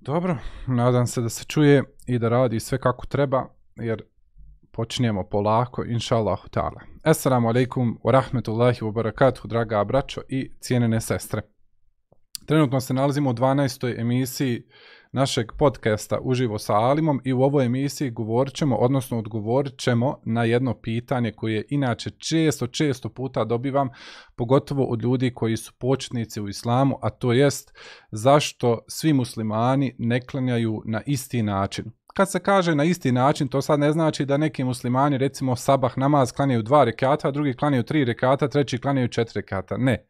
Dobro, nadam se da se čuje i da radi sve kako treba, jer počinjemo polako, inša Allahu ta'ala. Assalamu alaikum wa rahmetullahi wa barakatuhu, draga braćo i cijenene sestre. Trenutno se nalazimo u 12. emisiji našeg podcasta Uživo sa Alimom i u ovoj emisiji govorit ćemo, odnosno odgovorit ćemo na jedno pitanje koje inače često, često puta dobivam, pogotovo od ljudi koji su početnici u islamu, a to jest zašto svi muslimani ne klanjaju na isti način. Kad se kaže na isti način, to sad ne znači da neki muslimani, recimo sabah namaz, klanjaju dva rekata, drugi klanjaju tri rekata, treći klanjaju četiri rekata. Ne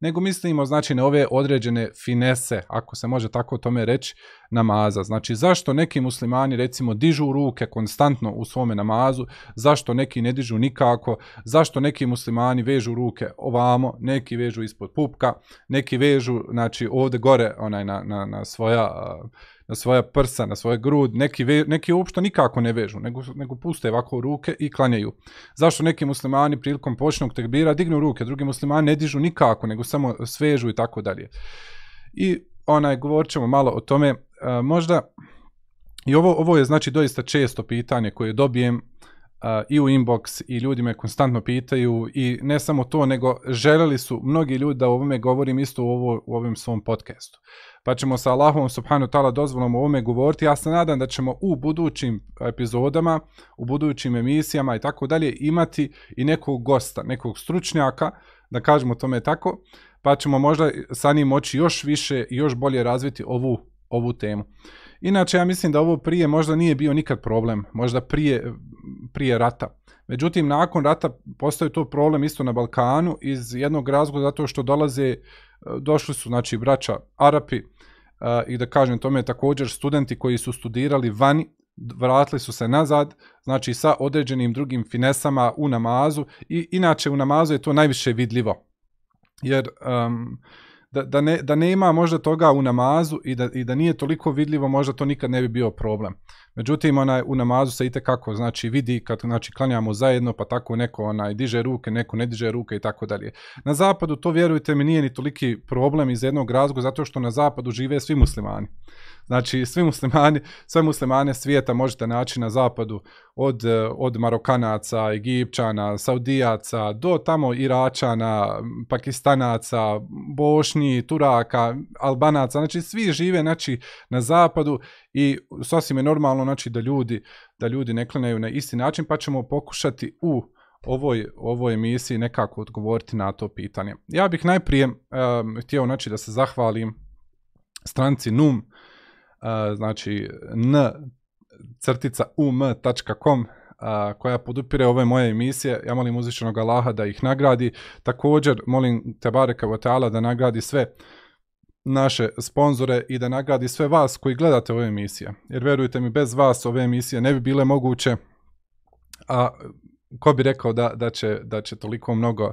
nego mislimo znači na ove određene finese, ako se može tako tome reći, namaza. Znači zašto neki muslimani recimo dižu ruke konstantno u svome namazu, zašto neki ne dižu nikako, zašto neki muslimani vežu ruke ovamo, neki vežu ispod pupka, neki vežu znači ovde gore onaj na, na, na svoja na svoja prsa, na svoje grud, neki, ve, neki uopšte nikako ne vežu, nego, nego puste ovako ruke i klanjaju. Zašto neki muslimani prilikom počnog tekbira dignu ruke, drugi muslimani ne dižu nikako, nego samo svežu i tako dalje. I onaj, govorit ćemo malo o tome, a, možda, i ovo, ovo je znači doista često pitanje koje dobijem, uh, i u inbox i ljudi me konstantno pitaju i ne samo to, nego želeli su mnogi ljudi da o ovome govorim isto u, ovo, u ovom svom podcastu. Pa ćemo sa Allahom subhanu ta'ala dozvolom o ovome govoriti. Ja se nadam da ćemo u budućim epizodama, u budućim emisijama i tako dalje imati i nekog gosta, nekog stručnjaka, da kažemo tome tako, pa ćemo možda sa njim moći još više i još bolje razviti ovu, ovu temu. Inače, ja mislim da ovo prije možda nije bio nikad problem, možda prije, prije rata. Međutim, nakon rata postoji to problem isto na Balkanu iz jednog razloga zato što dolaze, e, došli su znači braća Arapi e, i da kažem tome također studenti koji su studirali vani, vratili su se nazad, znači sa određenim drugim finesama u namazu i inače u namazu je to najviše vidljivo. Jer um, da, da, ne, da nema možda toga u namazu i da, i da nije toliko vidljivo, možda to nikad ne bi bio problem. Međutim, onaj, u namazu se i kako znači, vidi kad znači, klanjamo zajedno, pa tako neko onaj, diže ruke, neko ne diže ruke i tako dalje. Na zapadu to, vjerujte mi, nije ni toliki problem iz jednog razloga, zato što na zapadu žive svi muslimani. Znači, svi muslimani, sve muslimane svijeta možete naći na zapadu, od, eh, od Marokanaca, Egipćana, Saudijaca, do tamo Iračana, Pakistanaca, Bošnji, Turaka, Albanaca, znači svi žive znači, na zapadu i sasvim je normalno znači, da ljudi da ljudi ne klanjaju na isti način, pa ćemo pokušati u ovoj, ovoj emisiji nekako odgovoriti na to pitanje. Ja bih najprije um, htio znači, da se zahvalim stranci NUM, znači n crtica um.com koja podupire ove moje emisije. Ja molim uzvišenog Allaha da ih nagradi. Također molim Tebareka Vatala da nagradi sve naše sponzore i da nagradi sve vas koji gledate ove emisije. Jer verujte mi, bez vas ove emisije ne bi bile moguće. A ko bi rekao da, da, će, da će toliko mnogo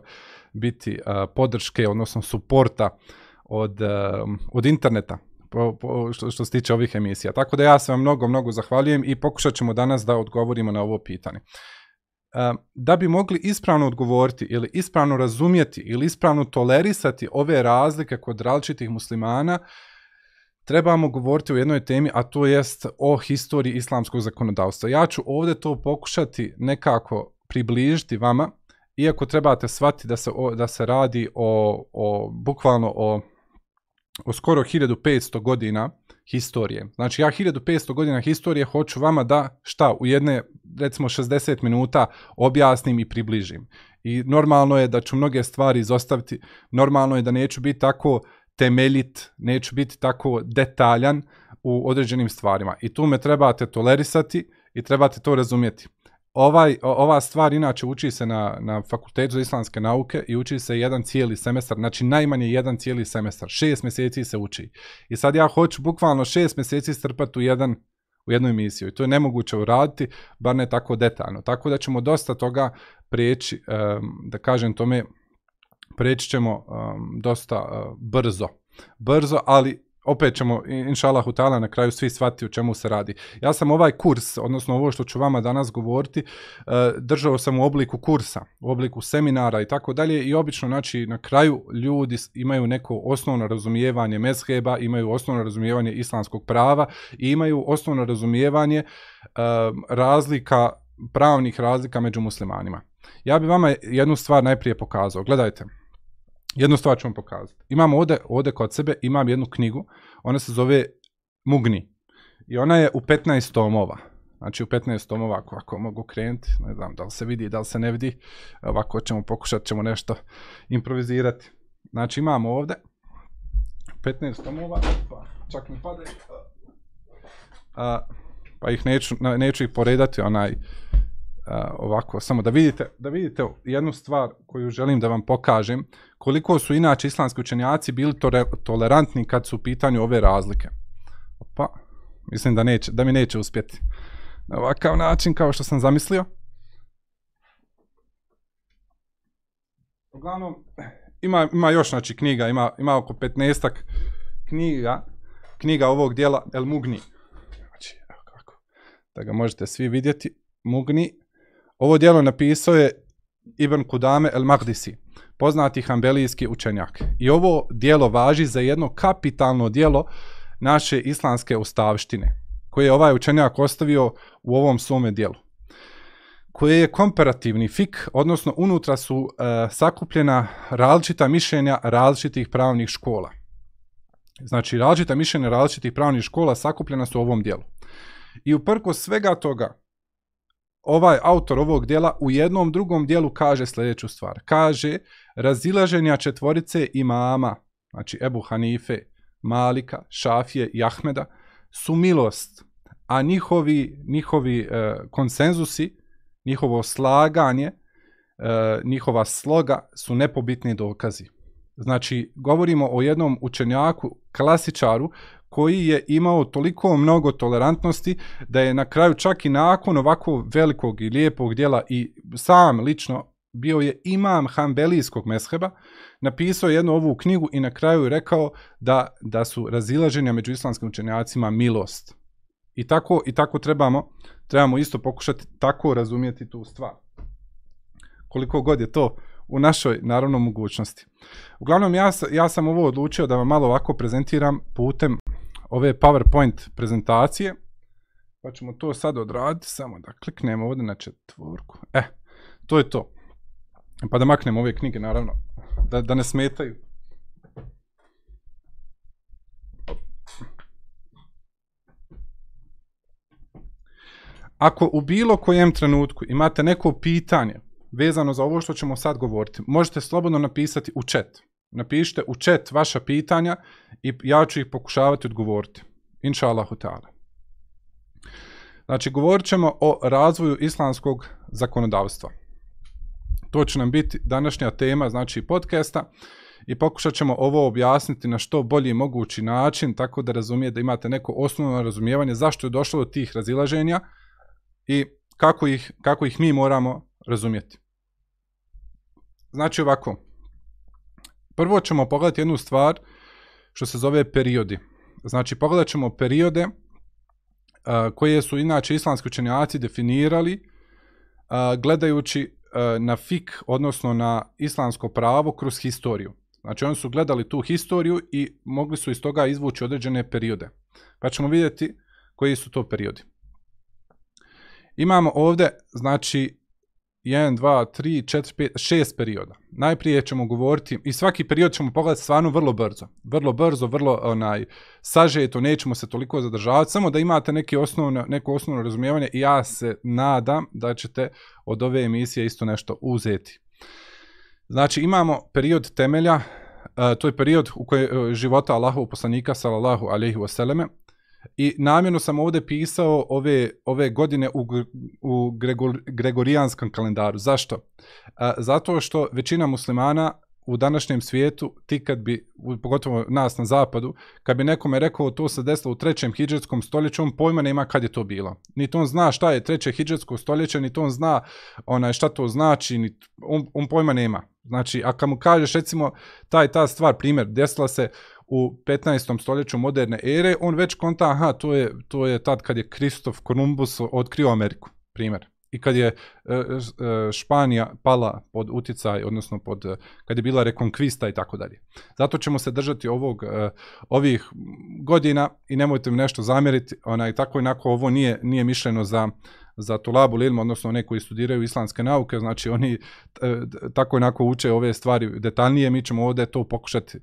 biti a, podrške, odnosno suporta od, a, od interneta po, po, što, što se tiče ovih emisija. Tako da ja se vam mnogo, mnogo zahvaljujem i pokušat ćemo danas da odgovorimo na ovo pitanje. Da bi mogli ispravno odgovoriti ili ispravno razumjeti ili ispravno tolerisati ove razlike kod različitih muslimana, trebamo govoriti o jednoj temi, a to jest o historiji islamskog zakonodavstva. Ja ću ovdje to pokušati nekako približiti vama, iako trebate shvatiti da se, o, da se radi o, o bukvalno o o skoro 1500 godina historije. Znači ja 1500 godina historije hoću vama da šta u jedne recimo 60 minuta objasnim i približim. I normalno je da ću mnoge stvari izostaviti, normalno je da neću biti tako temeljit, neću biti tako detaljan u određenim stvarima. I tu me trebate tolerisati i trebate to razumjeti ovaj, ova stvar inače uči se na, na fakultetu za islamske nauke i uči se jedan cijeli semestar, znači najmanje jedan cijeli semestar, šest mjeseci se uči. I sad ja hoću bukvalno šest mjeseci strpati u, jedan, u jednu emisiju i to je nemoguće uraditi, bar ne tako detaljno. Tako da ćemo dosta toga prijeći, um, da kažem tome, prijeći ćemo um, dosta uh, brzo. Brzo, ali opet ćemo, inšalahu Allah, na kraju svi shvatiti o čemu se radi. Ja sam ovaj kurs, odnosno ovo što ću vama danas govoriti, eh, držao sam u obliku kursa, u obliku seminara i tako dalje i obično, znači, na kraju ljudi imaju neko osnovno razumijevanje mezheba, imaju osnovno razumijevanje islamskog prava i imaju osnovno razumijevanje eh, razlika, pravnih razlika među muslimanima. Ja bih vama jednu stvar najprije pokazao. Gledajte, jednu stvar ću vam pokazati. Imam ovde, ovde kod sebe, imam jednu knjigu, ona se zove Mugni. I ona je u 15 tomova. Znači u 15 tomova, ako, ako mogu krenuti, ne znam da li se vidi, da li se ne vidi, ovako ćemo pokušati, ćemo nešto improvizirati. Znači imamo ovde 15 tomova, pa čak mi pade, a, pa ih neću, neću ih poredati, onaj, ovako, samo da vidite, da vidite jednu stvar koju želim da vam pokažem, koliko su inače islamski učenjaci bili to tolerantni kad su u pitanju ove razlike. Pa, mislim da, neće, da mi neće uspjeti na ovakav način kao što sam zamislio. Uglavnom, ima, ima još znači, knjiga, ima, ima oko 15 knjiga, knjiga ovog dijela El Mugni. Znači, evo kako, da ga možete svi vidjeti. Mugni, Ovo dijelo napisao je Ibn Kudame el Magdisi, poznati hambelijski učenjak. I ovo dijelo važi za jedno kapitalno dijelo naše islamske ustavštine, koje je ovaj učenjak ostavio u ovom svome dijelu koje je komparativni fik, odnosno unutra su e, sakupljena različita mišljenja različitih pravnih škola. Znači, različita mišljenja različitih pravnih škola sakupljena su u ovom dijelu. I uprko svega toga, ovaj autor ovog dijela u jednom drugom dijelu kaže sljedeću stvar. Kaže, razilaženja četvorice imama, znači Ebu Hanife, Malika, Šafije i Ahmeda, su milost, a njihovi, njihovi e, konsenzusi, njihovo slaganje, e, njihova sloga su nepobitni dokazi. Znači, govorimo o jednom učenjaku, klasičaru, koji je imao toliko mnogo tolerantnosti da je na kraju čak i nakon ovako velikog i lijepog dijela i sam lično bio je imam hambelijskog mesheba, napisao jednu ovu knjigu i na kraju je rekao da, da su razilaženja među islamskim učenjacima milost. I tako, i tako trebamo, trebamo isto pokušati tako razumijeti tu stvar. Koliko god je to u našoj, naravno, mogućnosti. Uglavnom, ja, ja sam ovo odlučio da vam malo ovako prezentiram putem ove PowerPoint prezentacije. Pa ćemo to sad odraditi, samo da kliknemo ovdje na četvorku. E, to je to. Pa da maknemo ove knjige, naravno, da, da ne smetaju. Ako u bilo kojem trenutku imate neko pitanje vezano za ovo što ćemo sad govoriti, možete slobodno napisati u chat napišite u chat vaša pitanja i ja ću ih pokušavati odgovoriti. Inša Allahu ta'ala. Znači, govorit ćemo o razvoju islamskog zakonodavstva. To će nam biti današnja tema, znači podcasta, i pokušat ćemo ovo objasniti na što bolji mogući način, tako da razumije da imate neko osnovno razumijevanje zašto je došlo do tih razilaženja i kako ih, kako ih mi moramo razumjeti. Znači ovako, Prvo ćemo pogledati jednu stvar što se zove periodi. Znači, pogledat ćemo periode uh, koje su inače islamski učenjaci definirali uh, gledajući uh, na fik, odnosno na islamsko pravo kroz historiju. Znači, oni su gledali tu historiju i mogli su iz toga izvući određene periode. Pa ćemo vidjeti koji su to periodi. Imamo ovdje, znači, 1, 2, 3, 4, 5, 6 perioda. Najprije ćemo govoriti, i svaki period ćemo pogledati stvarno vrlo brzo. Vrlo brzo, vrlo onaj, sažeto, nećemo se toliko zadržavati, samo da imate neke osnovno, neko osnovno razumijevanje i ja se nadam da ćete od ove emisije isto nešto uzeti. Znači imamo period temelja, Uh, to je period u kojoj uh, e, života Allahov poslanika sallallahu alejhi ve selleme I namjerno sam ovdje pisao ove, ove godine u, u Gregor, Gregorijanskom kalendaru. Zašto? A, zato što većina muslimana u današnjem svijetu, ti kad bi, pogotovo nas na zapadu, kad bi nekome rekao to se desilo u trećem hidžetskom stoljeću, on pojma nema kad je to bilo. Ni to on zna šta je treće hidžetsko stoljeće, ni to on zna onaj, šta to znači, ni, on, on pojma nema. Znači, a ako mu kažeš, recimo, taj ta stvar, primjer, desila se u 15. stoljeću moderne ere, on već konta, aha, to je, to je tad kad je Kristof Kolumbus otkrio Ameriku, primjer i kad je e, e, Španija pala pod uticaj, odnosno pod, e, kad je bila rekonkvista i tako dalje. Zato ćemo se držati ovog, ovih godina i nemojte mi nešto zamjeriti, onaj, tako inako ovo nije, nije mišljeno za, za tulabu ilma, odnosno one koji studiraju islamske nauke, znači oni tako inako uče ove stvari detaljnije, mi ćemo ovdje to pokušati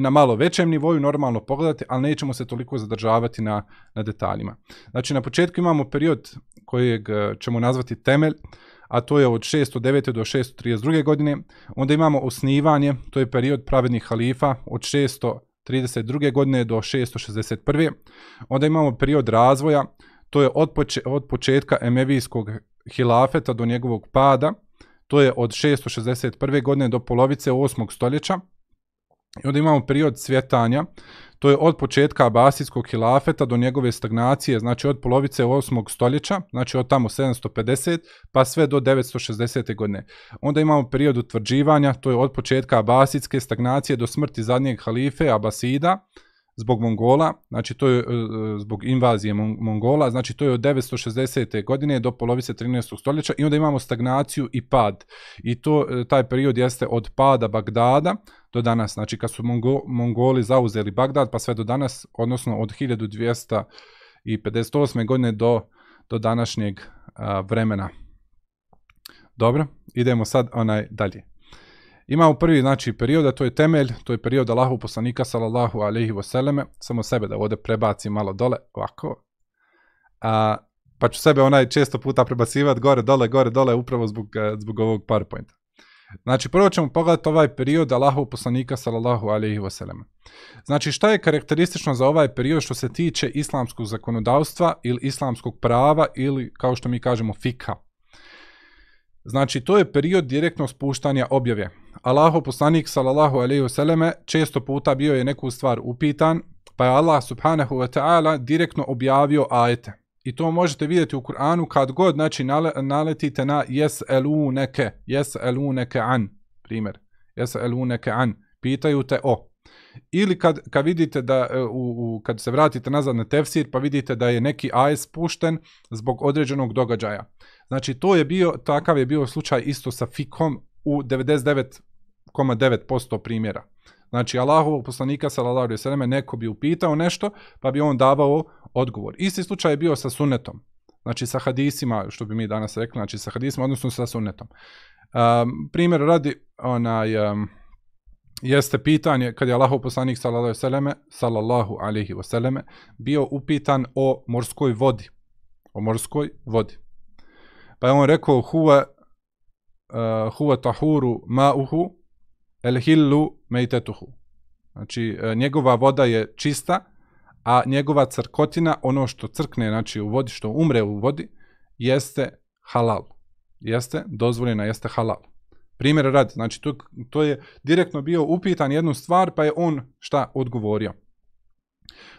na malo većem nivoju normalno pogledati, ali nećemo se toliko zadržavati na, na detaljima. Znači na početku imamo period kojeg e, ćemo nazvati temelj, a to je od 609. do 632. godine. Onda imamo osnivanje, to je period pravednih halifa od 632. godine do 661. Onda imamo period razvoja, to je od, poče, od početka emevijskog hilafeta do njegovog pada, to je od 661. godine do polovice 8. stoljeća. I onda imamo period cvjetanja, to je od početka Abasijskog hilafeta do njegove stagnacije, znači od polovice 8. stoljeća, znači od tamo 750, pa sve do 960. godine. Onda imamo period utvrđivanja, to je od početka Abasijske stagnacije do smrti zadnjeg halife Abasida, zbog Mongola, znači to je e, e, zbog invazije Mongola, znači to je od 960. godine do polovice 13. stoljeća i onda imamo stagnaciju i pad. I to e, taj period jeste od pada Bagdada do danas, znači kad su Mongo, Mongoli zauzeli Bagdad pa sve do danas, odnosno od 1258. godine do, do današnjeg a, vremena. Dobro, idemo sad onaj dalje. Imamo prvi znači period, a to je temelj, to je period Allahu poslanika sallallahu alejhi ve selleme, samo sebe da ovde prebaci malo dole, ovako. A pa ću sebe onaj često puta prebacivati gore dole gore dole upravo zbog e, zbog ovog PowerPointa. Znači prvo ćemo pogledati ovaj period Allahov poslanika sallallahu alejhi ve selleme. Znači šta je karakteristično za ovaj period što se tiče islamskog zakonodavstva ili islamskog prava ili kao što mi kažemo fika. Znači to je period direktnog spuštanja objave. Allahu poslanik sallallahu alejhi ve selleme često puta bio je neku stvar upitan, pa je Allah subhanahu wa ta'ala direktno objavio ajete. I to možete vidjeti u Kur'anu kad god znači naletite na yes'alunaka, yes'alunaka an, primjer. Yes'alunaka an, pitaju te o. Ili kad, kad vidite da e, u, u, kad se vratite nazad na tefsir pa vidite da je neki ajet spušten zbog određenog događaja. Znači to je bio takav je bio slučaj isto sa fikom u 99,9% primjera. Znači, Allahov poslanika, sallallahu alaihi sallam, neko bi upitao nešto, pa bi on davao odgovor. Isti slučaj je bio sa sunnetom. Znači, sa hadisima, što bi mi danas rekli, znači sa hadisima, odnosno sa sunnetom. Um, primjer radi, onaj, um, jeste pitanje, kad je Allahov poslanik, sallallahu alaihi sallam, sallallahu alaihi sallam, bio upitan o morskoj vodi. O morskoj vodi. Pa je on rekao, huwa uh, huwa tahuru ma'uhu el hillu mejtetuhu. Znači, e, njegova voda je čista, a njegova crkotina, ono što crkne znači, u vodi, što umre u vodi, jeste halal. Jeste dozvoljena, jeste halal. Primjer rad, znači to, to je direktno bio upitan jednu stvar, pa je on šta odgovorio.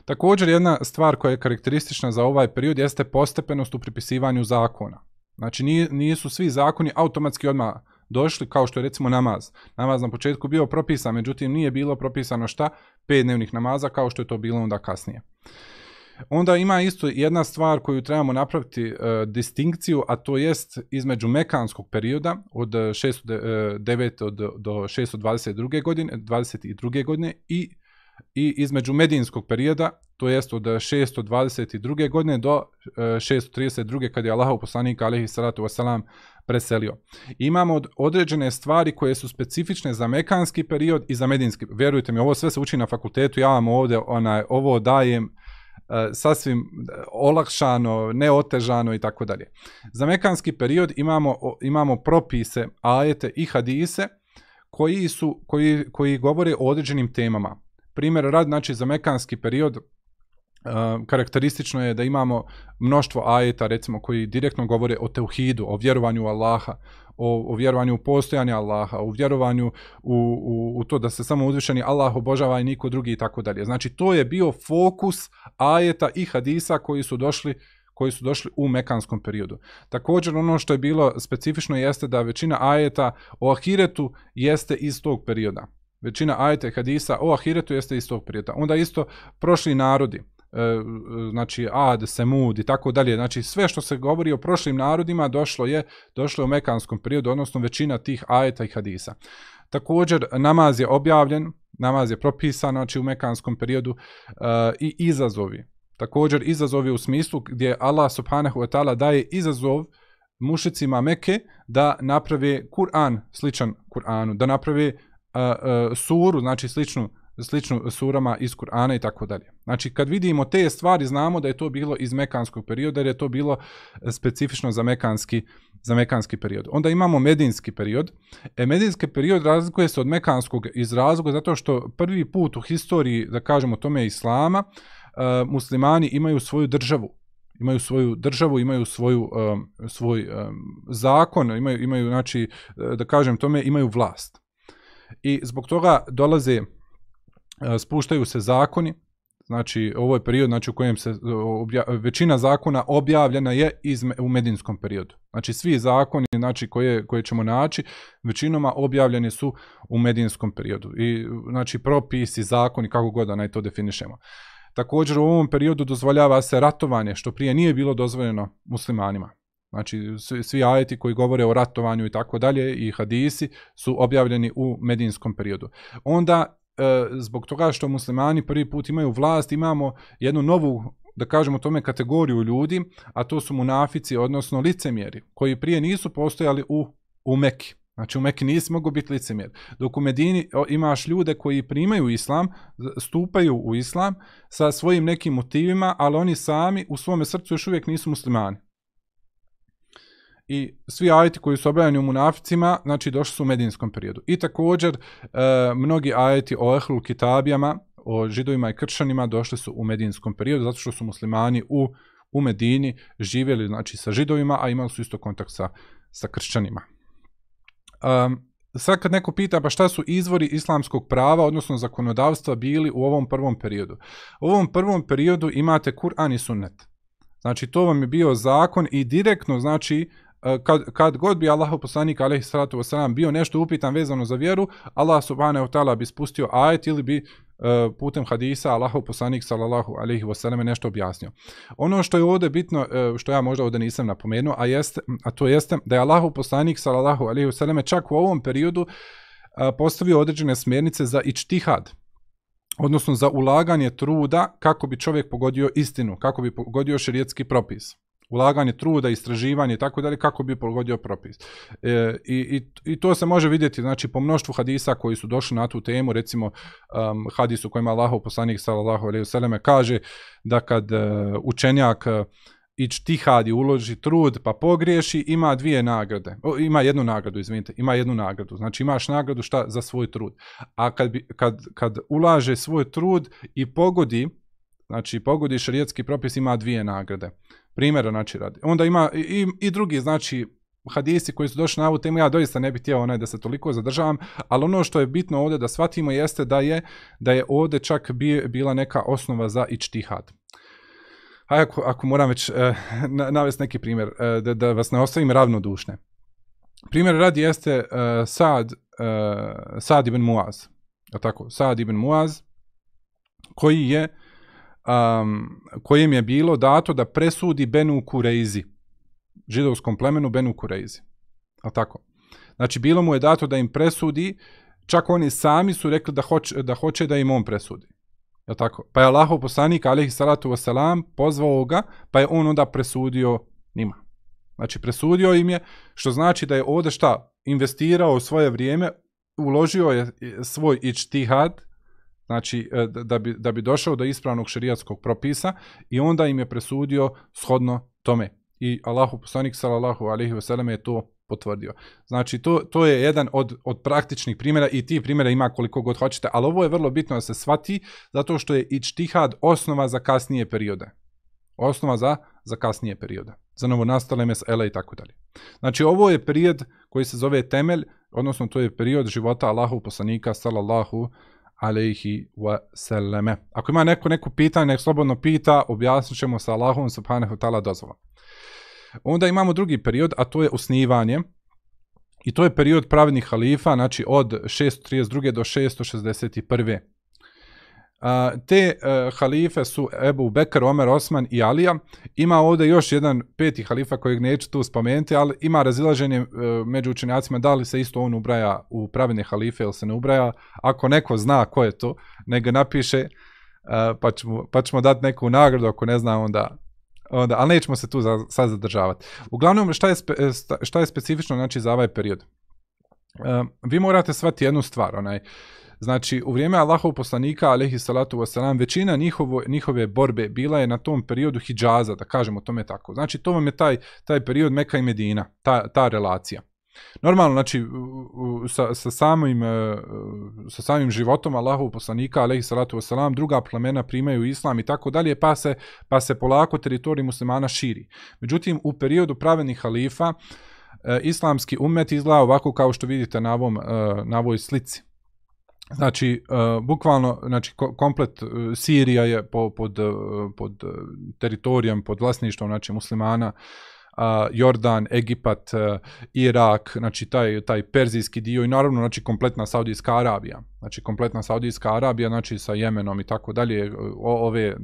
Također jedna stvar koja je karakteristična za ovaj period jeste postepenost u pripisivanju zakona. Znači nisu svi zakoni automatski odmah došli kao što je recimo namaz. Namaz na početku bio propisan, međutim nije bilo propisano šta? Pet dnevnih namaza kao što je to bilo onda kasnije. Onda ima isto jedna stvar koju trebamo napraviti e, distinkciju, a to jest između mekanskog perioda od e, 609 e, od, do 622. godine, 22. godine i i između medinskog perioda, to jest od 622. godine do e, 632. kad je Allahov poslanik alejhi salatu vesselam preselio. Imamo određene stvari koje su specifične za mekanski period i za medinski. Vjerujte mi, ovo sve se uči na fakultetu, ja vam ovdje onaj, ovo dajem e, sasvim e, olakšano, neotežano i tako dalje. Za mekanski period imamo, imamo propise, ajete i hadise koji, su, koji, koji govore o određenim temama primjer rad, znači za mekanski period, Uh, karakteristično je da imamo mnoštvo ajeta recimo koji direktno govore o teuhidu, o vjerovanju Allaha, o, o vjerovanju u postojanje Allaha, o vjerovanju u, u, u to da se samo uzvišeni Allah obožava i niko drugi i tako dalje. Znači to je bio fokus ajeta i hadisa koji su došli koji su došli u mekanskom periodu. Također ono što je bilo specifično jeste da većina ajeta o ahiretu jeste iz tog perioda. većina ajeta i hadisa o ahiretu jeste iz tog perioda. Onda isto prošli narodi, E, znači Ad, Semud i tako dalje, znači sve što se govori o prošlim narodima došlo je došlo je u mekanskom periodu, odnosno većina tih ajeta i hadisa. Također, namaz je objavljen, namaz je propisan znači, u mekanskom periodu uh, i izazovi. Također, izazovi u smislu gdje Allah subhanahu wa ta'ala daje izazov mušicima Meke da naprave Kur'an sličan Kur'anu, da naprave uh, uh, suru, znači sličnu sličnu surama iz Kur'ana i tako dalje. Znači, kad vidimo te stvari, znamo da je to bilo iz mekanskog perioda, jer je to bilo e, specifično za mekanski, za mekanski period. Onda imamo medinski period. E, medinski period razlikuje se od mekanskog iz razloga zato što prvi put u historiji, da kažemo tome islama, e, muslimani imaju svoju državu. Imaju svoju državu, imaju svoju, um, svoj um, zakon, imaju, imaju, znači, da kažem tome, imaju vlast. I zbog toga dolaze E, spuštaju se zakoni, znači ovo je period znači, u kojem se e, obja, većina zakona objavljena je iz, u medinskom periodu. Znači svi zakoni znači, koje, koje ćemo naći, većinoma objavljeni su u medinskom periodu. I znači propisi, zakoni, kako god da naj to definišemo. Također u ovom periodu dozvoljava se ratovanje, što prije nije bilo dozvoljeno muslimanima. Znači svi, svi ajeti koji govore o ratovanju i tako dalje i hadisi su objavljeni u medinskom periodu. Onda E, zbog toga što muslimani prvi put imaju vlast, imamo jednu novu, da kažemo tome, kategoriju ljudi, a to su munafici, odnosno licemjeri, koji prije nisu postojali u, u Meki. Znači u Meki nisi mogu biti licemjer. Dok u Medini imaš ljude koji primaju islam, stupaju u islam sa svojim nekim motivima, ali oni sami u svome srcu još uvijek nisu muslimani i svi ajeti koji su objavljeni u munaficima, znači došli su u medinskom periodu. I također, e, mnogi ajeti o ehlu kitabijama, o židovima i kršanima, došli su u medinskom periodu, zato što su muslimani u, u Medini živjeli znači, sa židovima, a imali su isto kontakt sa, sa kršćanima. Um, sad kad neko pita pa šta su izvori islamskog prava, odnosno zakonodavstva, bili u ovom prvom periodu. U ovom prvom periodu imate Kur'an i sunnet. Znači to vam je bio zakon i direktno znači Eh, kad, kad god bi Allahu poslanik alejhi salatu vesselam bio nešto upitan vezano za vjeru, Allah subhanahu wa taala bi spustio ajet ili bi uh, putem hadisa Allahu poslanik sallallahu alejhi ve selleme nešto objasnio. Ono što je ovdje bitno uh, što ja možda ovdje nisam napomenuo, a jeste a to jeste da je Allahu poslanik sallallahu alejhi ve selleme čak u ovom periodu uh, postavio određene smjernice za ičtihad odnosno za ulaganje truda kako bi čovjek pogodio istinu, kako bi pogodio šerijetski propis ulaganje truda, istraživanje i tako dalje, kako bi pogodio propis. E, i, i, I to se može vidjeti znači, po mnoštvu hadisa koji su došli na tu temu, recimo um, hadisu kojima Allahov poslanik sallallahu alejhi ve selleme kaže da kad uh, učenjak uh, i uloži trud pa pogriješi, ima dvije nagrade. O, ima jednu nagradu, izvinite, ima jednu nagradu. Znači imaš nagradu šta za svoj trud. A kad, bi, kad, kad ulaže svoj trud i pogodi, znači pogodi šarijetski propis, ima dvije nagrade primjera znači radi. Onda ima i, i drugi znači hadisi koji su došli na ovu temu, ja doista ne bih htio onaj da se toliko zadržavam, ali ono što je bitno ovdje da shvatimo jeste da je da je ovdje čak bi, bila neka osnova za ičtihad. A ako, ako moram već eh, e, navesti neki primjer, e, da, da vas ne ostavim ravnodušne. Primjer radi jeste e, Sad, e, Sad ibn Muaz. Tako, Sad ibn Muaz, koji je um, kojem je bilo dato da presudi Benu Kureizi, židovskom plemenu Benu Kureizi. A tako? Znači, bilo mu je dato da im presudi, čak oni sami su rekli da hoće da, hoće da im on presudi. Je tako? Pa je Allahov poslanik, alaihi salatu wasalam, pozvao ga, pa je on onda presudio njima. Znači, presudio im je, što znači da je ovdje šta? Investirao svoje vrijeme, uložio je svoj ičtihad, znači e, da bi, da bi došao do ispravnog šerijatskog propisa i onda im je presudio shodno tome. I Allahu poslanik sallallahu alejhi ve sellem je to potvrdio. Znači to, to je jedan od, od praktičnih primjera i ti primjera ima koliko god hoćete, ali ovo je vrlo bitno da se svati zato što je ičtihad osnova za kasnije periode. Osnova za, za kasnije periode. Za novo nastale mesele i tako dalje. Znači ovo je period koji se zove temelj, odnosno to je period života Allahu poslanika sallallahu alaihi wa sallame. Ako ima neko neko pitanje, nek slobodno pita, objasnit ćemo sa Allahom subhanahu ta'ala dozvolom. Onda imamo drugi period, a to je osnivanje. I to je period pravednih halifa, znači od 632. do 661. Te uh, halife su Ebu Bekr, Omer, Osman i Alija. Ima ovdje još jedan peti halifa kojeg neću tu spomenuti, ali ima razilaženje uh, među učenjacima da li se isto on ubraja u pravedne halife ili se ne ubraja. Ako neko zna ko je to, nego napiše, uh, pa, ćemo, pa ćemo dati neku nagradu, ako ne zna onda, onda ali nećemo se tu za, sad zadržavati. Uglavnom, šta je, spe, šta je specifično znači, za ovaj period? Uh, vi morate shvatiti jednu stvar, onaj, uh, Znači, u vrijeme Allahov poslanika, alaihi salatu wasalam, većina njihovo, njihove borbe bila je na tom periodu hijjaza, da kažemo tome tako. Znači, to vam je taj, taj period Meka i Medina, ta, ta relacija. Normalno, znači, sa, sa, samim, e, sa samim životom Allahov poslanika, alaihi salatu wasalam, druga plemena primaju islam i tako dalje, pa se, pa se polako teritorij muslimana širi. Međutim, u periodu pravenih halifa, e, islamski umet izgleda ovako kao što vidite na, ovom, e, na ovoj slici. Znači, uh, bukvalno, znači, ko, komplet uh, Sirija je po, pod, uh, pod teritorijom, pod vlasništvom, znači, muslimana, uh, a, Jordan, Egipat, a, Irak, znači, taj, taj perzijski dio i naravno, znači, kompletna Saudijska Arabija. Znači, kompletna Saudijska Arabija, znači, sa Jemenom i tako dalje, e, ove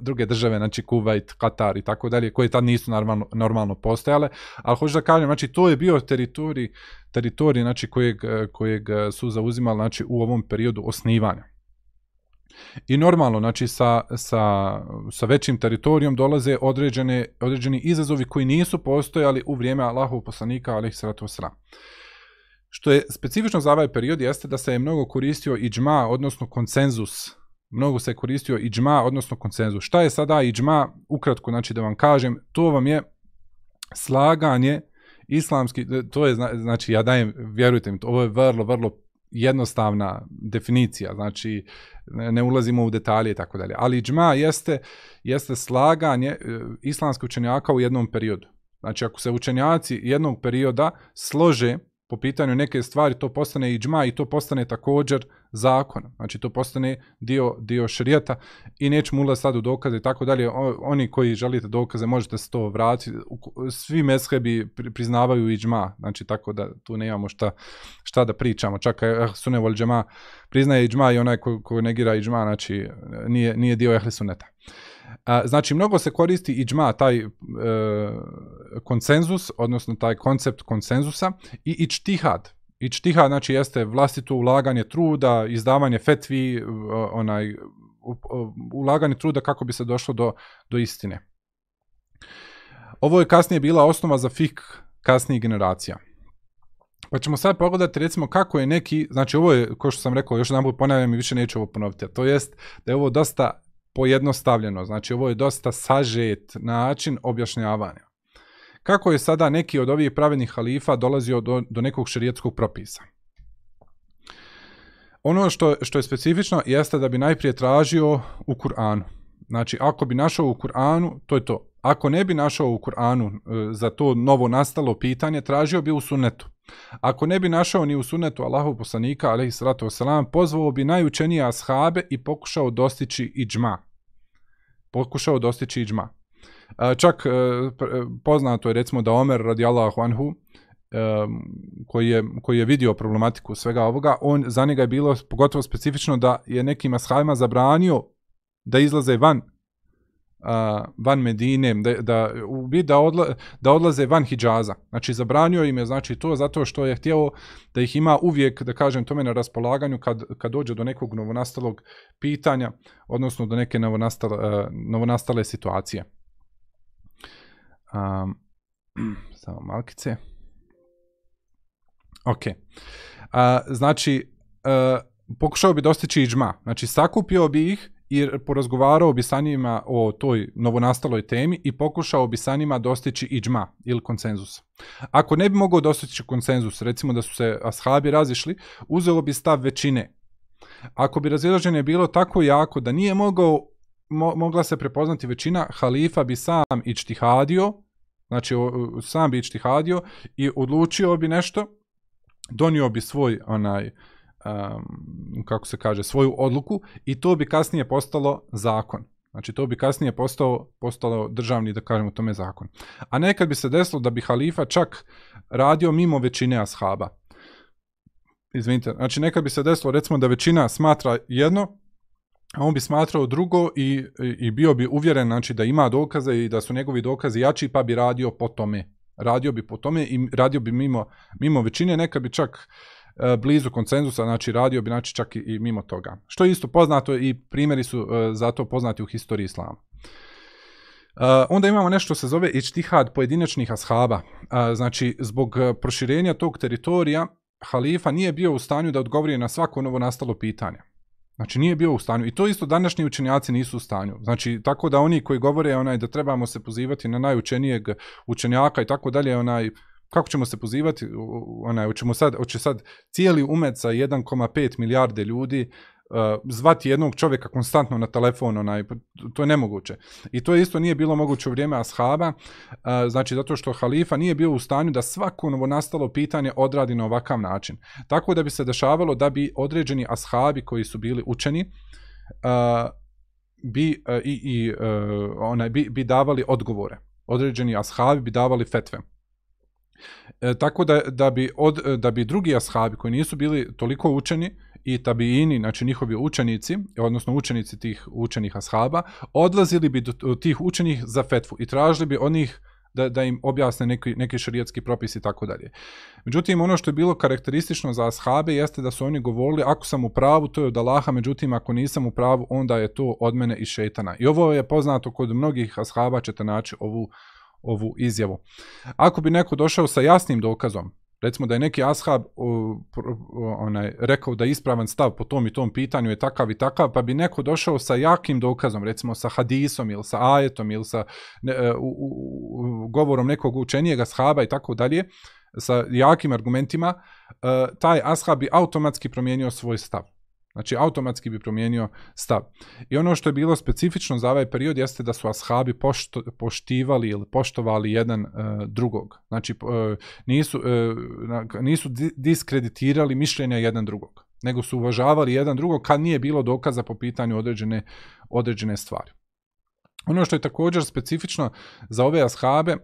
druge države, znači, Kuwait, Katar i tako dalje, koje tad nisu normalno, normalno postojale, ali hoću da kažem, znači, to je bio teritorij teritorij znači kojeg e, kojeg su zauzimali znači u ovom periodu osnivanja. I normalno, znači sa, sa, sa većim teritorijom dolaze određene, određeni izazovi koji nisu postojali u vrijeme Allahov poslanika, alaihi sratu wasalam. Što je specifično za ovaj period jeste da se je mnogo koristio iđma, odnosno konsenzus. Mnogo se je koristio iđma, odnosno konsenzus. Šta je sada iđma? Ukratko, znači da vam kažem, to vam je slaganje islamski, to je, znači, ja dajem, vjerujte mi, ovo je vrlo, vrlo jednostavna definicija, znači, ne ulazimo u detalje i tako dalje. Ali džma jeste, jeste slaganje e, islamskih učenjaka u jednom periodu. Znači, ako se učenjaci jednog perioda slože po pitanju neke stvari, to postane i džma i to postane također zakon. Znači, to postane dio, dio šrijeta i nećemo ulaz sad u dokaze i tako dalje. Oni koji želite dokaze, možete se to vratiti. Svi meshebi priznavaju i džma. Znači, tako da tu nemamo šta, šta da pričamo. Čak eh, sunevol džma priznaje i džma i onaj ko, ko negira i džma, znači, nije, nije dio ehli suneta. Znači, mnogo se koristi i džma, taj e, konsenzus, odnosno taj koncept konsenzusa i ičtihad. Ičtihad, znači, jeste vlastito ulaganje truda, izdavanje fetvi, e, onaj, e, ulaganje truda kako bi se došlo do, do istine. Ovo je kasnije bila osnova za fik kasnijih generacija. Pa ćemo sad pogledati recimo kako je neki, znači ovo je, kao što sam rekao, još jedan put ponavljam i više neću ovo ponoviti, a to jest da je ovo dosta pojednostavljeno, znači ovo je dosta sažet način objašnjavanja. Kako je sada neki od ovih pravednih halifa dolazio do, do nekog šerijetskog propisa? Ono što, što je specifično jeste da bi najprije tražio u Kur'anu. Znači, ako bi našao u Kur'anu, to je to. Ako ne bi našao u Kur'anu e, za to novo nastalo pitanje, tražio bi u sunnetu. Ako ne bi našao ni u sunnetu Allahu poslanika, alaihi salatu wasalam, pozvao bi najučenije ashabe i pokušao dostići iđma. Pokušao dostići iđma. E, Čak e, e poznato je recimo da Omer radijallahu anhu, e, koji je, koji je vidio problematiku svega ovoga, on za njega je bilo pogotovo specifično da je nekim ashabima zabranio da izlaze van uh, van Medine, da, da, da, odla, da odlaze van Hidžaza. Znači, zabranio im je znači, to zato što je htio da ih ima uvijek, da kažem tome, na raspolaganju kad, kad dođe do nekog novonastalog pitanja, odnosno do neke novonastale, uh, novonastale situacije. Um, samo malkice. Ok. Uh, znači, uh, pokušao bi dostići iđma. Znači, sakupio bi ih i porazgovarao bi sa njima o toj novonastaloj temi i pokušao bi sa njima dostići iđma ili konsenzus. Ako ne bi mogao dostići konsenzus, recimo da su se ashabi razišli, uzeo bi stav većine. Ako bi razilaženje bilo tako jako da nije mogao, mo, mogla se prepoznati većina, halifa bi sam ičtihadio, znači sam bi ičtihadio i odlučio bi nešto, donio bi svoj onaj uh, um, kako se kaže, svoju odluku i to bi kasnije postalo zakon. Znači to bi kasnije postao, postalo državni, da kažemo tome, zakon. A nekad bi se desilo da bi halifa čak radio mimo većine ashaba. Izvinite, znači nekad bi se desilo recimo da većina smatra jedno, a on bi smatrao drugo i, i bio bi uvjeren znači, da ima dokaze i da su njegovi dokazi jači, pa bi radio po tome. Radio bi po tome i radio bi mimo, mimo većine, nekad bi čak E, blizu konsenzusa, znači radio bi znači čak i, i mimo toga. Što je isto poznato i primjeri su e, zato poznati u historiji islama. Uh, onda imamo nešto se zove ičtihad pojedinačnih ashaba. Uh, znači, zbog proširenja tog teritorija, halifa nije bio u stanju da odgovori na svako novo nastalo pitanje. Znači nije bio u stanju. I to isto današnji učenjaci nisu u stanju. Znači tako da oni koji govore onaj da trebamo se pozivati na najučenijeg učenjaka i tako dalje, onaj kako ćemo se pozivati, onaj hoćemo sad hoće sad cijeli umet sa 1,5 milijarde ljudi uh, zvati jednog čovjeka konstantno na telefon, onaj, pa to je nemoguće. I to isto nije bilo moguće u vrijeme ashaba, uh, znači zato što halifa nije bio u stanju da svako novo nastalo pitanje odradi na ovakav način. Tako da bi se dešavalo da bi određeni ashabi koji su bili učeni, uh, bi, uh, i, i, uh, onaj, bi, bi davali odgovore. Određeni ashabi bi davali fetve. E, tako da, da, bi od, da bi drugi ashabi koji nisu bili toliko učeni, i tabiini, znači njihovi učenici, odnosno učenici tih učenih ashaba, odlazili bi do tih učenih za fetvu i tražili bi onih da, da im objasne neki, neki šarijetski propis i tako dalje. Međutim, ono što je bilo karakteristično za ashabe jeste da su oni govorili, ako sam u pravu, to je od Allaha, međutim, ako nisam u pravu, onda je to od mene i šetana. I ovo je poznato kod mnogih ashaba, ćete naći ovu, ovu izjavu. Ako bi neko došao sa jasnim dokazom, recimo da je neki ashab onaj rekao da je ispravan stav po tom i tom pitanju je takav i takav, pa bi neko došao sa jakim dokazom, recimo sa hadisom ili sa ajetom ili sa ne, e, u, u, govorom nekog učenijeg ashaba i tako dalje, sa jakim argumentima, uh, taj ashab bi automatski promijenio svoj stav. Znači, automatski bi promijenio stav. I ono što je bilo specifično za ovaj period jeste da su ashabi pošto, poštivali ili poštovali jedan e, drugog. Znači, e, nisu, e, nisu diskreditirali mišljenja jedan drugog, nego su uvažavali jedan drugog kad nije bilo dokaza po pitanju određene, određene stvari. Ono što je također specifično za ove ashabe e,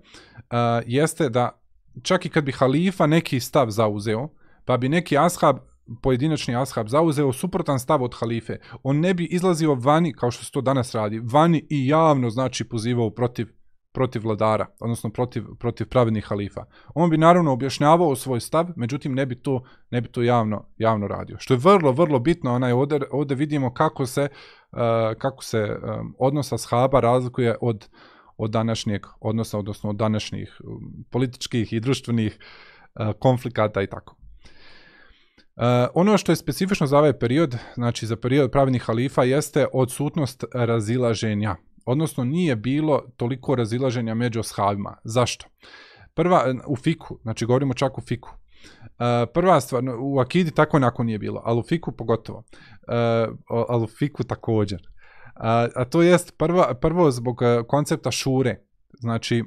jeste da čak i kad bi halifa neki stav zauzeo, pa bi neki ashab pojedinačni ashab zauzeo suprotan stav od halife, on ne bi izlazio vani, kao što se to danas radi, vani i javno znači pozivao protiv protiv vladara, odnosno protiv, protiv pravednih halifa. On bi naravno objašnjavao svoj stav, međutim ne bi to, ne bi to javno, javno radio. Što je vrlo, vrlo bitno, onaj, ovdje, ovdje vidimo kako se, uh, kako se um, odnosa shaba razlikuje od, od današnjeg odnosa, odnosno od današnjih um, političkih i društvenih uh, konflikata i tako. Uh, ono što je specifično za ovaj period, znači za period pravednih halifa, jeste odsutnost razilaženja. Odnosno nije bilo toliko razilaženja među oshavima. Zašto? Prva, u fiku, znači govorimo čak u fiku. Uh, prva stvar, u akidi tako nakon nije bilo, ali u fiku pogotovo. Uh, ali u fiku također. Uh, a to jest prvo, prvo zbog koncepta šure. Znači,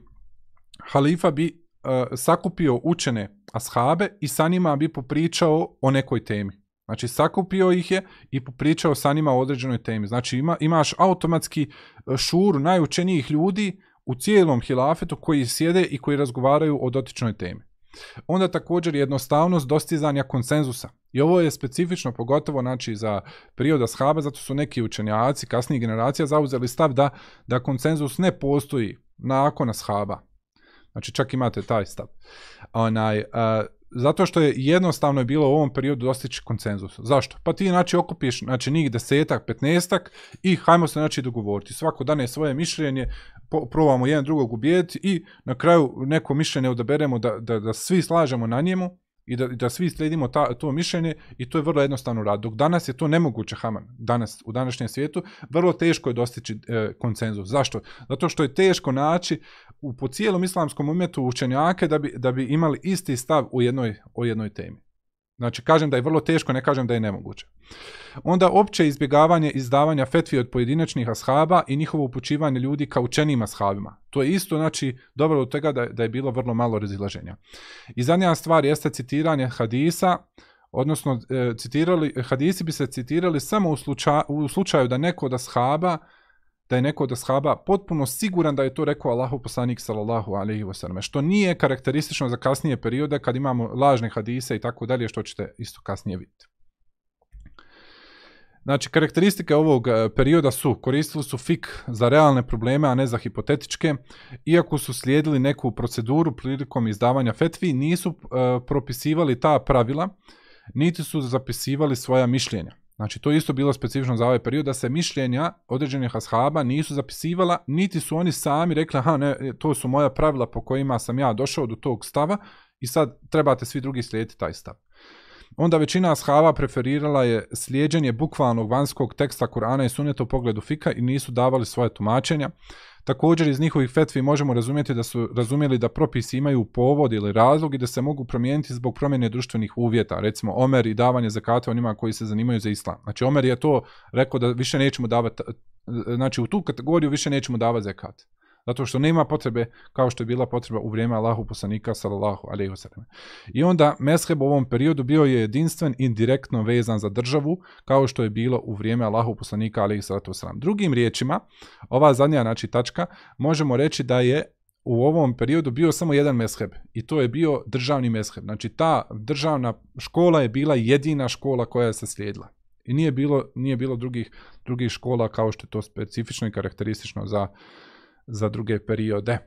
halifa bi uh, sakupio učene ashabe i sa njima bi popričao o nekoj temi. Znači, sakupio ih je i popričao sa njima o određenoj temi. Znači, ima, imaš automatski eh, šuru najučenijih ljudi u cijelom hilafetu koji sjede i koji razgovaraju o dotičnoj temi. Onda također jednostavnost dostizanja konsenzusa. I ovo je specifično pogotovo znači, za period ashaba, zato su neki učenjaci, kasnijih generacija, zauzeli stav da, da konsenzus ne postoji nakon ashaba. Znači čak imate taj stav. Onaj, uh, zato što je jednostavno je bilo u ovom periodu dostići konsenzus. Zašto? Pa ti znači okupiš znači, njih desetak, petnestak i hajmo se znači dogovoriti. Svako dane svoje mišljenje, probamo jedan drugog ubijeti i na kraju neko mišljenje odaberemo da, da, da svi slažemo na njemu i da, da svi slijedimo ta, to mišljenje i to je vrlo jednostavno rad. Dok danas je to nemoguće, Haman, danas, u današnjem svijetu, vrlo teško je dostići e, koncenzus. Zašto? Zato što je teško naći u, po cijelom islamskom umetu učenjake da bi, da bi imali isti stav u jednoj, o jednoj temi. Znači, kažem da je vrlo teško, ne kažem da je nemoguće. Onda opće izbjegavanje izdavanja fetvi od pojedinačnih ashaba i njihovo upućivanje ljudi ka učenim ashabima. To je isto, znači, dobro od toga da, da je bilo vrlo malo razilaženja. I zadnja stvar jeste citiranje hadisa, odnosno e, citirali, hadisi bi se citirali samo u, sluča, u slučaju da neko od ashaba da je neko od ashaba potpuno siguran da je to rekao Allahu poslanik sallallahu alejhi ve što nije karakteristično za kasnije periode kad imamo lažne hadise i tako dalje što ćete isto kasnije vidjeti. Znači, karakteristike ovog e, perioda su, koristili su fik za realne probleme, a ne za hipotetičke. Iako su slijedili neku proceduru prilikom izdavanja fetvi, nisu uh, propisivali ta pravila, niti su zapisivali svoja mišljenja. Znači, to je isto bilo specifično za ovaj period, da se mišljenja određenih ashaba nisu zapisivala, niti su oni sami rekli, aha, ne, e, to su moja pravila po kojima sam ja došao do tog stava i sad trebate svi drugi slijediti taj stav onda većina ashaba preferirala je slijedženje bukvalnog vanjskog teksta Kur'ana i Suneta u pogledu fika i nisu davali svoje tumačenja. Također iz njihovih fetvi možemo razumjeti da su razumjeli da propisi imaju povod ili razlog i da se mogu promijeniti zbog promjene društvenih uvjeta, recimo Omer i davanje zakata onima koji se zanimaju za islam. Znači Omer je to rekao da više nećemo davati, e, znači u tu kategoriju više nećemo davati zakat. Zato što nema potrebe kao što je bila potreba u vrijeme Allahu poslanika sallallahu alejhi ve sellem. I onda mezheb u ovom periodu bio je jedinstven i direktno vezan za državu kao što je bilo u vrijeme Allahu poslanika alejhi salatu vesselam. Drugim riječima, ova zadnja znači tačka, možemo reći da je u ovom periodu bio samo jedan mezheb i to je bio državni mezheb. Znači ta državna škola je bila jedina škola koja je se slijedila. I nije bilo nije bilo drugih drugih škola kao što je to specifično i karakteristično za za druge periode.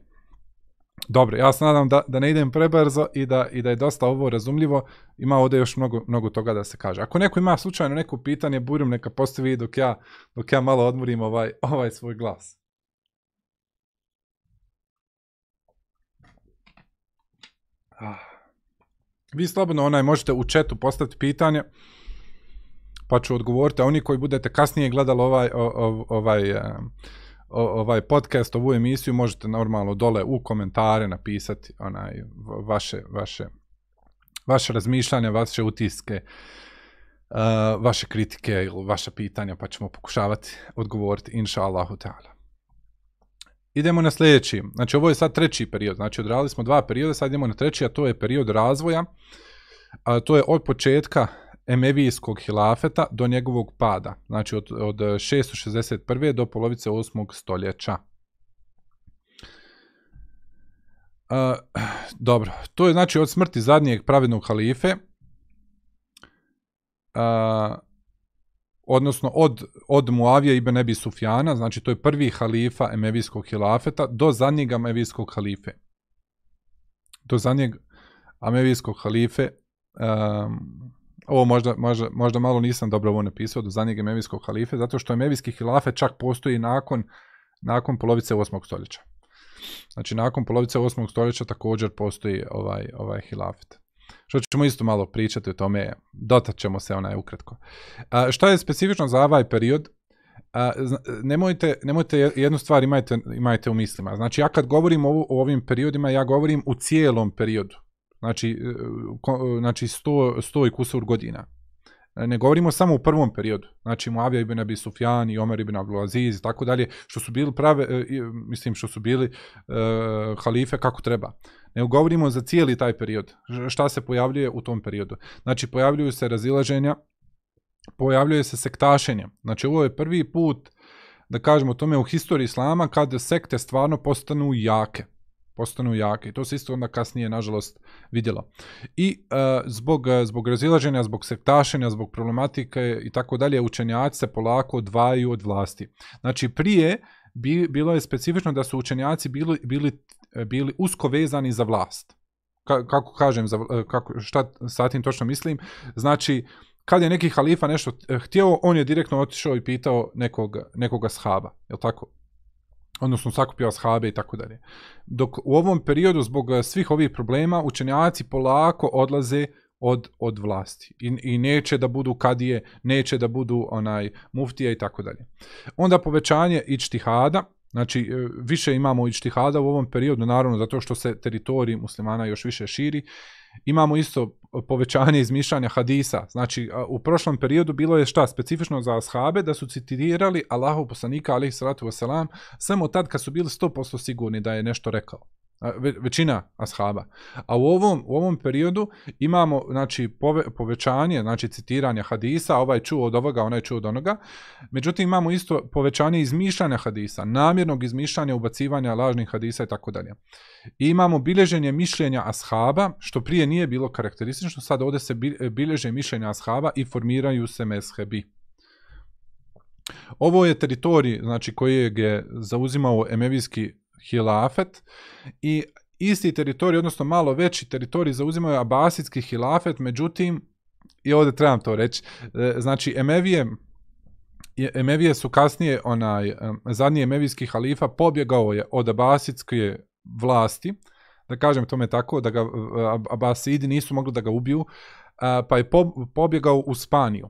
Dobro, ja se nadam da, da ne idem prebrzo i da, i da je dosta ovo razumljivo. Ima ovdje još mnogo, mnogo toga da se kaže. Ako neko ima slučajno neko pitanje, burim neka postavi dok ja, dok ja malo odmorim ovaj, ovaj svoj glas. Ah. Vi slobodno onaj možete u četu postaviti pitanje pa ću odgovoriti, a oni koji budete kasnije gledali ovaj, ovaj, ovaj ovaj podcast, ovu emisiju, možete normalno dole u komentare napisati onaj vaše, vaše, vaše razmišljanja, vaše utiske, uh, vaše kritike ili vaše pitanja, pa ćemo pokušavati odgovoriti, inša Allahu ta'ala. Idemo na sljedeći. Znači, ovo je sad treći period. Znači, odradili smo dva perioda, sad idemo na treći, a to je period razvoja. A, to je od početka Emevijskog hilafeta do njegovog pada, znači od, od 661. do polovice 8. stoljeća. Uh, dobro, to je znači od smrti zadnjeg pravednog halife, uh, odnosno od, od Muavija ibn Ebi Sufjana, znači to je prvi halifa Emevijskog hilafeta, do zadnjeg Emevijskog halife. Do zadnjeg Emevijskog halife, um, ovo možda, možda, možda malo nisam dobro ovo napisao do zadnjeg emevijskog halife, zato što emevijski hilafe čak postoji nakon, nakon polovice 8. stoljeća. Znači, nakon polovice 8. stoljeća također postoji ovaj, ovaj hilafet. Što ćemo isto malo pričati o tome, dotat ćemo se onaj ukratko. A, šta je specifično za ovaj period? A, nemojte, nemojte jednu stvar imajte, imajte u mislima. Znači, ja kad govorim o, o ovim periodima, ja govorim u cijelom periodu znači, e, ko, znači 100, 100 i kusur godina. E, ne govorimo samo u prvom periodu, znači Muavija ibn Abi Sufjan i Omer ibn Abdul Aziz i tako dalje, što su bili prave, e, mislim što su bili uh, halife kako treba. Ne govorimo za cijeli taj period, šta se pojavljuje u tom periodu. Znači pojavljuju se razilaženja, pojavljuje se sektašenje. Znači ovo je prvi put, da kažemo tome, u historiji Islama kad sekte stvarno postanu jake postanu jake. To se isto onda kasnije, nažalost, vidjelo. I uh, zbog, e, zbog razilaženja, zbog sektašenja, zbog problematike i tako dalje, učenjaci se polako odvajaju od vlasti. Znači, prije bi, bilo je specifično da su učenjaci bili, bili, e, bili usko vezani za vlast. Ka, kako kažem, za, kako, šta sa tim točno mislim? Znači, kad je neki halifa nešto htio, on je direktno otišao i pitao nekog, nekoga shaba. Je tako? Odnosno sakupio ashabe i tako dalje. Dok u ovom periodu zbog eh, svih ovih problema učenjaci polako odlaze od od vlasti i, i neće da budu kadije, neće da budu onaj muftije i tako dalje. Onda povećanje ičtihada, znači eh, više imamo ičtihada u ovom periodu naravno zato što se teritorij muslimana još više širi imamo isto povećanje izmišljanja hadisa. Znači, u prošlom periodu bilo je šta specifično za ashabe da su citirali Allahu poslanika alaihi salatu wasalam, samo tad kad su bili 100% sigurni da je nešto rekao većina ashaba. A u ovom, u ovom periodu imamo znači, pove, povećanje, znači citiranja hadisa, ovaj čuo od ovoga, onaj čuo od onoga. Međutim, imamo isto povećanje izmišljanja hadisa, namjernog izmišljanja, ubacivanja lažnih hadisa i tako dalje. I imamo bilježenje mišljenja ashaba, što prije nije bilo karakteristično, sad ovdje se bilježe mišljenja ashaba i formiraju se meshebi. Ovo je teritorij znači, kojeg je zauzimao emevijski hilafet i isti teritorij, odnosno malo veći teritorij zauzimao je abasitski hilafet, međutim, i ovdje trebam to reći, e, znači Emevije, Emevije su kasnije, onaj, e, zadnji Emevijski halifa pobjegao je od abasitske vlasti, da kažem tome tako, da ga e, Abasidi nisu mogli da ga ubiju, pa je pobjegao u Spaniju.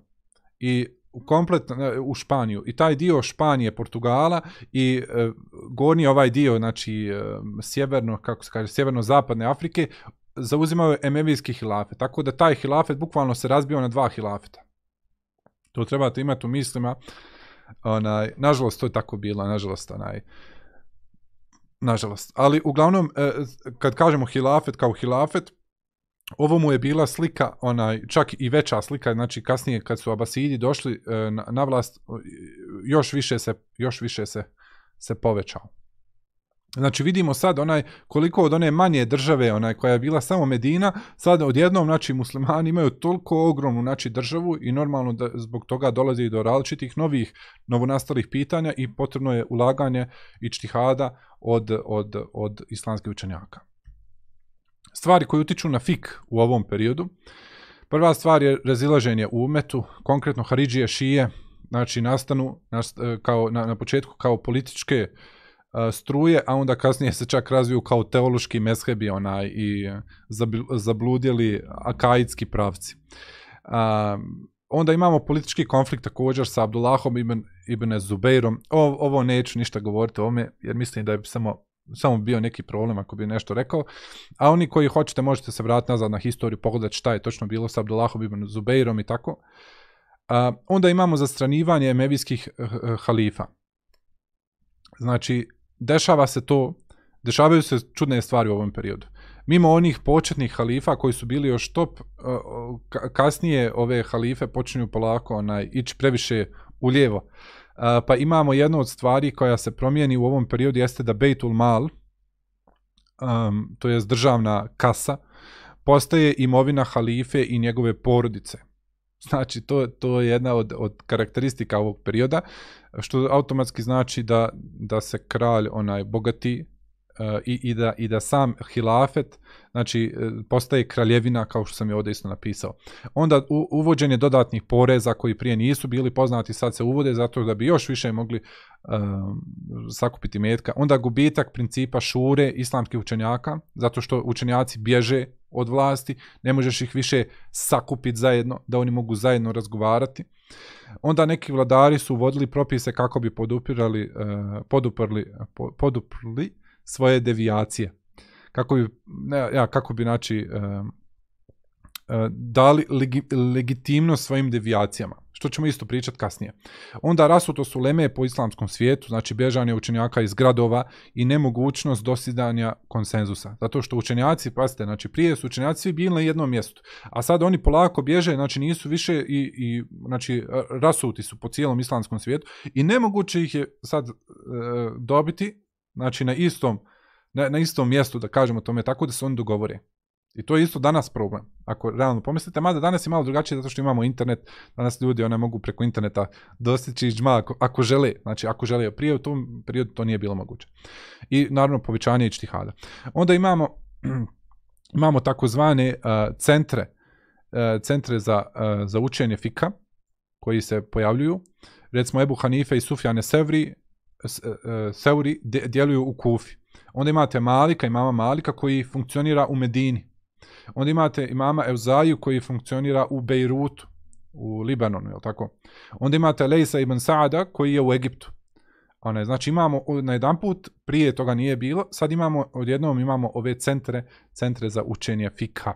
I komplet e, u Španiju i taj dio Španije, Portugala i e, gornji ovaj dio, znači e, sjeverno, kako se kaže, sjeverno-zapadne Afrike, zauzimao je emevijski hilafet. Tako da taj hilafet bukvalno se razbio na dva hilafeta. To trebate imati u mislima. Onaj, nažalost, to je tako bilo, nažalost, onaj, nažalost. Ali uglavnom, e, kad kažemo hilafet kao hilafet, ovo mu je bila slika, onaj, čak i veća slika, znači kasnije kad su Abasidi došli e, na, na vlast, još više se, još više se, se povećao. Znači vidimo sad onaj koliko od one manje države, onaj koja je bila samo Medina, sad odjednom znači muslimani imaju toliko ogromnu znači državu i normalno da zbog toga dolazi do različitih novih novonastalih pitanja i potrebno je ulaganje i čtihada od, od, od islamskih učenjaka stvari koje utiču na fik u ovom periodu. Prva stvar je razilaženje u umetu, konkretno Haridžije šije, znači nastanu nast, e, kao, na, na početku kao političke a, struje, a onda kasnije se čak razviju kao teološki meshebi onaj, i e, zabludjeli akaidski pravci. Uh, onda imamo politički konflikt također sa Abdullahom ibn, ibn Zubeirom. O, ovo neću ništa govoriti o ome, jer mislim da je samo samo bio neki problem ako bi nešto rekao. A oni koji hoćete možete se vratiti nazad na historiju, pogledati šta je točno bilo sa Abdullahom ibn Zubeirom i tako. A, onda imamo zastranivanje emevijskih eh, eh, halifa. Znači, dešava se to, dešavaju se čudne stvari u ovom periodu. Mimo onih početnih halifa koji su bili još top, eh, kasnije ove halife počinju polako onaj, ići previše u lijevo pa imamo jednu od stvari koja se promijeni u ovom periodu jeste da Bejtul Mal, um, to je državna kasa, postaje imovina halife i njegove porodice. Znači, to, to je jedna od, od karakteristika ovog perioda, što automatski znači da, da se kralj onaj bogati i, i, da, i da sam hilafet znači e, postaje kraljevina kao što sam je ovdje isto napisao. Onda u, uvođenje dodatnih poreza koji prije nisu bili poznati sad se uvode zato da bi još više mogli uh, sakupiti metka. Onda gubitak principa šure islamskih učenjaka zato što učenjaci bježe od vlasti, ne možeš ih više sakupiti zajedno, da oni mogu zajedno razgovarati. Onda neki vladari su uvodili propise kako bi podupirali, uh, poduprli, poduprli svoje devijacije kako bi, ne, ja, kako bi znači, uh, dali legi, legitimnost svojim devijacijama, što ćemo isto pričati kasnije. Onda rasuto su leme po islamskom svijetu, znači bježanje učenjaka iz gradova i nemogućnost dosidanja konsenzusa. Zato što učenjaci, pazite, znači prije su učenjaci svi bili na jednom mjestu, a sad oni polako bježe, znači nisu više i, i znači rasuti su po cijelom islamskom svijetu i nemoguće ih je sad e, dobiti, znači na istom na, na istom mjestu, da kažemo tome, tako da se oni dogovore. I to je isto danas problem. Ako realno pomislite, mada danas je malo drugačije zato što imamo internet, danas ljudi one mogu preko interneta dostići džma ako, ako žele, znači ako žele, prije u tom periodu to nije bilo moguće. I naravno povećanje i. Onda imamo, imamo takozvane uh, centre, uh, centre za, uh, za učenje fika, koji se pojavljuju. Recimo Ebu Hanife i Sufjane Sevri, E, e, Seuri djeluju u Kufi. Onda imate Malika, imama Malika koji funkcionira u Medini. Onda imate imama Evzaju koji funkcionira u Bejrutu, u Libanonu, je tako? Onda imate Lejsa ibn Saada koji je u Egiptu. One, znači imamo na jedan put, prije toga nije bilo, sad imamo, odjednom imamo ove centre, centre za učenje fika.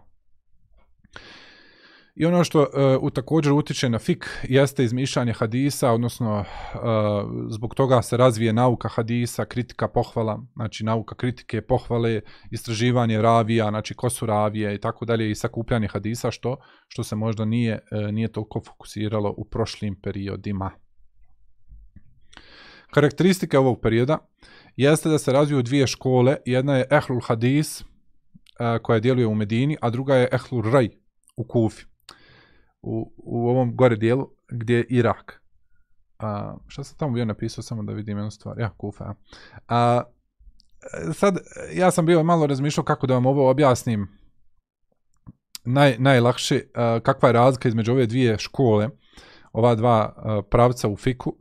I ono što uh, u također utiče na fik jeste izmišljanje hadisa, odnosno uh, zbog toga se razvije nauka hadisa, kritika pohvala, znači nauka kritike, pohvale, istraživanje ravija, znači ko su ravije i tako dalje i sakupljanje hadisa što što se možda nije uh, nije toliko fokusiralo u prošlim periodima. Karakteristike ovog perioda jeste da se razviju dvije škole, jedna je Ehlul Hadis, koja djeluje u Medini, a druga je Ehlul Raj u Kufi u, u ovom gore dijelu gdje je Irak. A, šta sam tamo bio napisao samo da vidim jednu stvar? Ja, kufa. A, sad, ja sam bio malo razmišljao kako da vam ovo objasnim naj, najlakše, a, kakva je razlika između ove dvije škole, ova dva a, pravca u fiku.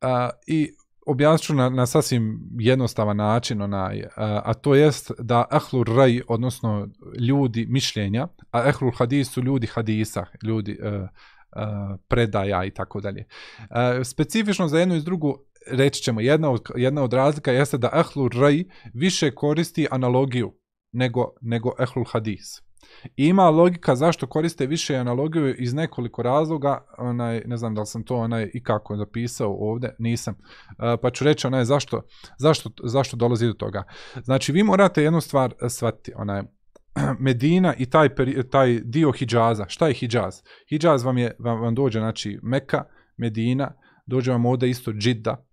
A, I objasnit ću na, na sasvim jednostavan način, onaj, a, a to jest da ahlur raj, odnosno ljudi mišljenja, a ahlur hadis su ljudi hadisa, ljudi a, a, predaja i tako dalje. E, specifično za jednu i drugu reći ćemo, jedna od, jedna od razlika jeste da ahlur raj više koristi analogiju nego, nego ahlur hadis. I ima logika zašto koriste više analogiju iz nekoliko razloga, onaj, ne znam da li sam to onaj i kako zapisao ovdje, nisam. e, pa ću reći onaj zašto, zašto, zašto dolazi do toga. Znači, vi morate jednu stvar e, shvatiti, onaj, Medina i taj, taj dio Hidžaza. Šta je Hidžaz? Hidžaz vam, je, vam, vam dođe, znači, Meka, Medina, dođe vam ovdje isto Džidda.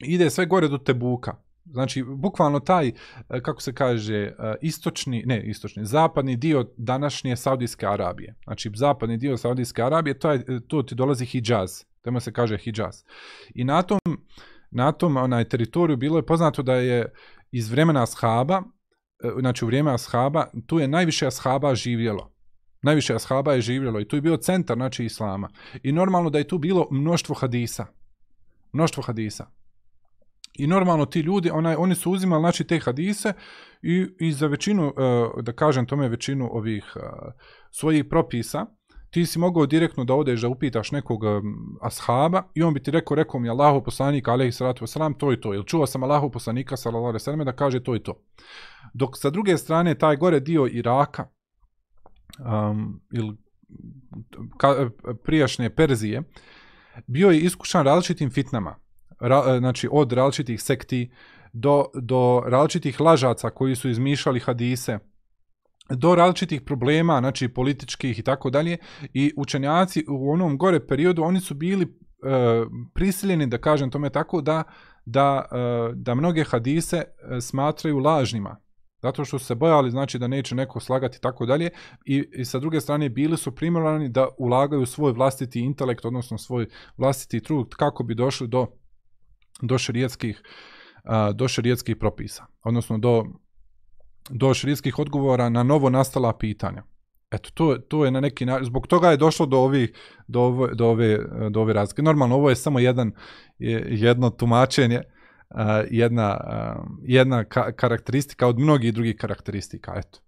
Ide sve gore do Tebuka. Znači, bukvalno taj, e, kako se kaže, e, istočni, ne istočni, zapadni dio današnje Saudijske Arabije. Znači, zapadni dio Saudijske Arabije, to, je, e, to ti dolazi Hidžaz. Tamo se kaže Hidžaz. I na tom, na tom onaj, teritoriju bilo je poznato da je iz vremena Ashaba, znači u vrijeme Ashaba, tu je najviše Ashaba živjelo. Najviše Ashaba je živjelo i tu je bio centar, znači, Islama. I normalno da je tu bilo mnoštvo hadisa. Mnoštvo hadisa. I normalno ti ljudi, onaj, oni su uzimali znači, te hadise i, i za većinu, e, da kažem tome, većinu ovih e, svojih propisa, ti si mogao direktno da odeš da upitaš nekog ashaba i on bi ti rekao, rekao mi Allahu poslanik, alaihi salatu wasalam, to i to. Ili čuo sam Allahu poslanika, sallallahu alaihi sallam, da kaže to i to. Dok sa druge strane, taj gore dio Iraka, um, ili ka, prijašnje Perzije, bio je iskušan različitim fitnama ra, e, znači od različitih sekti do, do različitih lažaca koji su izmišljali hadise, do različitih problema, znači političkih i tako dalje, i učenjaci u onom gore periodu, oni su bili e, prisiljeni, da kažem tome tako, da, da, e, da mnoge hadise e, smatraju lažnima, zato što su se bojali znači da neće neko slagati i tako dalje. I, i sa druge strane bili su primorani da ulagaju svoj vlastiti intelekt odnosno svoj vlastiti trud kako bi došli do do šerijetskih do šerijetskih propisa, odnosno do do šerijetskih odgovora na novo nastala pitanja. Eto, to, to je na neki način, zbog toga je došlo do ovih, do ove, do ove, do ove razlike. Normalno, ovo je samo jedan, jedno tumačenje, jedna, jedna ka karakteristika od mnogih drugih karakteristika, eto.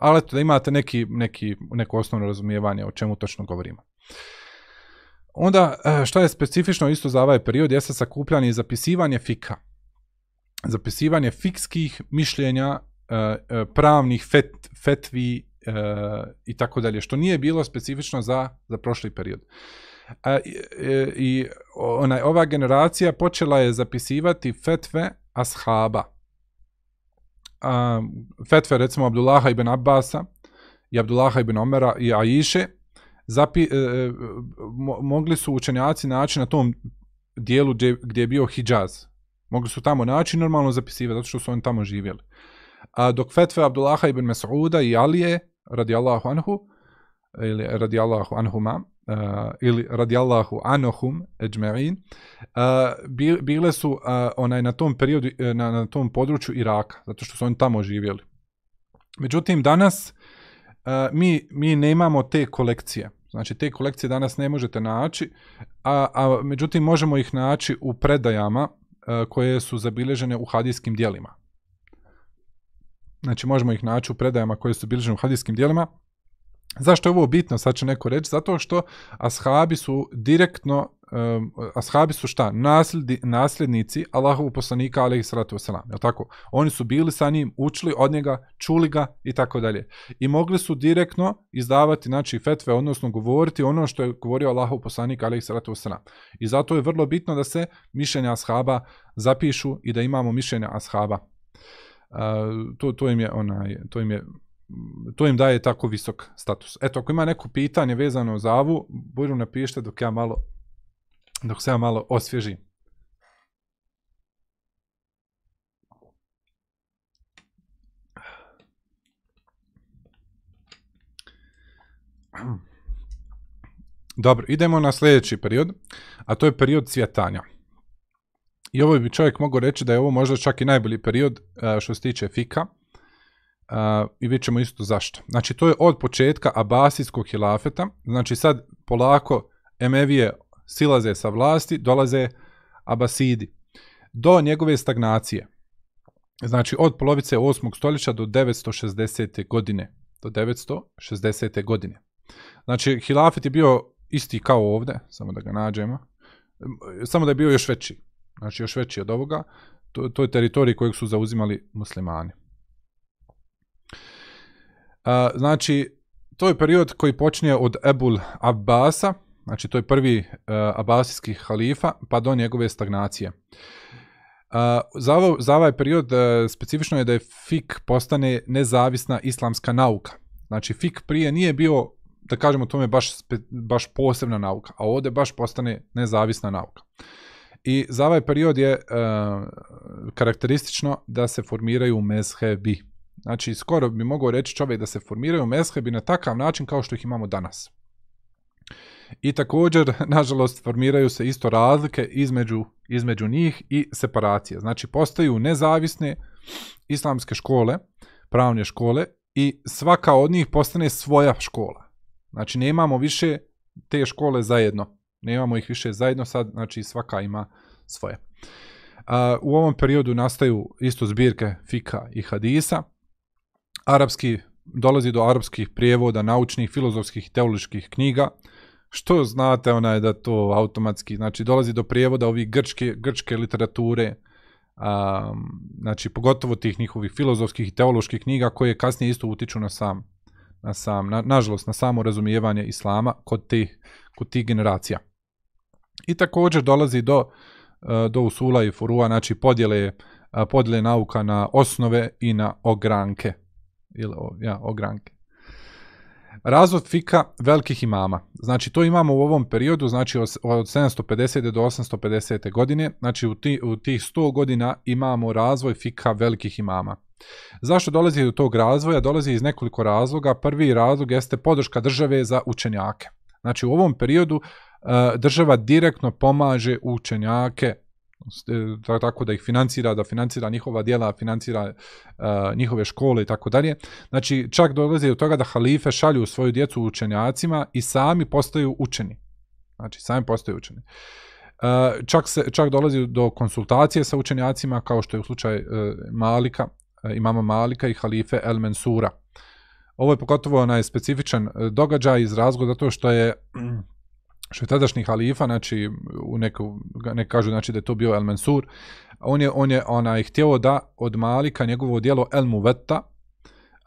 Ali eto, da imate neki, neki, neko osnovno razumijevanje o čemu točno govorimo. Onda, e, šta je specifično isto za ovaj period, jeste sakupljanje i zapisivanje fika. Zapisivanje fikskih mišljenja, e, e, pravnih fet, fetvi i tako dalje, što nije bilo specifično za, za prošli period. I, i onaj, ova generacija počela je zapisivati fetve ashaba. Fetve, recimo, Abdullaha ibn Abbasa i Abdullaha ibn Omera i Aiše, zapi, e, e, mo, mogli su učenjaci naći na tom dijelu gdje, gdje je bio Hidžaz. Mogli su tamo naći normalno zapisivati, zato što su oni tamo živjeli. A dok fetve Abdullaha ibn Mas'uda i Alije, radijallahu anhu, ili radijallahu anhuma, uh, ili radijallahu anohum, eđme'in, uh, e, bile su uh, onaj na tom periodu, na, na tom području Iraka, zato što su oni tamo živjeli. Međutim, danas uh, mi, mi nemamo te kolekcije. Znači, te kolekcije danas ne možete naći, a, a međutim možemo ih naći u predajama e, koje su zabilježene u hadijskim dijelima. Znači, možemo ih naći u predajama koje su zabilježene u hadijskim dijelima. Zašto je ovo bitno, sad će neko reći? Zato što ashabi su direktno um, ashabi su šta? Nasledi, nasljednici Allahovu poslanika, alaihi salatu wasalam. Je tako? Oni su bili sa njim, učili od njega, čuli ga i tako dalje. I mogli su direktno izdavati znači, fetve, odnosno govoriti ono što je govorio Allahov poslanik, alaihi salatu wasalam. I zato je vrlo bitno da se mišljenja ashaba zapišu i da imamo mišljenja ashaba. Uh, to, to im je onaj, to im je to im daje tako visok status. Eto, ako ima neko pitanje vezano za ovu, budu napišite dok ja malo, dok se ja malo osvježim. Dobro, idemo na sljedeći period, a to je period cvjetanja. I ovo bi čovjek mogao reći da je ovo možda čak i najbolji period e, što se tiče fika, e, I vidjet ćemo isto zašto. Znači, to je od početka Abasijskog hilafeta. Znači, sad polako Emevije silaze sa vlasti, dolaze Abasidi. Do njegove stagnacije. Znači, od polovice 8. stoljeća do 960. godine. Do 960. godine. Znači, hilafet je bio isti kao ovde, samo da ga nađemo. Samo da je bio još veći. Znači, još veći od ovoga. To, to je teritorij kojeg su zauzimali muslimani. Uh, znači, to je period koji počinje od Ebul Abbasa, znači to je prvi uh, abasijski halifa, pa do njegove stagnacije. Uh, za, ovo, za ovaj period uh, specifično je da je fik postane nezavisna islamska nauka. Znači, fik prije nije bio, da kažemo tome, baš, spe, baš posebna nauka, a ovdje baš postane nezavisna nauka. I za ovaj period je uh, karakteristično da se formiraju mezhebi. Znači, skoro bi mogao reći čovjek da se formiraju mezhebi na takav način kao što ih imamo danas. I također, nažalost, formiraju se isto razlike između, između njih i separacije. Znači, postaju nezavisne islamske škole, pravne škole i svaka od njih postane svoja škola. Znači, nemamo više te škole zajedno. Nemamo ih više zajedno, sad znači svaka ima svoje. Uh, u ovom periodu nastaju isto zbirke fika i hadisa, arapski, dolazi do arapskih prijevoda, naučnih, filozofskih i teoloških knjiga, što znate ona da to automatski, znači dolazi do prijevoda ovih grčke, grčke literature, um, znači pogotovo tih njihovih filozofskih i teoloških knjiga koje kasnije isto utiču na sam, na sam, na, nažalost, na samo razumijevanje islama kod tih, kod tih generacija. I također dolazi do, e, do usula i furua, znači podjele, podjele nauka na osnove i na ogranke ili ja, ogranke. Razvod fika velikih imama. Znači, to imamo u ovom periodu, znači od, 750. do 850. godine, znači u, ti, u tih 100 godina imamo razvoj fika velikih imama. Zašto dolazi do tog razvoja? Dolazi iz nekoliko razloga. Prvi razlog jeste podrška države za učenjake. Znači, u ovom periodu eh, država direktno pomaže učenjake tako da ih financira, da financira njihova dijela, financira uh, njihove škole i tako dalje. Znači, čak dolazi do toga da halife šalju svoju djecu učenjacima i sami postaju učeni. Znači, sami postaju učeni. Uh, čak, se, čak dolazi do konsultacije sa učenjacima, kao što je u slučaju uh, Malika, uh, imama Malika i halife El Mensura. Ovo je pogotovo onaj specifičan događaj iz razloga zato što je što je tadašnji halifa, znači u neku, ne kažu znači da je to bio El Mansur, on je, on je onaj, htio da od Malika njegovo dijelo El Muvetta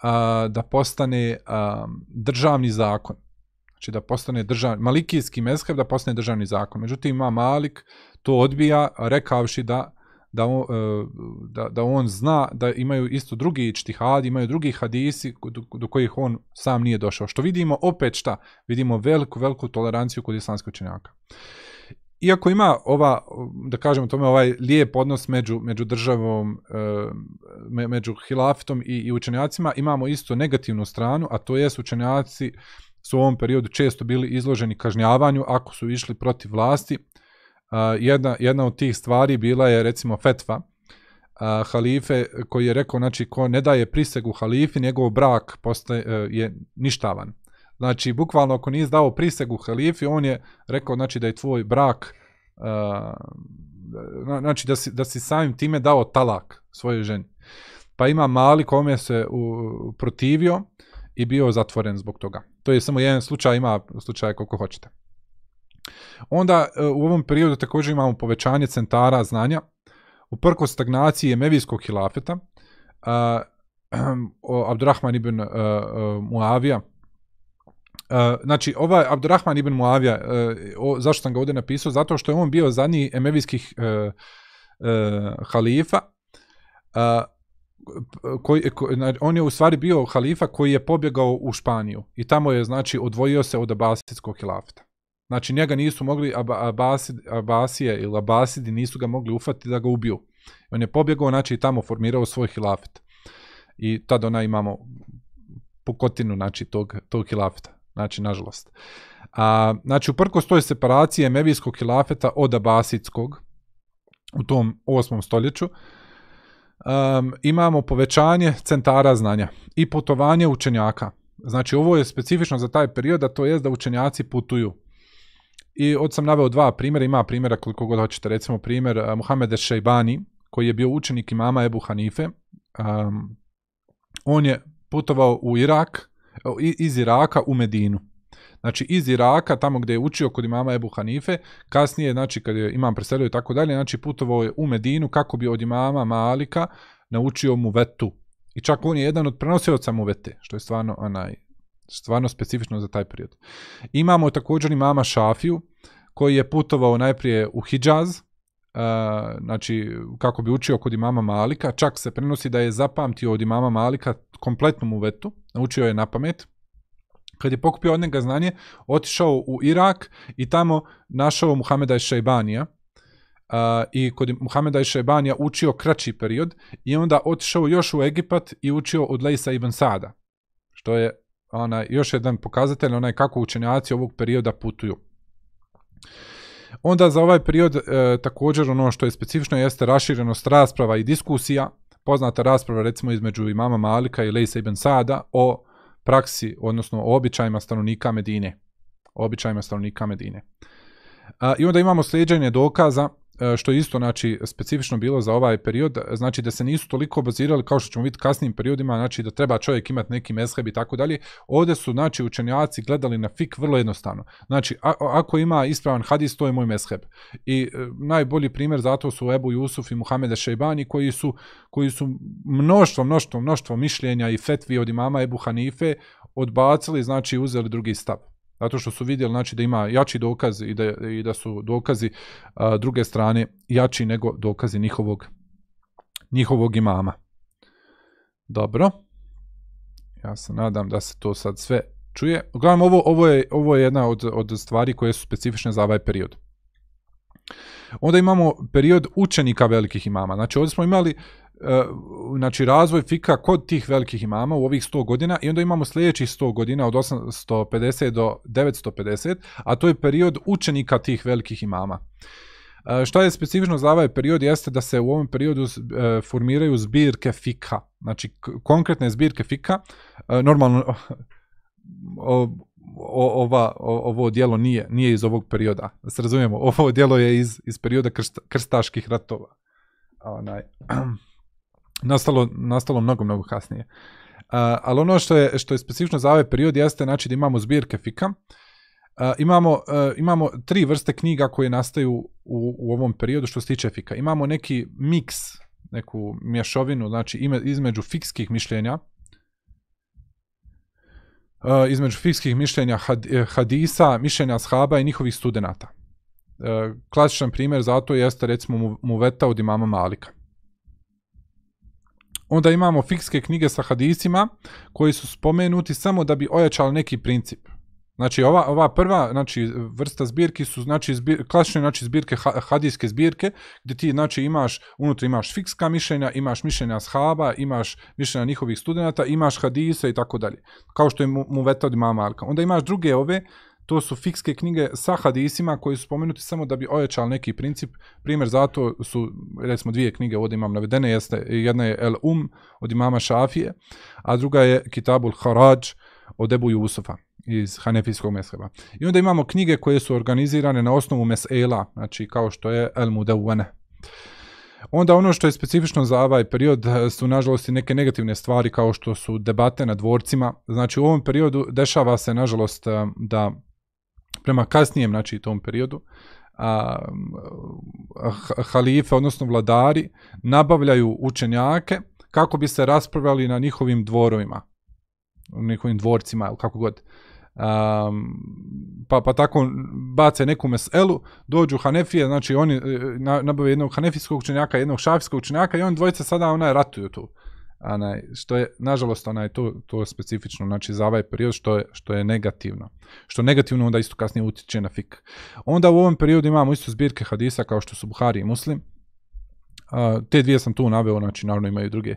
a, da postane a, državni zakon. Znači da postane državni, malikijski mezheb da postane državni zakon. Međutim, ima Malik to odbija rekavši da da on, e, da, da on zna da imaju isto drugi čtihadi, imaju drugi hadisi do, do kojih on sam nije došao. Što vidimo opet šta? Vidimo veliku, veliku toleranciju kod islamskih učenjaka. Iako ima ova, da kažemo tome, ovaj lijep odnos među, među državom, e, među hilafetom i, i učenjacima, imamo isto negativnu stranu, a to je učenjaci su u ovom periodu često bili izloženi kažnjavanju ako su išli protiv vlasti, jedna, jedna od tih stvari bila je recimo fetva a, halife koji je rekao znači ko ne daje prisegu halifi njegov brak postaje, e, je ništavan. Znači bukvalno ako nisi dao prisegu halifi on je rekao znači da je tvoj brak a, znači da si, da si samim time dao talak svojoj ženi. Pa ima mali kome se u, protivio i bio zatvoren zbog toga. To je samo jedan slučaj, ima slučaj koliko hoćete. Onda e, u ovom periodu također imamo povećanje centara znanja, uprko stagnaciji Emevijskog Mevijskog hilafeta, uh, Abdurrahman ibn uh, uh, Muavija, Uh, znači, ovaj Abdurrahman ibn Muavija, uh, o, zašto sam ga ovdje napisao? Zato što je on bio zadnji emevijskih uh, uh, halifa, uh, koji, ko, on je u stvari bio halifa koji je pobjegao u Španiju i tamo je, znači, odvojio se od Abasidskog hilafeta. Znači, njega nisu mogli, Abasid, Abasije ili Abasidi nisu ga mogli ufati da ga ubiju. On je pobjegao, znači, i tamo formirao svoj hilafet. I tada ona imamo pukotinu, znači, tog, tog hilafeta. Znači, nažalost. A, znači, uprko toj separacije Mevijskog hilafeta od Abasidskog u tom 8. stoljeću, um, imamo povećanje centara znanja i putovanje učenjaka. Znači, ovo je specifično za taj period, a to je da učenjaci putuju. I od sam naveo dva primjera, ima primjera koliko god hoćete, recimo primjer eh, uh, Šejbani, koji je bio učenik imama Ebu Hanife. Um, on je putovao u Irak, iz Iraka u Medinu. Znači iz Iraka, tamo gdje je učio kod imama Ebu Hanife, kasnije, znači kad je imam preselio i tako dalje, znači putovao je u Medinu kako bi od imama Malika naučio mu vetu. I čak on je jedan od prenosioca mu vete, što je stvarno, onaj, stvarno specifično za taj period. Imamo također i mama Šafiju, koji je putovao najprije u Hidžaz, Uh, znači kako bi učio kod imama Malika, čak se prenosi da je zapamtio od imama Malika kompletnu mu vetu, naučio je na pamet. Kad je pokupio od njega znanje, otišao u Irak i tamo našao Muhameda i Šajbanija. Uh, eh, I kod Muhameda i Šajbanija učio kraći period i onda otišao još u Egipat i učio od Lejsa ibn Sada. Što je ona, još jedan pokazatelj onaj kako učenjaci ovog perioda putuju. Onda za ovaj period e, također ono što je specifično jeste raširenost rasprava i diskusija, poznata rasprava recimo između imama Malika i Lejsa ibn Sada o praksi, odnosno o običajima stanovnika Medine. O običajima stanovnika Medine. A, I onda imamo sljeđenje dokaza E, što je isto znači specifično bilo za ovaj period, znači da se nisu toliko bazirali kao što ćemo vidjeti kasnim periodima, znači da treba čovjek imati neki mezheb i tako dalje. Ovdje su znači učenjaci gledali na fik vrlo jednostavno. Znači a, ako ima ispravan hadis, to je moj mezheb. I e, najbolji primjer za to su Ebu Jusuf i Muhameda Šejbani koji su koji su mnoštvo, mnoštvo, mnoštvo mišljenja i fetvi od imama Ebu Hanife odbacili, znači uzeli drugi stav zato što su vidjeli znači da ima jači dokaz i da i da su dokazi a, druge strane jači nego dokazi njihovog njihovog imama. Dobro. Ja se nadam da se to sad sve čuje. Uglavnom ovo ovo je ovo je jedna od od stvari koje su specifične za ovaj period. Onda imamo period učenika velikih imama. Znači ovdje smo imali uh, Eh, znači razvoj fika kod tih velikih imama u ovih 100 godina i onda imamo sljedećih 100 godina od 850 do 950, a to je period učenika tih velikih imama. Eh, šta je specifično za ovaj period jeste da se u ovom periodu e, formiraju zbirke fika, znači konkretne zbirke fika, normalno o, o, ova, o, ovo dijelo nije, nije iz ovog perioda, da se razumijemo, ovo dijelo je iz, iz perioda krsta, krstaških ratova. Onaj, nastalo, nastalo mnogo, mnogo kasnije. Uh, ali ono što je, što je specifično za ovaj period jeste znači, da imamo zbirke fika. Uh, imamo, uh, imamo tri vrste knjiga koje nastaju u, u ovom periodu što se tiče fika. Imamo neki miks, neku mješovinu, znači ime, između fikskih mišljenja, uh, između fikskih mišljenja had, e, hadisa, mišljenja shaba i njihovih studenta. Uh, e, klasičan primjer za to jeste recimo Muveta od imama Malika onda imamo fikske knjige sa hadisima koji su spomenuti samo da bi ojačali neki princip. Znači ova ova prva znači vrsta zbirki su znači zbir, klasične znači zbirke hadijske zbirke gdje ti znači imaš unutra imaš fikska mišljenja, imaš mišljenja ashaba, imaš mišljenja njihovih studenata, imaš hadise i tako dalje. Kao što je mu, mu veta od Alka. Onda imaš druge ove to su fikske knjige sa hadisima koji su spomenuti samo da bi ojačali neki princip. Primjer zato su, recimo, dvije knjige ovdje imam navedene, jeste, jedna je El Um od imama Šafije, a druga je Kitabul Haraj od Ebu Jusufa iz Hanefijskog mesheba. I onda imamo knjige koje su organizirane na osnovu mesela, znači kao što je El Mudevene. Onda ono što je specifično za ovaj period su nažalost i neke negativne stvari kao što su debate na dvorcima. Znači u ovom periodu dešava se nažalost da prema kasnijem, znači tom periodu, a, halife, odnosno vladari, nabavljaju učenjake kako bi se raspravljali na njihovim dvorovima, njihovim dvorcima, ili kako god. Um, pa, pa tako bace neku meselu, dođu Hanefije, znači oni e, na, nabave jednog Hanefijskog učenjaka, jednog Šafijskog učenjaka i oni dvojice sada onaj ratuju tu. Onaj, što je, nažalost, onaj, to, to je specifično, znači za ovaj period što je, što je negativno. Što negativno onda isto kasnije utječe na fik. Onda u ovom periodu imamo isto zbirke hadisa kao što su Buhari i Muslim, Uh, te dvije sam tu naveo, znači naravno imaju druge.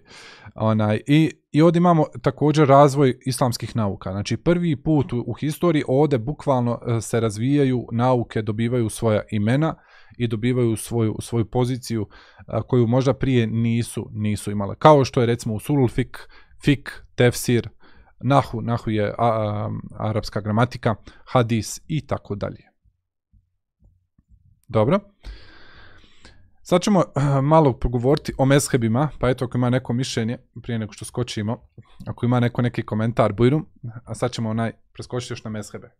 Onaj, i, I ovdje imamo također razvoj islamskih nauka. Znači prvi put u, u historiji ovdje bukvalno uh, se razvijaju nauke, dobivaju svoja imena i dobivaju svoju, svoju poziciju a, koju možda prije nisu nisu imale. Kao što je recimo u Sulul Fik, Fik, Tefsir, Nahu, Nahu je a, a, arapska gramatika, Hadis i tako dalje. Dobro. Sad ćemo eh, malo pogovoriti o meshebima, pa eto ako ima neko mišljenje, prije nego što skočimo, ako ima neko neki komentar, bujru, a sad ćemo onaj preskočiti još na meshebe.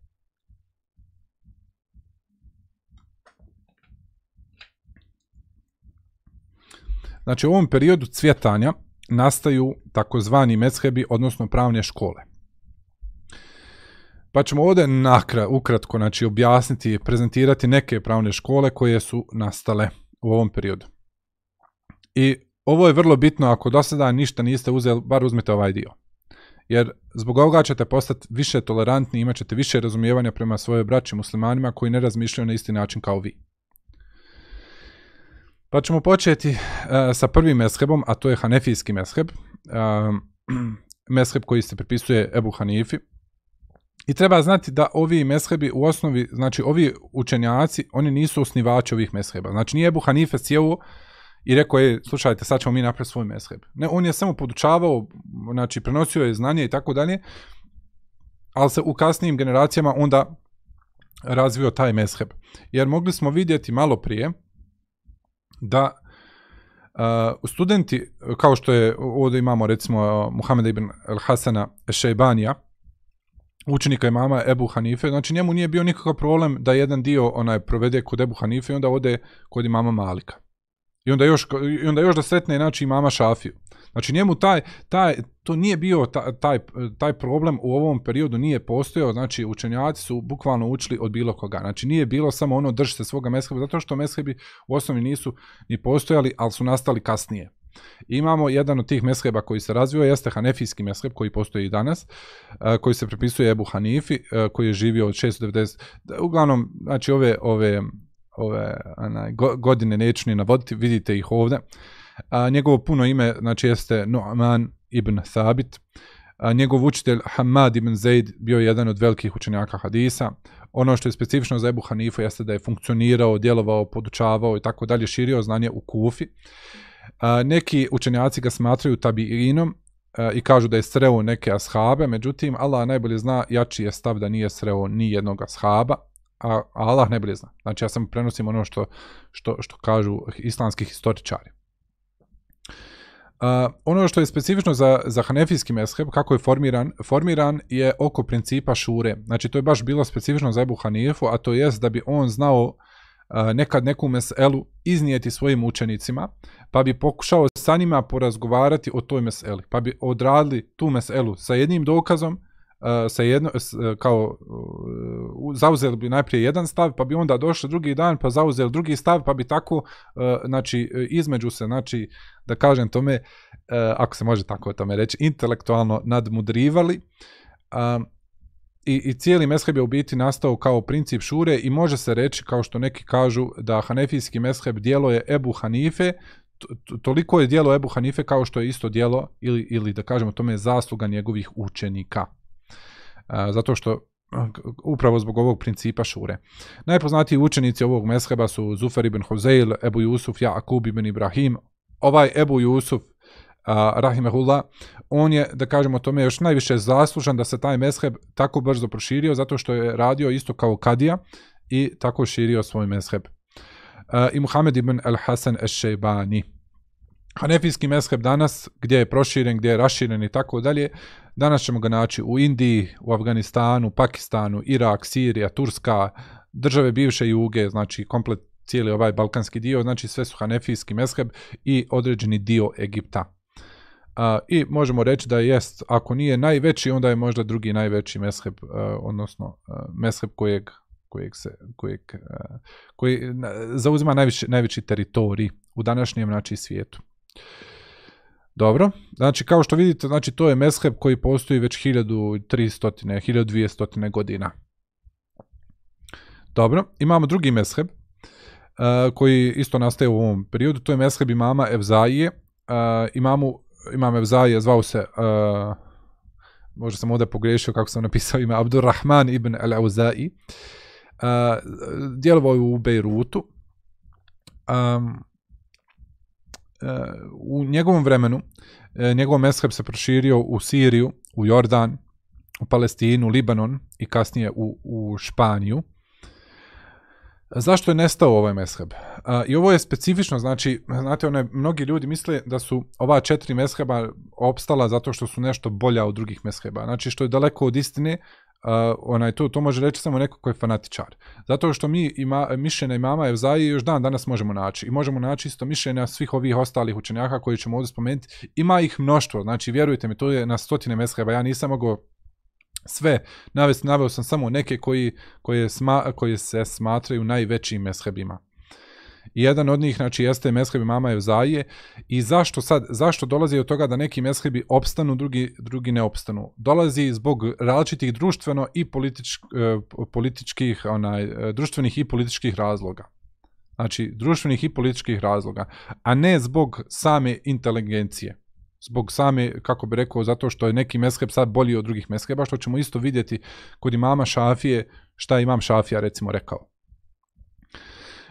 Znači u ovom periodu cvjetanja nastaju takozvani meshebi, odnosno pravne škole. Pa ćemo ovdje nakra, ukratko znači, objasniti i prezentirati neke pravne škole koje su nastale u ovom periodu. I ovo je vrlo bitno, ako do sada ništa niste uzeli, bar uzmite ovaj dio. Jer zbog ovoga ćete postati više tolerantni, imat ćete više razumijevanja prema svojoj braći muslimanima koji ne razmišljaju na isti način kao vi. Pa ćemo početi uh, sa prvim meshebom, a to je hanefijski mesheb. Uh, eh, mesheb koji se pripisuje Ebu Hanifi. I treba znati da ovi meshebi u osnovi, znači ovi učenjaci, oni nisu osnivači ovih mesheba. Znači nije Ebu Hanife sjevo i rekao je, slušajte, sad ćemo mi napraviti svoj mesheb. Ne, on je samo podučavao, znači prenosio je znanje i tako dalje, ali se u kasnijim generacijama onda razvio taj mesheb. Jer mogli smo vidjeti malo prije da uh, studenti, kao što je ovdje imamo recimo uh, Muhammed ibn al-Hasana Šejbanija, učenika imama Ebu Hanife, znači njemu nije bio nikakav problem da jedan dio onaj provede kod Ebu Hanife i onda ode kod imama Malika. I onda još, i onda još da sretne znači mama Šafiju. Znači njemu taj, taj, to nije bio taj, taj problem u ovom periodu nije postojao, znači učenjaci su bukvalno učili od bilo koga. Znači nije bilo samo ono drž se svoga mesheba, zato što meshebi u osnovi nisu ni postojali, ali su nastali kasnije. Imamo jedan od tih mesheba koji se razvio, jeste Hanefijski mesheb koji postoji i danas, e, koji se prepisuje Ebu Hanifi, e, koji je živio od 690. Uglavnom, znači ove, ove, ove anaj, godine neću ni navoditi, vidite ih ovdje. Njegovo puno ime, znači jeste Nu'man ibn Thabit. Njegov učitelj Hamad ibn Zaid bio jedan od velikih učenjaka hadisa. Ono što je specifično za Ebu Hanifu jeste da je funkcionirao, djelovao, podučavao i tako dalje, širio znanje u Kufi. A, neki učenjaci ga smatraju tabiinom a, i kažu da je sreo neke ashabe, međutim, Allah najbolje zna, jači je stav da nije sreo ni jednog ashaba, a Allah ne zna. Znači, ja sam prenosim ono što, što, što kažu islamski historičari. Uh, ono što je specifično za, za hanefijski mesheb, kako je formiran, formiran je oko principa šure. Znači, to je baš bilo specifično za Ebu Hanifu, a to jest da bi on znao uh, nekad neku meselu iznijeti svojim učenicima, pa bi pokušao sa njima porazgovarati o toj meseli, pa bi odradili tu meselu sa jednim dokazom, E, sa jedno, e, kao e, zauzeli bi najprije jedan stav, pa bi onda došli drugi dan, pa zauzeli drugi stav, pa bi tako, znači, između se, znači, da kažem tome, ako se može tako tome reći, intelektualno nadmudrivali, i, i cijeli mesheb je u biti nastao kao princip šure i može se reći, kao što neki kažu, da hanefijski mesheb dijelo je Ebu Hanife, toliko je dijelo Ebu Hanife kao što je isto dijelo, ili, ili da kažemo tome, je zasluga njegovih učenika. Zato što upravo zbog ovog principa šure. Najpoznatiji učenici ovog mesheba su Zufar ibn Huzeil, Ebu Jusuf, Jakub ibn Ibrahim. Ovaj Ebu Jusuf, rahimehullah, on je, da kažemo tome, još najviše zaslužan da se taj mesheb tako brzo proširio, zato što je radio isto kao kadija i tako širio svoj mesheb. Uh, I Muhammed ibn al-Hasan al-Shaybani. Hanefijski mesheb danas, gdje je proširen, gdje je raširen i tako dalje, Danas ćemo ga naći u Indiji, u Afganistanu, Pakistanu, Irak, Sirija, Turska, države bivše juge, znači komplet cijeli ovaj balkanski dio, znači sve su hanefijski mezheb i određeni dio Egipta. Uh, I možemo reći da jest, ako nije najveći, onda je možda drugi najveći mezheb, uh, odnosno uh, mezheb kojeg, kojeg se, kojeg, uh, koji zauzima najveći, najveći teritorij u današnjem znači, svijetu. Dobro, znači kao što vidite, znači to je mezheb koji postoji već 1300, 1200 godina. Dobro, imamo drugi mezheb uh, koji isto nastaje u ovom periodu, to je mezheb imama Evzaije. E, uh, imamo imam Evzaije, zvao se, uh, možda sam ovdje pogrešio kako sam napisao ime, Abdurrahman ibn al-Auzai. Uh, djelovao je u Bejrutu. Um, E, u njegovom vremenu, e, njegov mesheb se proširio u Siriju, u Jordan, u Palestinu, Libanon i kasnije u, u Španiju. Zašto je nestao ovaj mesheb? E, I ovo je specifično, znači, znate, one, mnogi ljudi misle da su ova četiri mesheba opstala zato što su nešto bolja od drugih mesheba. Znači, što je daleko od istine, uh, onaj, to, to može reći samo neko ko je fanatičar. Zato što mi ima, mišljenja imama Evzaije još dan danas možemo naći. I možemo naći isto mišljenja svih ovih ostalih učenjaka koji ćemo ovdje spomenuti. Ima ih mnoštvo, znači, vjerujte mi, to je na stotine mesheba. Ja nisam mogao sve navesti, naveo sam samo neke koji, koje, sma, koje se smatraju najvećim meshebima. I jedan od njih, znači, jeste mesheb mama Evzaije. I zašto sad, zašto dolazi od toga da neki meshebi opstanu, drugi, drugi ne opstanu? Dolazi zbog različitih društveno i politič, e, političkih, onaj, e, društvenih i političkih razloga. Znači, društvenih i političkih razloga, a ne zbog same inteligencije zbog same, kako bi rekao, zato što je neki mesheb sad bolji od drugih mesheba, što ćemo isto vidjeti kod imama Šafije, šta imam Šafija recimo rekao.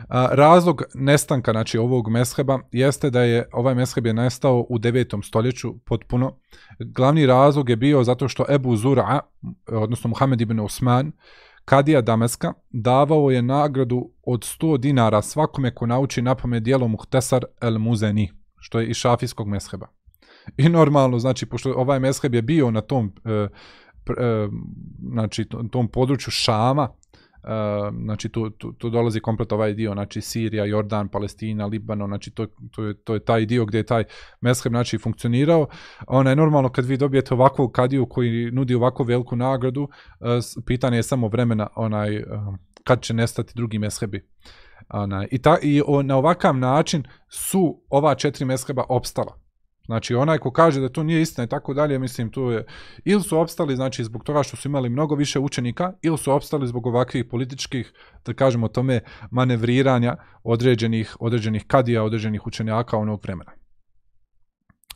A, razlog nestanka znači ovog mesheba jeste da je ovaj mesheb je nestao u 9. stoljeću potpuno. Glavni razlog je bio zato što Ebu Zura, odnosno Muhammed ibn Osman, Kadija Dameska, davao je nagradu od 100 dinara svakome ko nauči napome dijelo Muhtesar el Muzeni, što je iz šafijskog mesheba. I normalno, znači, pošto ovaj mesheb je bio na tom, e, e, znači, tom području Šama, Ehm, znači, tu, tu, tu dolazi komplet ovaj dio, znači, Sirija, Jordan, Palestina, Libano, znači, to, to, je, to je taj dio gdje je taj mezheb, znači, funkcionirao. Ona je normalno kad vi dobijete ovakvu kadiju koji nudi ovakvu veliku nagradu, eh, pitanje je samo vremena, onaj, ehm, kad će nestati drugi meshebi. Ona, i, ta, I o, na ovakav način su ova četiri meshaba opstala. Znači, onaj ko kaže da to nije istina i tako dalje, mislim, tu je, ili su opstali, znači, zbog toga što su imali mnogo više učenika, ili su opstali zbog ovakvih političkih, da kažemo tome, manevriranja određenih, određenih kadija, određenih učenjaka onog vremena.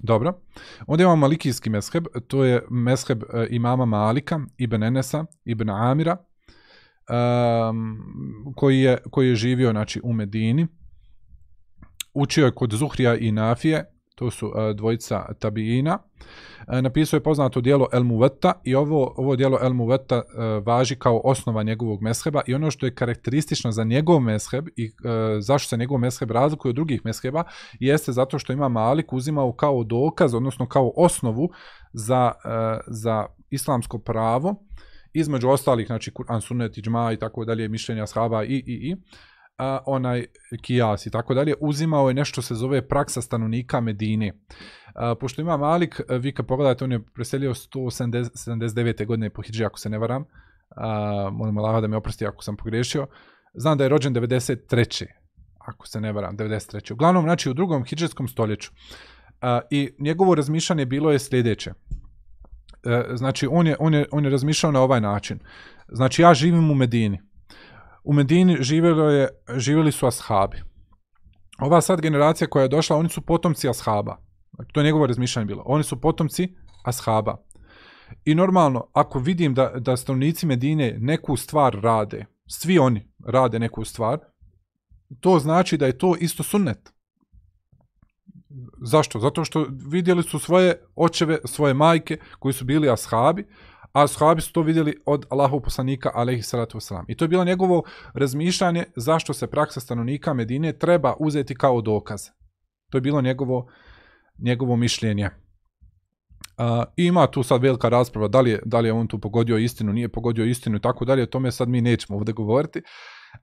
Dobro. Onda imamo malikijski mesheb, to je mesheb e, eh, imama Malika, Ibn Enesa, Ibn Amira, um, koji, je, koji je živio znači, u Medini. Učio je kod Zuhrija i Nafije, to su uh, dvojica tabijina. Uh, e, napisao je poznato dijelo El Muvetta i ovo, ovo dijelo El Muvetta uh, važi kao osnova njegovog mesheba i ono što je karakteristično za njegov mesheb i uh, zašto se njegov mesheb razlikuje od drugih mesheba jeste zato što ima Malik uzimao kao dokaz, odnosno kao osnovu za, uh, za islamsko pravo između ostalih, znači Kur'an, Sunnet, Iđma i tako dalje, mišljenja shaba i, i, i a, onaj kijas i tako dalje, uzimao je nešto se zove praksa stanovnika Medine. A, pošto ima Malik, vi kad pogledate, on je preselio 179. godine po Hidži, ako se ne varam, a, molim Allah da me oprosti ako sam pogrešio, znam da je rođen 93. ako se ne varam, 93. Uglavnom, znači u drugom hidžetskom stoljeću. A, I njegovo razmišljanje bilo je sljedeće. A, znači, on je, on, je, on je razmišljao na ovaj način. Znači, ja živim u Medini u Medini živjelo je, živjeli su ashabi. Ova sad generacija koja je došla, oni su potomci ashaba. Znači, to je njegovo razmišljanje bilo. Oni su potomci ashaba. I normalno, ako vidim da, da stanovnici Medine neku stvar rade, svi oni rade neku stvar, to znači da je to isto sunnet. Zašto? Zato što vidjeli su svoje očeve, svoje majke koji su bili ashabi, a sahabi su to vidjeli od Allahu poslanika alaihi salatu wasalam. I to je bilo njegovo razmišljanje zašto se praksa stanovnika Medine treba uzeti kao dokaz. To je bilo njegovo njegovo mišljenje. Uh, ima tu sad velika rasprava da li, je, da li je on tu pogodio istinu, nije pogodio istinu i tako dalje, o tome sad mi nećemo ovdje govoriti,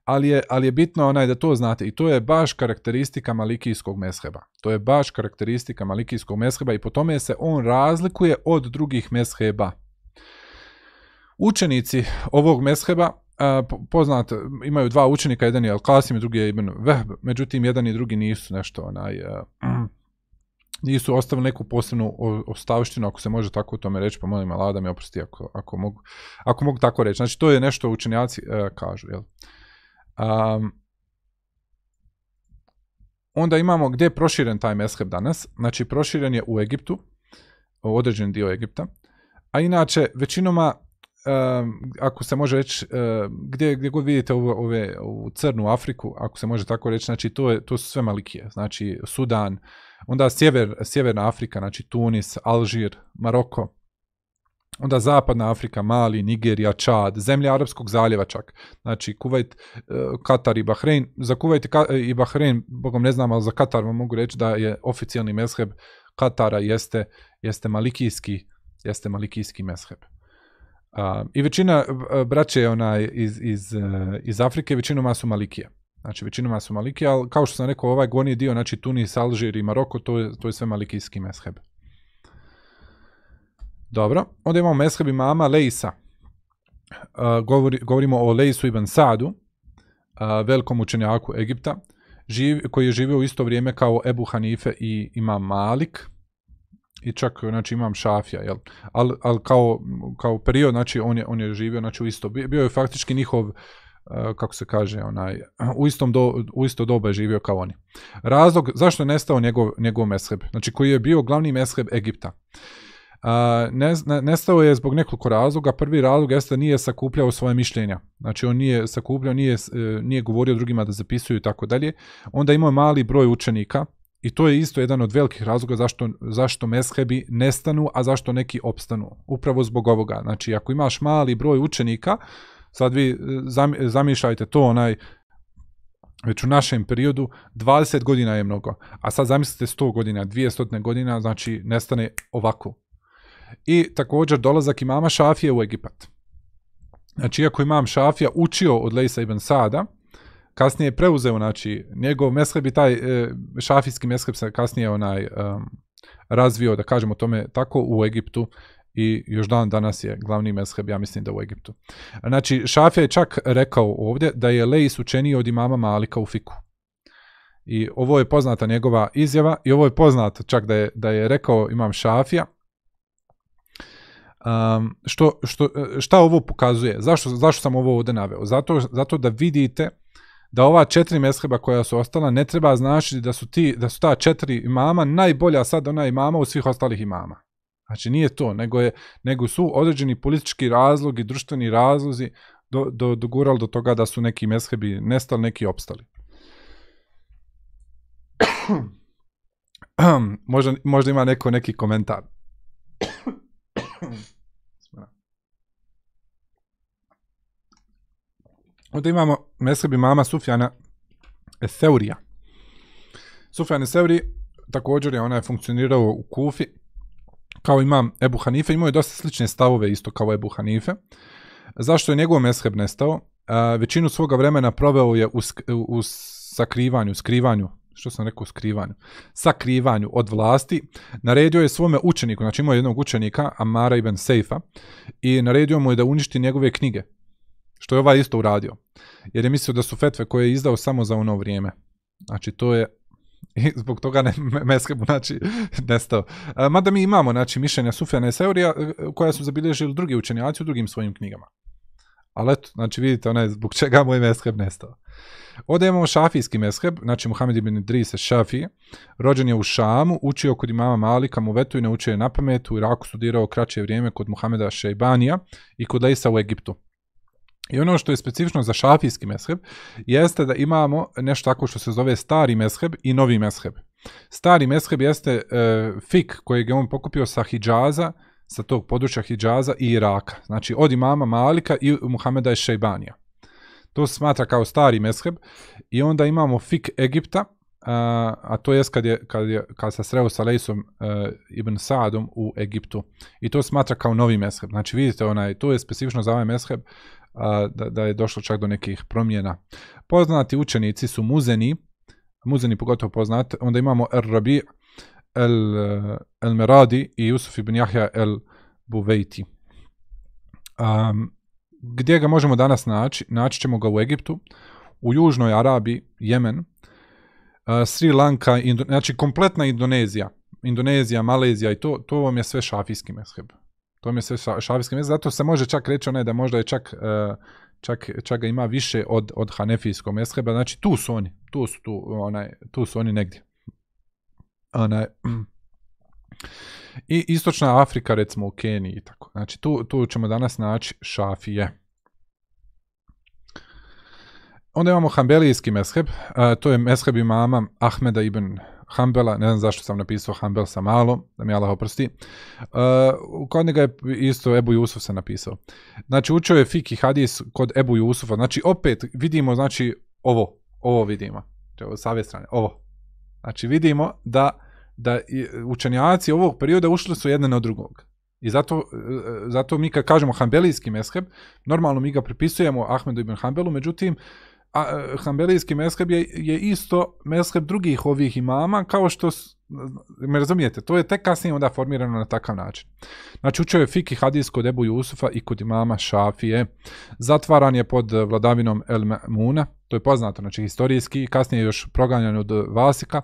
ali je, ali je bitno onaj da to znate i to je baš karakteristika malikijskog mesheba. To je baš karakteristika malikijskog mesheba i po tome se on razlikuje od drugih mesheba. Učenici ovog mesheba poznate, poznat, imaju dva učenika, jedan je Al-Qasim, drugi je Ibn Vehb, međutim, jedan i drugi nisu nešto, onaj, nisu ostavili neku posebnu ostavštinu, ako se može tako u tome reći, pa molim Allah da mi oprosti ako, ako, mogu, ako mogu tako reći. Znači, to je nešto učenjaci uh, kažu. Jel? Um, onda imamo gdje je proširen taj mesheb danas. Znači, proširen je u Egiptu, određen dio Egipta. A inače, većinoma, um, ako se može reći, uh, gdje, gdje god vidite ove, ove, u crnu Afriku, ako se može tako reći, znači, to, je, to su sve malikije. Znači, Sudan, onda sjever, sjeverna Afrika, znači Tunis, Alžir, Maroko, onda zapadna Afrika, Mali, Nigerija, Čad, zemlje Arabskog zaljeva čak, znači Kuvajt, e, Katar i Bahrein. Za Kuvajt i Bahrein, bogom ne znam, ali za Katar vam mogu reći da je oficijalni mezheb Katara jeste, jeste malikijski, jeste malikijski mezheb. A, I većina braće onaj iz, iz, e, iz Afrike, većinom su malikije. Znači, većinom su malikije, ali kao što sam rekao, ovaj goni dio, znači Tunis, Alžir i Maroko, to je, to je sve malikijski mesheb. Dobro, onda imamo mesheb imama Leisa. Uh, e, govori, govorimo o Leisu ibn Sadu, uh, e, velikom učenjaku Egipta, živ, koji je živio u isto vrijeme kao Ebu Hanife i imam Malik, i čak znači imam Šafija, jel? Al, al kao, kao period, znači on je, on je živio znači, u isto, bio je faktički njihov, uh, kako se kaže, onaj, u, istom do, u isto doba je živio kao oni. Razlog zašto je nestao njegov, njegov mesheb, znači koji je bio glavni mesheb Egipta. Uh, ne, ne, nestao je zbog nekoliko razloga. Prvi razlog jeste da nije sakupljao svoje mišljenja. Znači on nije sakupljao, nije, e, nije govorio drugima da zapisuju i tako dalje. Onda imao mali broj učenika i to je isto jedan od velikih razloga zašto, zašto meshebi nestanu, a zašto neki opstanu. Upravo zbog ovoga. Znači ako imaš mali broj učenika, sad vi e, zamišljajte to onaj već u našem periodu 20 godina je mnogo, a sad zamislite 100 godina, 200 godina, znači nestane ovako. I također dolazak imama Šafije u Egipat. Znači, iako imam Šafija učio od Lejsa ibn Sada, kasnije je preuzeo, znači, njegov mesheb i taj e, šafijski mesheb se kasnije onaj um, razvio, da kažemo tome, tako u Egiptu i još dan danas je glavni mesheb, ja mislim da u Egiptu. Znači, Šafija je čak rekao ovdje da je Leis učeniji od imama Malika u Fiku. I ovo je poznata njegova izjava i ovo je poznato čak da je, da je rekao imam Šafija, Um, što, što, e, šta ovo pokazuje? Zašto, zašto sam ovo ovdje naveo? Zato, zato da vidite da ova četiri mesheba koja su ostala ne treba značiti da su, ti, da su ta četiri imama najbolja sad ona imama u svih ostalih imama. Znači nije to, nego, je, nego su određeni politički razlog i društveni razlozi do, do, dogurali do toga da su neki meshebi nestali, neki opstali. možda, možda ima neko neki komentar. Onda imamo mesebi mama Sufjana Eseurija. Sufjan Eseuri također je ona je funkcionirao u Kufi kao imam Ebu Hanife, imao je dosta slične stavove isto kao Ebu Hanife. Zašto je njegov mesheb nestao? A, većinu svoga vremena proveo je u, u sakrivanju, skrivanju što sam rekao, skrivanju, sakrivanju od vlasti, naredio je svome učeniku, znači imao je jednog učenika, Amara ibn Seifa, i naredio mu je da uništi njegove knjige, što je ovaj isto uradio. Jer je mislio da su fetve koje je izdao samo za ono vrijeme. Znači, to je i zbog toga ne meskebu, znači, nestao. E, mada mi imamo, znači, mišljenja Sufjana i Seurija, e, koja su zabilježili drugi učenjaci u drugim svojim knjigama. Ali eto, znači, vidite, onaj, zbog čega moj meskeb nestao. Ovdje imamo šafijski mesheb, znači Muhammed ibn Idris Šafi, rođen je u Šamu, učio kod imama Malika mu vetu i naučio je na pamet, u Iraku studirao kraće vrijeme kod Muhameda Šejbanija i kod Leisa u Egiptu. I ono što je specifično za šafijski mesheb jeste da imamo nešto tako što se zove stari mesheb i novi mesheb. Stari mesheb jeste e, fik kojeg je on pokupio sa Hidžaza, sa tog područja Hidžaza i Iraka. Znači od imama Malika i Muhameda Šejbanija. To se smatra kao stari mesheb. I onda imamo fik Egipta, a to jest kad, je, kad, je, kad se sreo sa Lejsom e, ibn Saadom u Egiptu. I to smatra kao novi mesheb. Znači vidite, onaj, to je specifično za ovaj mesheb a, da, da je došlo čak do nekih promjena. Poznati učenici su muzeni, muzeni pogotovo poznati, onda imamo Ar-Rabi, El, eh, El Meradi i Yusuf ibn Jahja El Buvejti. Um, gdje ga možemo danas naći? Naći ćemo ga u Egiptu, u Južnoj Arabiji, Jemen, uh, Sri Lanka, Indo, znači kompletna Indonezija, Indonezija, Malezija i to, to vam je sve šafijski mezheb. To mi je šafijski mezheb, zato se može čak reći onaj da možda je čak, e, čak, čak ga ima više od, od hanefijskog mezheba, znači tu su oni, tu su, tu, onaj, tu su oni negdje. Onaj, I istočna Afrika, recimo u Keniji i tako. Znači tu, tu ćemo danas naći šafije. Onda imamo Hanbelijski mesheb, to je mesheb imama Ahmeda ibn Hambela, ne znam zašto sam napisao Hambel sa malom, da mi Allah oprosti. Uh, kod njega je isto Ebu Jusuf se napisao. Znači učio je fik i hadis kod Ebu Jusufa. Znači opet vidimo, znači ovo, ovo vidimo. Evo, sa ove strane, ovo. Znači vidimo da, da učenjaci ovog perioda ušli su jedne na drugog. I zato, uh, zato mi kad kažemo Hanbelijski mesheb, normalno mi ga pripisujemo Ahmedu ibn Hanbelu, međutim, uh, a, e, Hanbelijski mezheb je, je isto mezheb drugih ovih imama, kao što, me razumijete, to je tek kasnije onda formirano na takav način. Znači, učio je fik i hadis kod Ebu Jusufa i kod imama Šafije. Zatvaran je pod vladavinom El Muna, to je poznato, znači historijski, kasnije još proganjan od Vasika.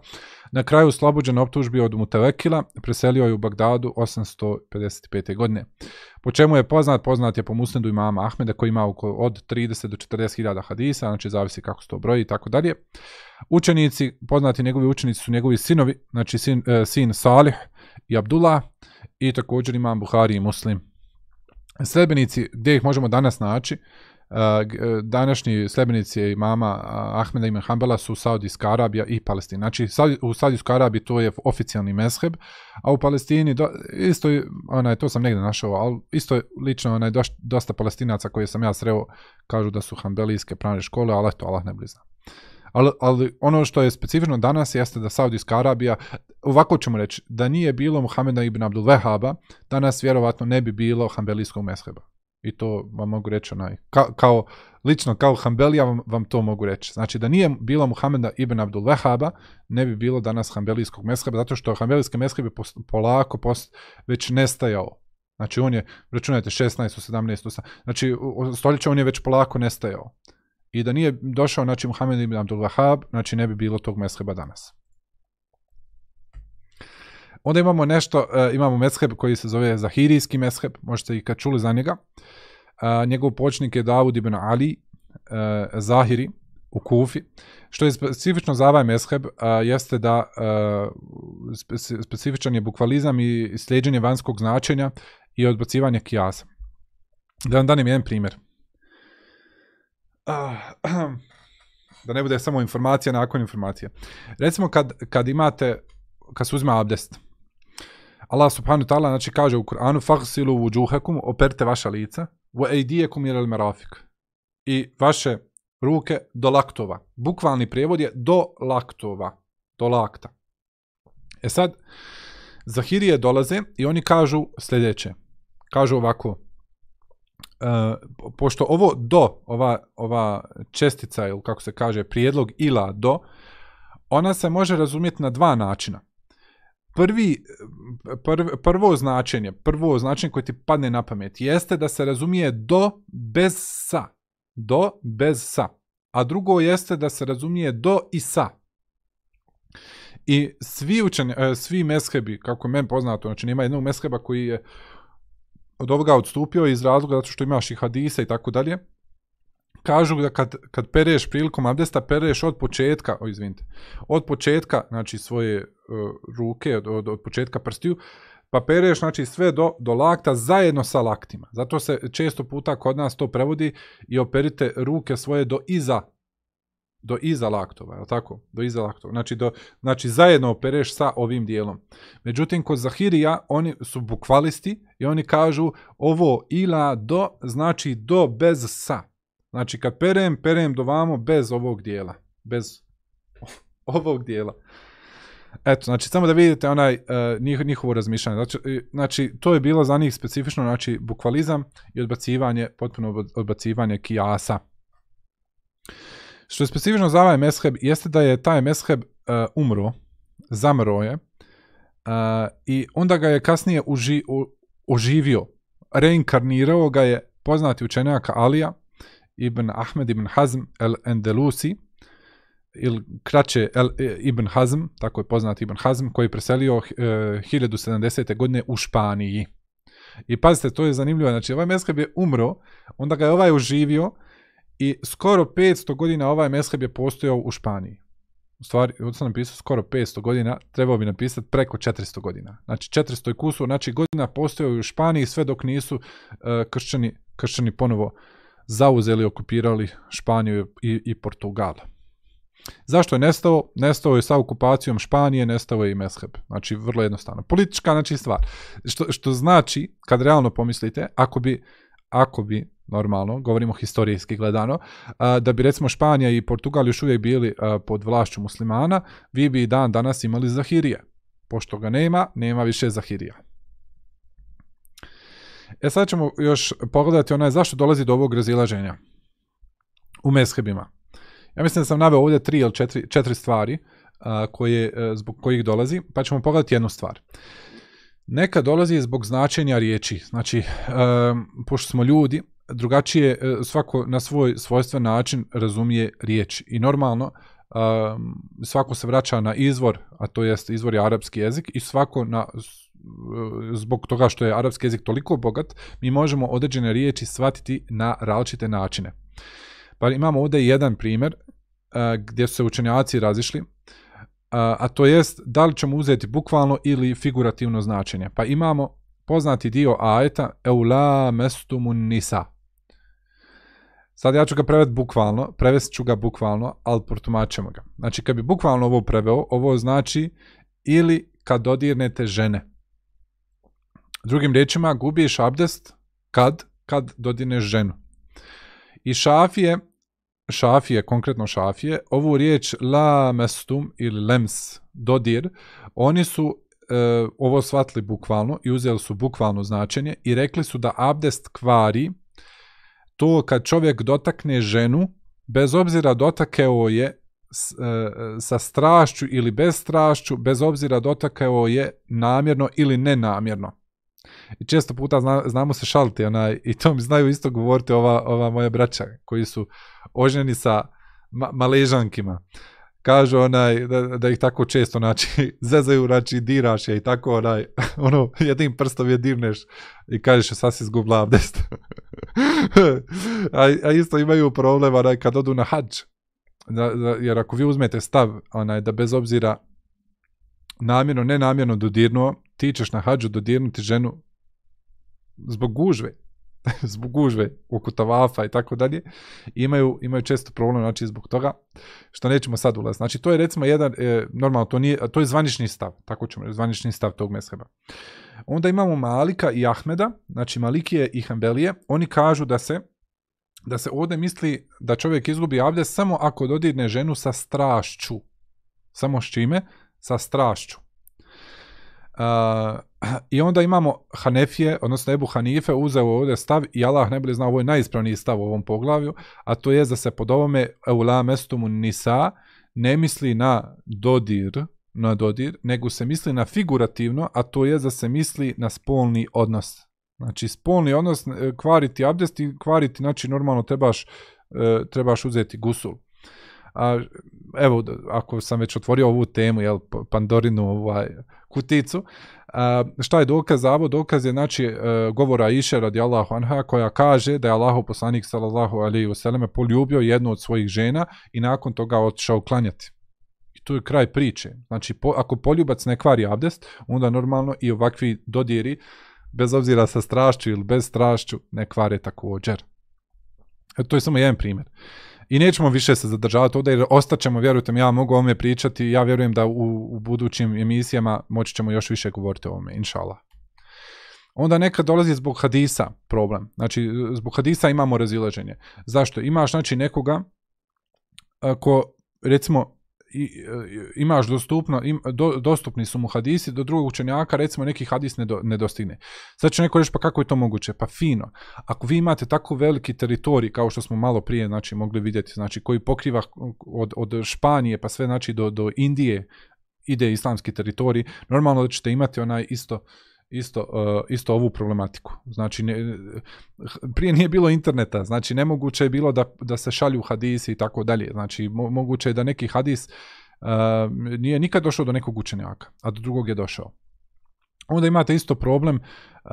Na kraju slobođen optužbi od Mutevekila, preselio je u Bagdadu 855. godine. Po čemu je poznat? Poznat je po musnedu imama Ahmeda koji ima oko od 30 do 40 hiljada hadisa, znači zavisi kako se to broji i tako dalje. Učenici, poznati njegovi učenici su njegovi sinovi, znači sin, e, sin Salih i Abdullah i također imam Buhari i Muslim. Sledbenici, gdje ih možemo danas naći, E, današnji slebenici imama Ahmeda ibn Hanbala su Saudijska Arabija i Palestina. Znači u Saudijskoj Arabiji to je oficijalni mezheb, a u Palestini do, isto onaj to sam negdje našao, al isto lično onaj dosta palestinaca koje sam ja sreo kažu da su hanbelijske pravne škole, al to Allah ne blizna. Ali, ali ono što je specifično danas jeste da Saudijska Arabija, ovako ćemo reći, da nije bilo Muhameda ibn Abdul Vehaba, danas vjerovatno ne bi bilo hanbelijskog mezheba. I to vam mogu reći onaj, ka, kao, lično kao Hanbelija vam, vam to mogu reći. Znači da nije bilo Muhameda ibn Abdul Wahaba, ne bi bilo danas Hanbelijskog mesheba, zato što Hanbelijski mesheb je polako post, već nestajao. Znači on je, računajte, 16. 17. 18. Znači stoljeća on je već polako nestajao. I da nije došao znači, Muhammed ibn Abdul Wahab, znači ne bi bilo tog mesheba danas. Onda imamo nešto, uh, imamo mesheb koji se zove Zahirijski mesheb, možete i kad čuli za njega. Uh, njegov počnik je Davud ibn Ali uh, Zahiri u Kufi. Što je specifično za ovaj mesheb, uh, jeste da uh, spe, specifičan je bukvalizam i sljeđenje vanjskog značenja i odbacivanje kijasa. Da vam danim jedan primjer. Uh, da ne bude samo informacija nakon informacije. Recimo kad, kad imate, kad se uzme abdest, Allah subhanahu wa ta'ala znači kaže u Kur'anu faghsilu wujuhakum operte vaša lica wa aydiyakum ila al-marafiq i vaše ruke do laktova. Bukvalni prijevod je do laktova, do lakta. E sad Zahirije dolaze i oni kažu sljedeće. Kažu ovako: uh, pošto ovo do, ova ova čestica ili kako se kaže prijedlog ila do, ona se može razumjeti na dva načina prvi, prv, prvo značenje, prvo značenje koje ti padne na pamet jeste da se razumije do bez sa. Do bez sa. A drugo jeste da se razumije do i sa. I svi učeni, e, svi meshebi, kako men poznato, znači nema jednog mesheba koji je od ovoga odstupio iz razloga zato što imaš i hadisa i tako dalje, kažu da kad, kad pereš prilikom abdesta, pereš od početka, o izvinite, od početka, znači svoje uh, ruke, od, od, od početka prstiju, pa pereš znači sve do, do lakta zajedno sa laktima. Zato se često puta kod nas to prevodi i operite ruke svoje do iza do iza laktova, je tako? Do iza laktova. Znači, do, znači zajedno opereš sa ovim dijelom. Međutim, kod Zahirija, oni su bukvalisti i oni kažu ovo ila do, znači do bez sa. Znači, kad perem, perem do vamo bez ovog dijela. Bez, ovog dijela. Eto, znači, samo da vidite onaj uh, njih, njihovo razmišljanje. Znači, znači, to je bilo za njih specifično, znači, bukvalizam i odbacivanje, potpuno odbacivanje kijasa. Što je specifično za ovaj mesheb, jeste da je taj mesheb uh, e, umro, zamro je, uh, i onda ga je kasnije uži, u, oživio, reinkarnirao ga je poznati učenjak Alija, ibn Ahmed ibn Hazm el-Endelusi, ili kraće El, e, Ibn Hazm, tako je poznat Ibn Hazm, koji je preselio eh, e, 1070. godine u Španiji. I pazite, to je zanimljivo, znači ovaj mesheb je umro, onda ga je ovaj uživio i skoro 500 godina ovaj mesheb je postojao u Španiji. U stvari, od sam napisao skoro 500 godina, trebao bi napisati preko 400 godina. Znači 400 i kusu, znači godina postojao u Španiji sve dok nisu e, kršćani, kršćani ponovo zauzeli, okupirali Španiju i, i Portugal. Zašto je nestao? Nestao je sa okupacijom Španije, nestao je i Mesheb. Znači, vrlo jednostavno. Politička, znači, stvar. Što, što znači, kad realno pomislite, ako bi, ako bi normalno, govorimo historijski gledano, a, da bi recimo Španija i Portugal još uvijek bili a, pod vlašću muslimana, vi bi dan danas imali Zahirije. Pošto ga nema, nema više Zahirija. E sad ćemo još pogledati onaj zašto dolazi do ovog razilaženja u meshebima. Ja mislim da sam naveo ovdje tri ili četiri, četiri stvari a, koje, a, zbog kojih dolazi, pa ćemo pogledati jednu stvar. Neka dolazi zbog značenja riječi. Znači, a, pošto smo ljudi, drugačije a, svako na svoj svojstven način razumije riječ. I normalno, a, svako se vraća na izvor, a to jest izvor je arapski jezik, i svako na zbog toga što je arapski jezik toliko bogat, mi možemo određene riječi shvatiti na različite načine. Pa imamo ovdje jedan primjer e, gdje su se učenjaci razišli, e, a to jest da li ćemo uzeti bukvalno ili figurativno značenje. Pa imamo poznati dio ajeta Eula mestumun nisa. Sad ja ću ga prevesti bukvalno, prevest ću ga bukvalno, ali protumačemo ga. Znači, kad bi bukvalno ovo preveo, ovo znači ili kad dodirnete žene. Drugim riječima, gubiš abdest kad, kad dodirneš ženu. I šafije, šafije, konkretno šafije, ovu riječ la mestum ili lems, dodir, oni su e, ovo shvatili bukvalno i uzeli su bukvalno značenje i rekli su da abdest kvari to kad čovjek dotakne ženu, bez obzira dotakeo je s, e, sa strašću ili bez strašću, bez obzira dotakao je namjerno ili nenamjerno. I često puta zna, znamo se šaliti onaj, i to mi znaju isto govoriti ova, ova moja braća koji su oženi sa ma maležankima. Kažu onaj, da, da ih tako često znači, zezaju, znači diraš je i tako onaj, ono, jednim prstom je dirneš i kažeš sad si zgubla abdest. a, a isto imaju problema, onaj, kad odu na hađ. Da, da, jer ako vi uzmete stav onaj, da bez obzira namjerno, nenamjerno dodirnuo, ti ćeš na hađu dodirnuti ženu zbog gužve, zbog gužve oko tavafa i tako dalje, imaju, imaju često problem znači zbog toga što nećemo sad ulaziti. Znači to je recimo jedan, e, normalno to, nije, to je zvanični stav, tako ćemo zvanični stav tog mesheba. Onda imamo Malika i Ahmeda, znači Malikije i Hanbelije, oni kažu da se da se ovdje misli da čovjek izgubi avde samo ako dodirne ženu sa strašću. Samo s čime? Sa strašću. Uh, I onda imamo Hanefije, odnosno Ebu Hanife, uzeo ovdje stav i Allah ne bi znao, ovo je najispravniji stav u ovom poglavlju, a to je da se pod ovome Eula mestumu nisa ne misli na dodir, na dodir, nego se misli na figurativno, a to je da se misli na spolni odnos. Znači, spolni odnos, e, kvariti abdest i kvariti, znači, normalno trebaš, e, trebaš uzeti gusul. A, evo, ako sam već otvorio ovu temu, jel, Pandorinu ovaj, kuticu, a, šta je dokaz? Ovo dokaz je, znači, e, govora Iše radi Allahu Anha, koja kaže da je Allahu poslanik, sallallahu alaihi vseleme poljubio jednu od svojih žena i nakon toga otišao klanjati. I tu je kraj priče. Znači, po, ako poljubac ne kvari abdest, onda normalno i ovakvi dodiri, bez obzira sa strašću ili bez strašću, ne kvare također. E, to je samo jedan primjer. I nećemo više se zadržavati ovdje jer ostaćemo, vjerujte mi, ja mogu o ovome pričati, ja vjerujem da u, u budućim emisijama moći ćemo još više govoriti o ovome, inšala. Onda nekad dolazi zbog hadisa problem. Znači, zbog hadisa imamo razilaženje. Zašto? Imaš, znači, nekoga ko, recimo, i, e, imaš dostupno, im, do, dostupni su mu hadisi, do drugog učenjaka recimo neki hadis ne, do, ne dostigne. Sad će neko reći pa kako je to moguće? Pa fino. Ako vi imate tako veliki teritorij kao što smo malo prije znači, mogli vidjeti, znači koji pokriva od, od Španije pa sve znači do, do Indije ide islamski teritorij, normalno da ćete imati onaj isto isto, uh, isto ovu problematiku. Znači, ne, prije nije bilo interneta, znači nemoguće je bilo da, da se šalju hadisi i tako dalje. Znači, mo, moguće je da neki hadis uh, nije nikad došao do nekog učenjaka, a do drugog je došao. Onda imate isto problem uh,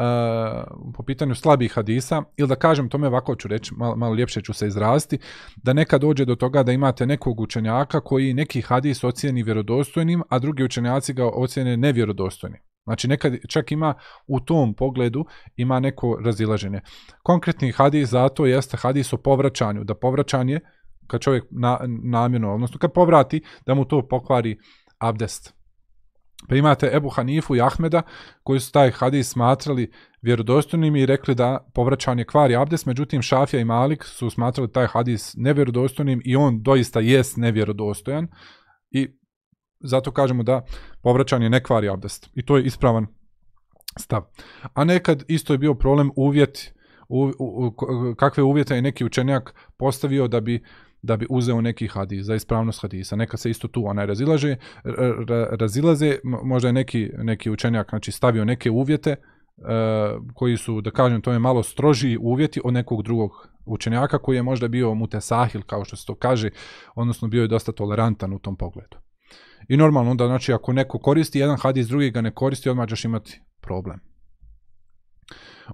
po pitanju slabih hadisa, ili da kažem, tome ovako ću reći, malo, malo ljepše ću se izraziti, da nekad dođe do toga da imate nekog učenjaka koji neki hadis ocijeni vjerodostojnim, a drugi učenjaci ga ocijene nevjerodostojnim. Znači nekad čak ima u tom pogledu ima neko razilaženje. Konkretni hadis zato jeste hadis o povraćanju, da povraćanje kad čovjek na, namjerno, odnosno kad povrati, da mu to pokvari abdest. Pa imate Ebu Hanifu i Ahmeda koji su taj hadis smatrali vjerodostojnim i rekli da povraćanje kvari abdest, međutim Šafija i Malik su smatrali taj hadis nevjerodostojnim i on doista jest nevjerodostojan i zato kažemo da povraćanje ne kvari abdest. I to je ispravan stav. A nekad isto je bio problem uvjet, u, u, u, kakve uvjete je neki učenjak postavio da bi da bi uzeo neki hadis za ispravnost hadisa. Neka se isto tu onaj razilaže, razilaze, možda je neki, neki učenjak znači, stavio neke uvjete uh, koji su, da kažem, to je malo stroži uvjeti od nekog drugog učenjaka koji je možda bio mutesahil, kao što se to kaže, odnosno bio je dosta tolerantan u tom pogledu. I normalno onda, znači, ako neko koristi jedan hadis, drugi ga ne koristi, odmah ćeš imati problem.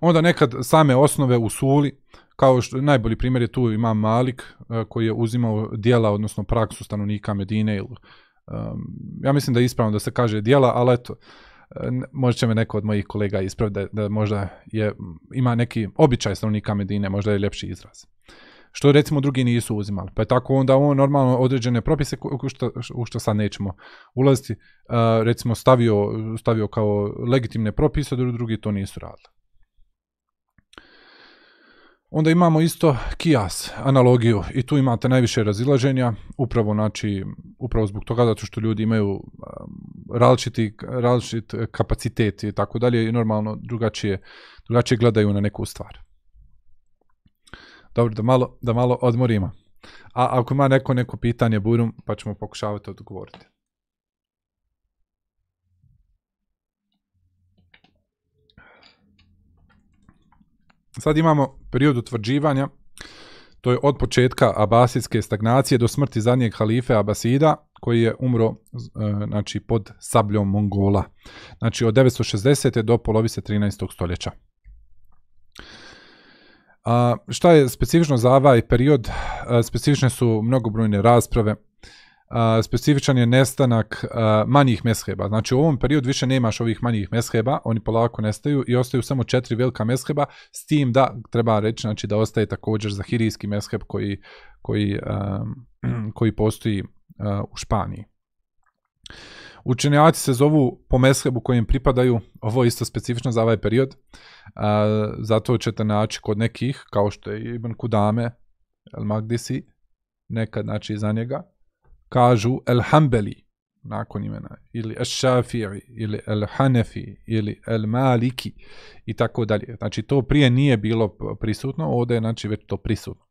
Onda nekad same osnove u suli, kao što najbolji primjer je tu ima Malik, e, koji je uzimao dijela, odnosno praksu stanovnika Medine. Ili, um, ja mislim da je ispravno da se kaže dijela, ali eto, e, možda će me neko od mojih kolega ispraviti da, da možda je, ima neki običaj stanovnika Medine, možda je ljepši izraz što recimo drugi nisu uzimali. Pa je tako onda on normalno određene propise u što, u što sad nećemo ulaziti, uh, recimo stavio, stavio kao legitimne propise, da drugi to nisu radili. Onda imamo isto kijas, analogiju, i tu imate najviše razilaženja, upravo, znači, upravo zbog toga, zato što ljudi imaju um, različiti, različit kapacitet i tako dalje, i normalno drugačije, drugačije gledaju na neku stvar. Dobro, da malo, da malo odmorimo. A ako ima neko neko pitanje, burum, pa ćemo pokušavati odgovoriti. Sad imamo period utvrđivanja, to je od početka abasijske stagnacije do smrti zadnjeg halife Abasida, koji je umro e, znači, pod sabljom Mongola. Znači od 960. do polovice 13. stoljeća. A, šta je specifično za ovaj period? A, specifične su mnogobrojne rasprave. A, specifičan je nestanak a, manjih mesheba. Znači u ovom periodu više nemaš ovih manjih mesheba, oni polako nestaju i ostaju samo četiri velika mesheba, s tim da treba reći znači, da ostaje također zahirijski mesheb koji, koji, a, koji postoji a, u Španiji. Učenjaci se zovu po meshebu kojem pripadaju, ovo je isto specifično za ovaj period, a, zato ćete naći kod nekih, kao što je Ibn Kudame, El Magdisi, nekad znači za njega, kažu El Hanbeli, nakon imena, ili El Shafi'i, ili El Hanefi, ili El Maliki, i tako dalje. Znači to prije nije bilo prisutno, ovdje je znači već to prisutno.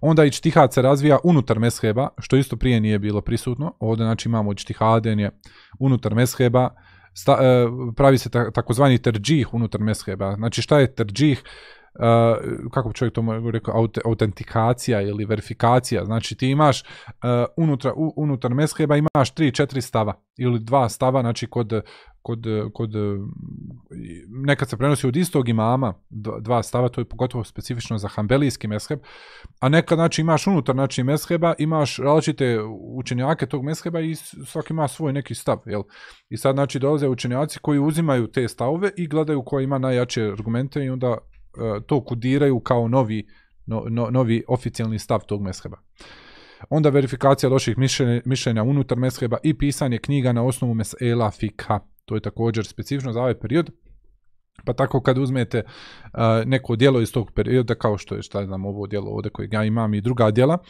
Onda i čtihad se razvija unutar mesheba, što isto prije nije bilo prisutno. Ovdje znači imamo čtihadenje unutar mesheba, sta, e, pravi se ta, takozvani terđih unutar mesheba. Znači šta je terđih? Uh, kako bi čovjek to mogu rekao, aut, autentikacija ili verifikacija. Znači ti imaš uh, unutra, u, unutar mesheba imaš 3-4 stava ili dva stava, znači kod kod, kod nekad se prenosi od istog imama dva stava, to je pogotovo specifično za hambelijski mesheb, a nekad znači imaš unutar znači mesheba, imaš različite učenjake tog mesheba i svaki ima svoj neki stav, jel? I sad znači dolaze učenjaci koji uzimaju te stavove i gledaju ko ima najjače argumente i onda Eh, to kudiraju kao novi, no, no, novi oficijalni stav tog mesheba. Onda verifikacija loših mišljenja, mišljenja unutar mesheba i pisanje knjiga na osnovu mesela fikha. To je također specifično za ovaj period. Pa tako kad uzmete uh, neko dijelo iz tog perioda, kao što je, šta znam, ovo dijelo ovdje koje ja imam i druga dijela, uh,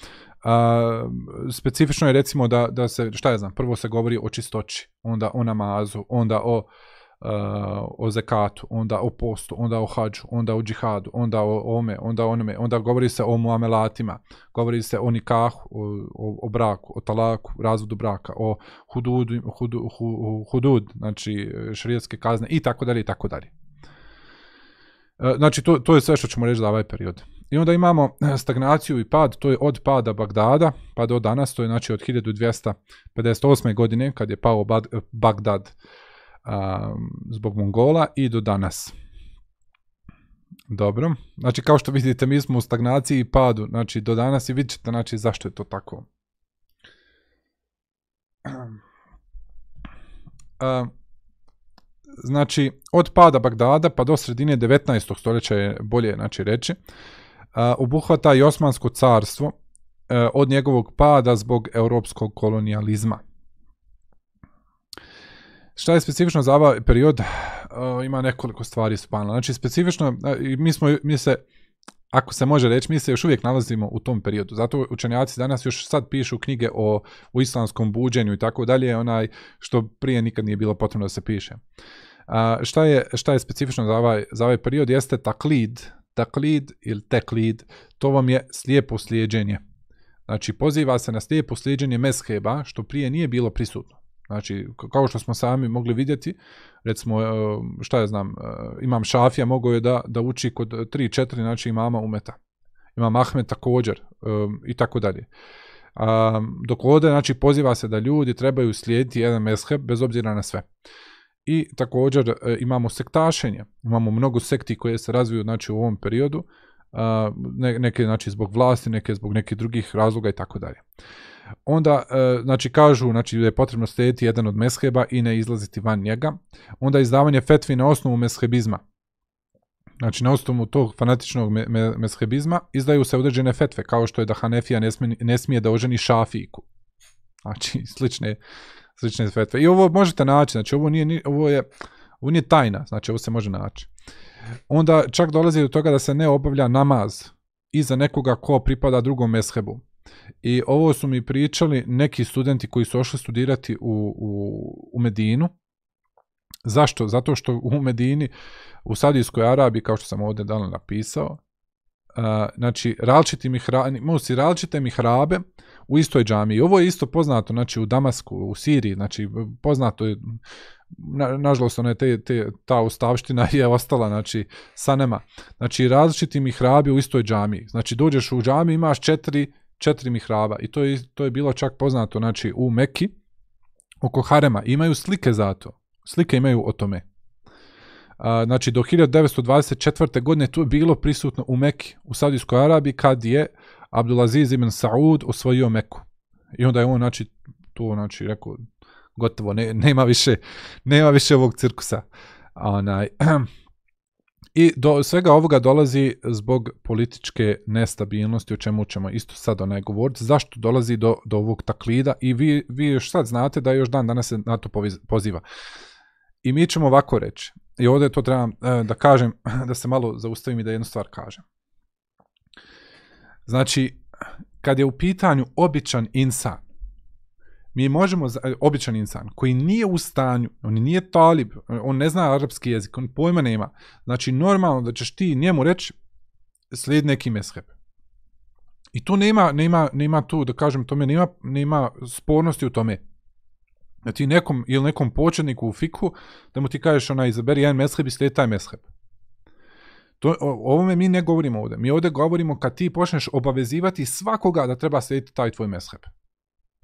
eh, specifično je recimo da, da se, šta ja znam, prvo se govori o čistoći, onda o namazu, onda o, uh, Eh, o zekatu, onda o postu, onda o hađu, onda o džihadu, onda o ome, onda o onome, onda govori se o muamelatima, govori se o nikahu, o, o, o braku, o talaku, razvodu braka, o hudud, hudud, hudud znači šarijetske kazne i tako dalje i tako dalje. Eh, znači, to, to je sve što ćemo reći za ovaj period. I onda imamo eh, stagnaciju i pad, to je od pada Bagdada, pa do danas, to je znači od 1258. godine, kad je pao Bagdad a, zbog Mongola, i do danas. Dobro, znači kao što vidite, mi smo u stagnaciji i padu, znači do danas i vidjet ćete znači, zašto je to tako. A, znači, od pada Bagdada pa do sredine 19. stoljeća je bolje znači, reći, uh, obuhvata i Osmansko carstvo a, od njegovog pada zbog europskog kolonijalizma. Šta je specifično za ovaj period? Uh, ima nekoliko stvari spana. Znači, specifično, uh, mi, smo, mi se, ako se može reći, mi se još uvijek nalazimo u tom periodu. Zato učenjaci danas još sad pišu knjige o, o islamskom buđenju i tako dalje, onaj što prije nikad nije bilo potrebno da se piše. A, šta, je, šta je specifično za ovaj, za ovaj period jeste taklid, taklid ili teklid, to vam je slijepo slijedženje. Znači, poziva se na slijepo slijedženje mesheba, što prije nije bilo prisutno. Znači, kao što smo sami mogli vidjeti, recimo, e, šta ja znam, e, imam Šafija, mogo je da, da uči kod 3-4, znači imama umeta. Imam Ahmed također e, i tako dalje. A, dok ovdje, znači, poziva se da ljudi trebaju slijediti jedan mesheb bez obzira na sve. I također imamo sektašenje. Imamo mnogo sekti koje se razviju znači, u ovom periodu. A, ne, neke znači, zbog vlasti, neke zbog nekih drugih razloga i tako dalje. Onda, e, znači, kažu znači, da je potrebno slijediti jedan od mesheba i ne izlaziti van njega. Onda izdavanje fetvi na osnovu meshebizma. Znači, na osnovu tog fanatičnog me, me, meshebizma izdaju se određene fetve, kao što je da Hanefija ne smije, ne smije da oženi šafijku. Znači, slične, slične fetve. I ovo možete naći, znači ovo nije, ovo je, ovo nije tajna, znači ovo se može naći. Onda čak dolazi do toga da se ne obavlja namaz iza nekoga ko pripada drugom meshebu. I ovo su mi pričali neki studenti koji su ošli studirati u, u, u Medinu. Zašto? Zato što u Medini, u Sadijskoj Arabiji, kao što sam ovdje dano napisao, uh, znači, različiti mihrabe, musi različite mihrabe, u istoj džami. Ovo je isto poznato znači, u Damasku, u Siriji, znači poznato je, na, nažalost, ona je te, te, ta ustavština je ostala, znači, sa nema. Znači, različiti mihrabi u istoj džami. Znači, dođeš u džami, imaš četiri, četiri mihraba i to je, to je bilo čak poznato, znači, u Meki, oko Harema, imaju slike za to. Slike imaju o tome. A, znači, do 1924. godine to je bilo prisutno u Meki, u Saudijskoj Arabiji, kad je Abdulaziz ibn Saud osvojio Meku. I onda je on, znači, tu, znači, rekao, gotovo, ne, nema više, nema više ovog cirkusa. Onaj, I do svega ovoga dolazi zbog političke nestabilnosti, o čemu ćemo isto sad onaj govoriti, zašto dolazi do, do ovog taklida i vi, vi još sad znate da još dan danas se na to poziva. I mi ćemo ovako reći, i ovdje to trebam e, da kažem, da se malo zaustavim i da jednu stvar kažem. Znači, kad je u pitanju običan insan, mi možemo, običan insan, koji nije u stanju, on nije talib, on ne zna arapski jezik, on pojma nema, znači normalno da ćeš ti njemu reći slijed neki mesheb. I tu nema, nema, nema tu, da kažem tome, nema, nema spornosti u tome. Da ti nekom, ili nekom početniku u fiku, da mu ti kažeš ona, izaberi jedan mesheb i slijed taj mesheb. To, o ovome mi ne govorimo ovdje. Mi ovdje govorimo kad ti počneš obavezivati svakoga da treba slijediti taj tvoj mesheb.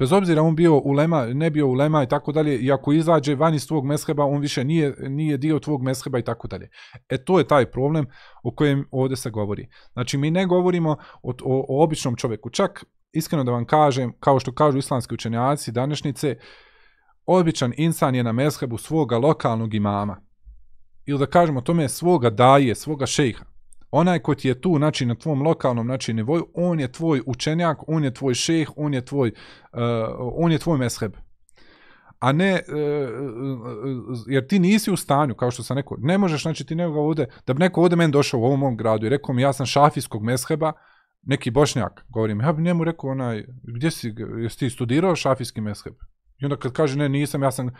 Bez obzira on bio ulema, ne bio ulema i tako dalje, i ako izađe van iz tvog mesheba, on više nije, nije dio tvog mesheba i tako dalje. E to je taj problem o kojem ovdje se govori. Znači mi ne govorimo o, o, o običnom čovjeku. Čak, iskreno da vam kažem, kao što kažu islamski učenjaci današnjice, običan insan je na meshebu svoga lokalnog imama ili da kažemo tome svoga daje, svoga šejha. Onaj ko ti je tu, znači na tvom lokalnom znači, nivoju, on je tvoj učenjak, on je tvoj šejh, on je tvoj, uh, on je tvoj mesheb. A ne, uh, jer ti nisi u stanju, kao što sam rekao, ne možeš, znači ti nekoga ovde, da bi neko ovde meni došao u ovom mom gradu i rekao mi ja sam šafijskog mesheba, neki bošnjak, govorim, ja bi njemu rekao onaj, gdje si, jesi ti studirao šafijski mesheb? I onda kad kaže ne, nisam, ja sam,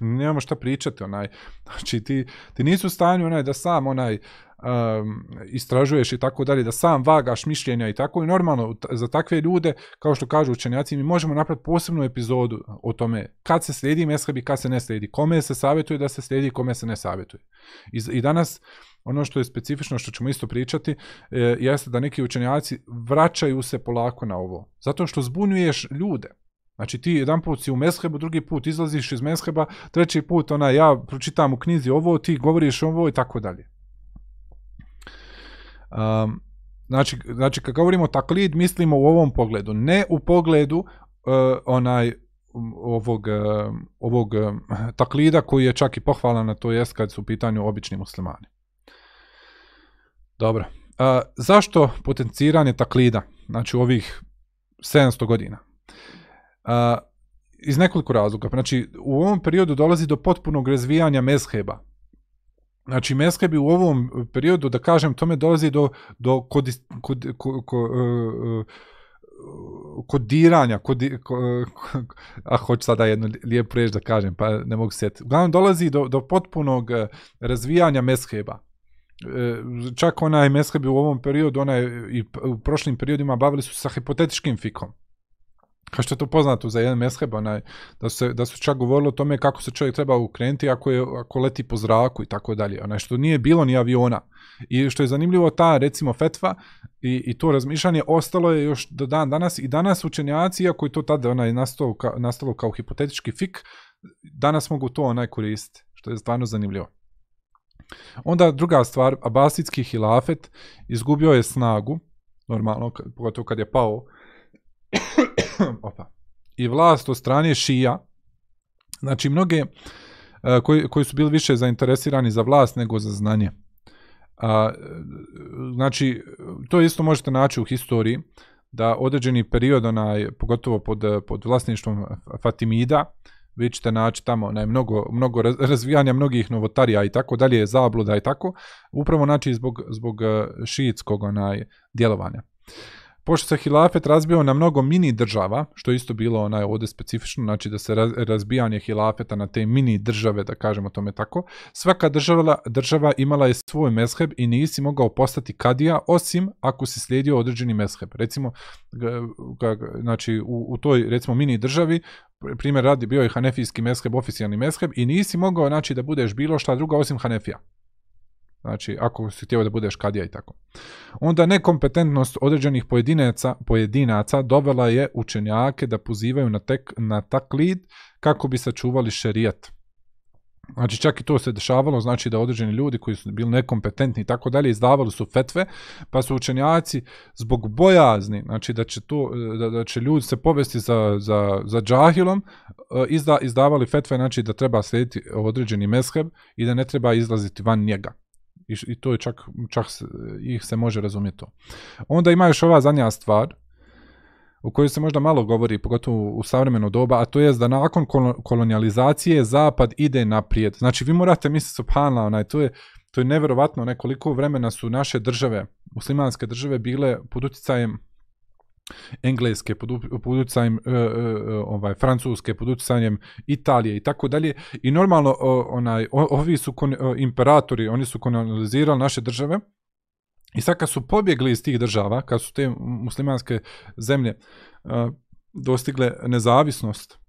nemamo šta pričati, onaj, znači ti, ti nisu u stanju onaj, da sam onaj, um, istražuješ i tako dalje, da sam vagaš mišljenja i tako i normalno za takve ljude, kao što kažu učenjaci, mi možemo napraviti posebnu epizodu o tome kad se slijedi mesheb i kad se ne slijedi, kome se savjetuje da se slijedi i kome se ne savjetuje. I, i danas, ono što je specifično, što ćemo isto pričati, e, jeste da neki učenjaci vraćaju se polako na ovo. Zato što zbunjuješ ljude. Znači ti jedan put si u meshebu, drugi put izlaziš iz mesheba, treći put ona, ja pročitam u knjizi ovo, ti govoriš ovo i tako dalje. Um, znači, znači, kad govorimo taklid, mislimo u ovom pogledu, ne u pogledu uh, onaj ovog, uh, ovog uh, taklida koji je čak i pohvalan na to jest kad su u pitanju obični muslimani. Dobro. Uh, zašto potenciranje taklida, znači u ovih 700 godina? Uh, iz nekoliko razloga. Znači, u ovom periodu dolazi do potpunog razvijanja mezheba. Znači, bi u ovom periodu, da kažem, tome dolazi do, do kod, kod, kod, kod, e, uh, e, kodiranja, kodi, ko, e, a ah, hoću sada jednu lijepu reč da kažem, pa ne mogu sjetiti. Uglavnom, dolazi do, do potpunog razvijanja mezheba. Čak onaj mezheb u ovom periodu, onaj i u prošlim periodima bavili su sa hipotetičkim fikom kao što je to poznato za jedan mesheb, onaj, da, su, da su čak govorili o tome kako se čovjek treba ukrenuti ako, je, ako leti po zraku i tako dalje, onaj, što nije bilo ni aviona. I što je zanimljivo, ta, recimo, fetva i, i to razmišljanje ostalo je još do dan danas i danas učenjaci, iako je to tada onaj, nastalo, ka, nastalo kao hipotetički fik, danas mogu to onaj koristiti, što je stvarno zanimljivo. Onda druga stvar, abasitski hilafet izgubio je snagu, normalno, pogotovo kad je pao, Opa. I vlast od strane šija, znači mnoge uh, koji, koji su bili više zainteresirani za vlast nego za znanje. A, znači, to isto možete naći u historiji, da određeni period, onaj, pogotovo pod, pod vlasništvom Fatimida, vi ćete naći tamo onaj, mnogo, mnogo razvijanja mnogih novotarija i tako dalje, zabluda i tako, upravo znači zbog, zbog e, šiitskog onaj, djelovanja. Pošto se hilafet razbio na mnogo mini država, što isto bilo onaj ovdje specifično, znači da se razbijanje hilafeta na te mini države, da kažemo tome tako, svaka država, država imala je svoj mezheb i nisi mogao postati kadija, osim ako si slijedio određeni mezheb. Recimo, znači u, u toj recimo mini državi, primjer radi bio je hanefijski mezheb, oficijalni mezheb i nisi mogao znači da budeš bilo šta druga osim hanefija. Znači, ako si htio da budeš kadija i tako. Onda nekompetentnost određenih pojedinaca, pojedinaca dovela je učenjake da pozivaju na, tek, na taklid kako bi sačuvali šerijat. Znači, čak i to se dešavalo, znači da određeni ljudi koji su bili nekompetentni i tako dalje, izdavali su fetve, pa su učenjaci zbog bojazni, znači da će, to, da, da će ljudi se povesti za, za, za džahilom, e, izda, izdavali fetve, znači da treba slijediti određeni mesheb i da ne treba izlaziti van njega. I, i to je čak, čak se, ih se može razumjeti to. Onda ima još ova zadnja stvar, u kojoj se možda malo govori, pogotovo u savremeno doba, a to je da nakon kolonializacije Zapad ide naprijed. Znači, vi morate misliti, subhanallah, onaj, to je, to je neverovatno, nekoliko vremena su naše države, muslimanske države, bile pod utjecajem engleske pod, pod utjecajem uh, uh, ovaj francuske pod utjecajem Italije i tako dalje. I normalno uh, onaj o, ovi su kon, uh, imperatori oni su kolonizirali naše države. I sad kad su pobjegli iz tih država kad su te muslimanske zemlje uh, dostigle nezavisnost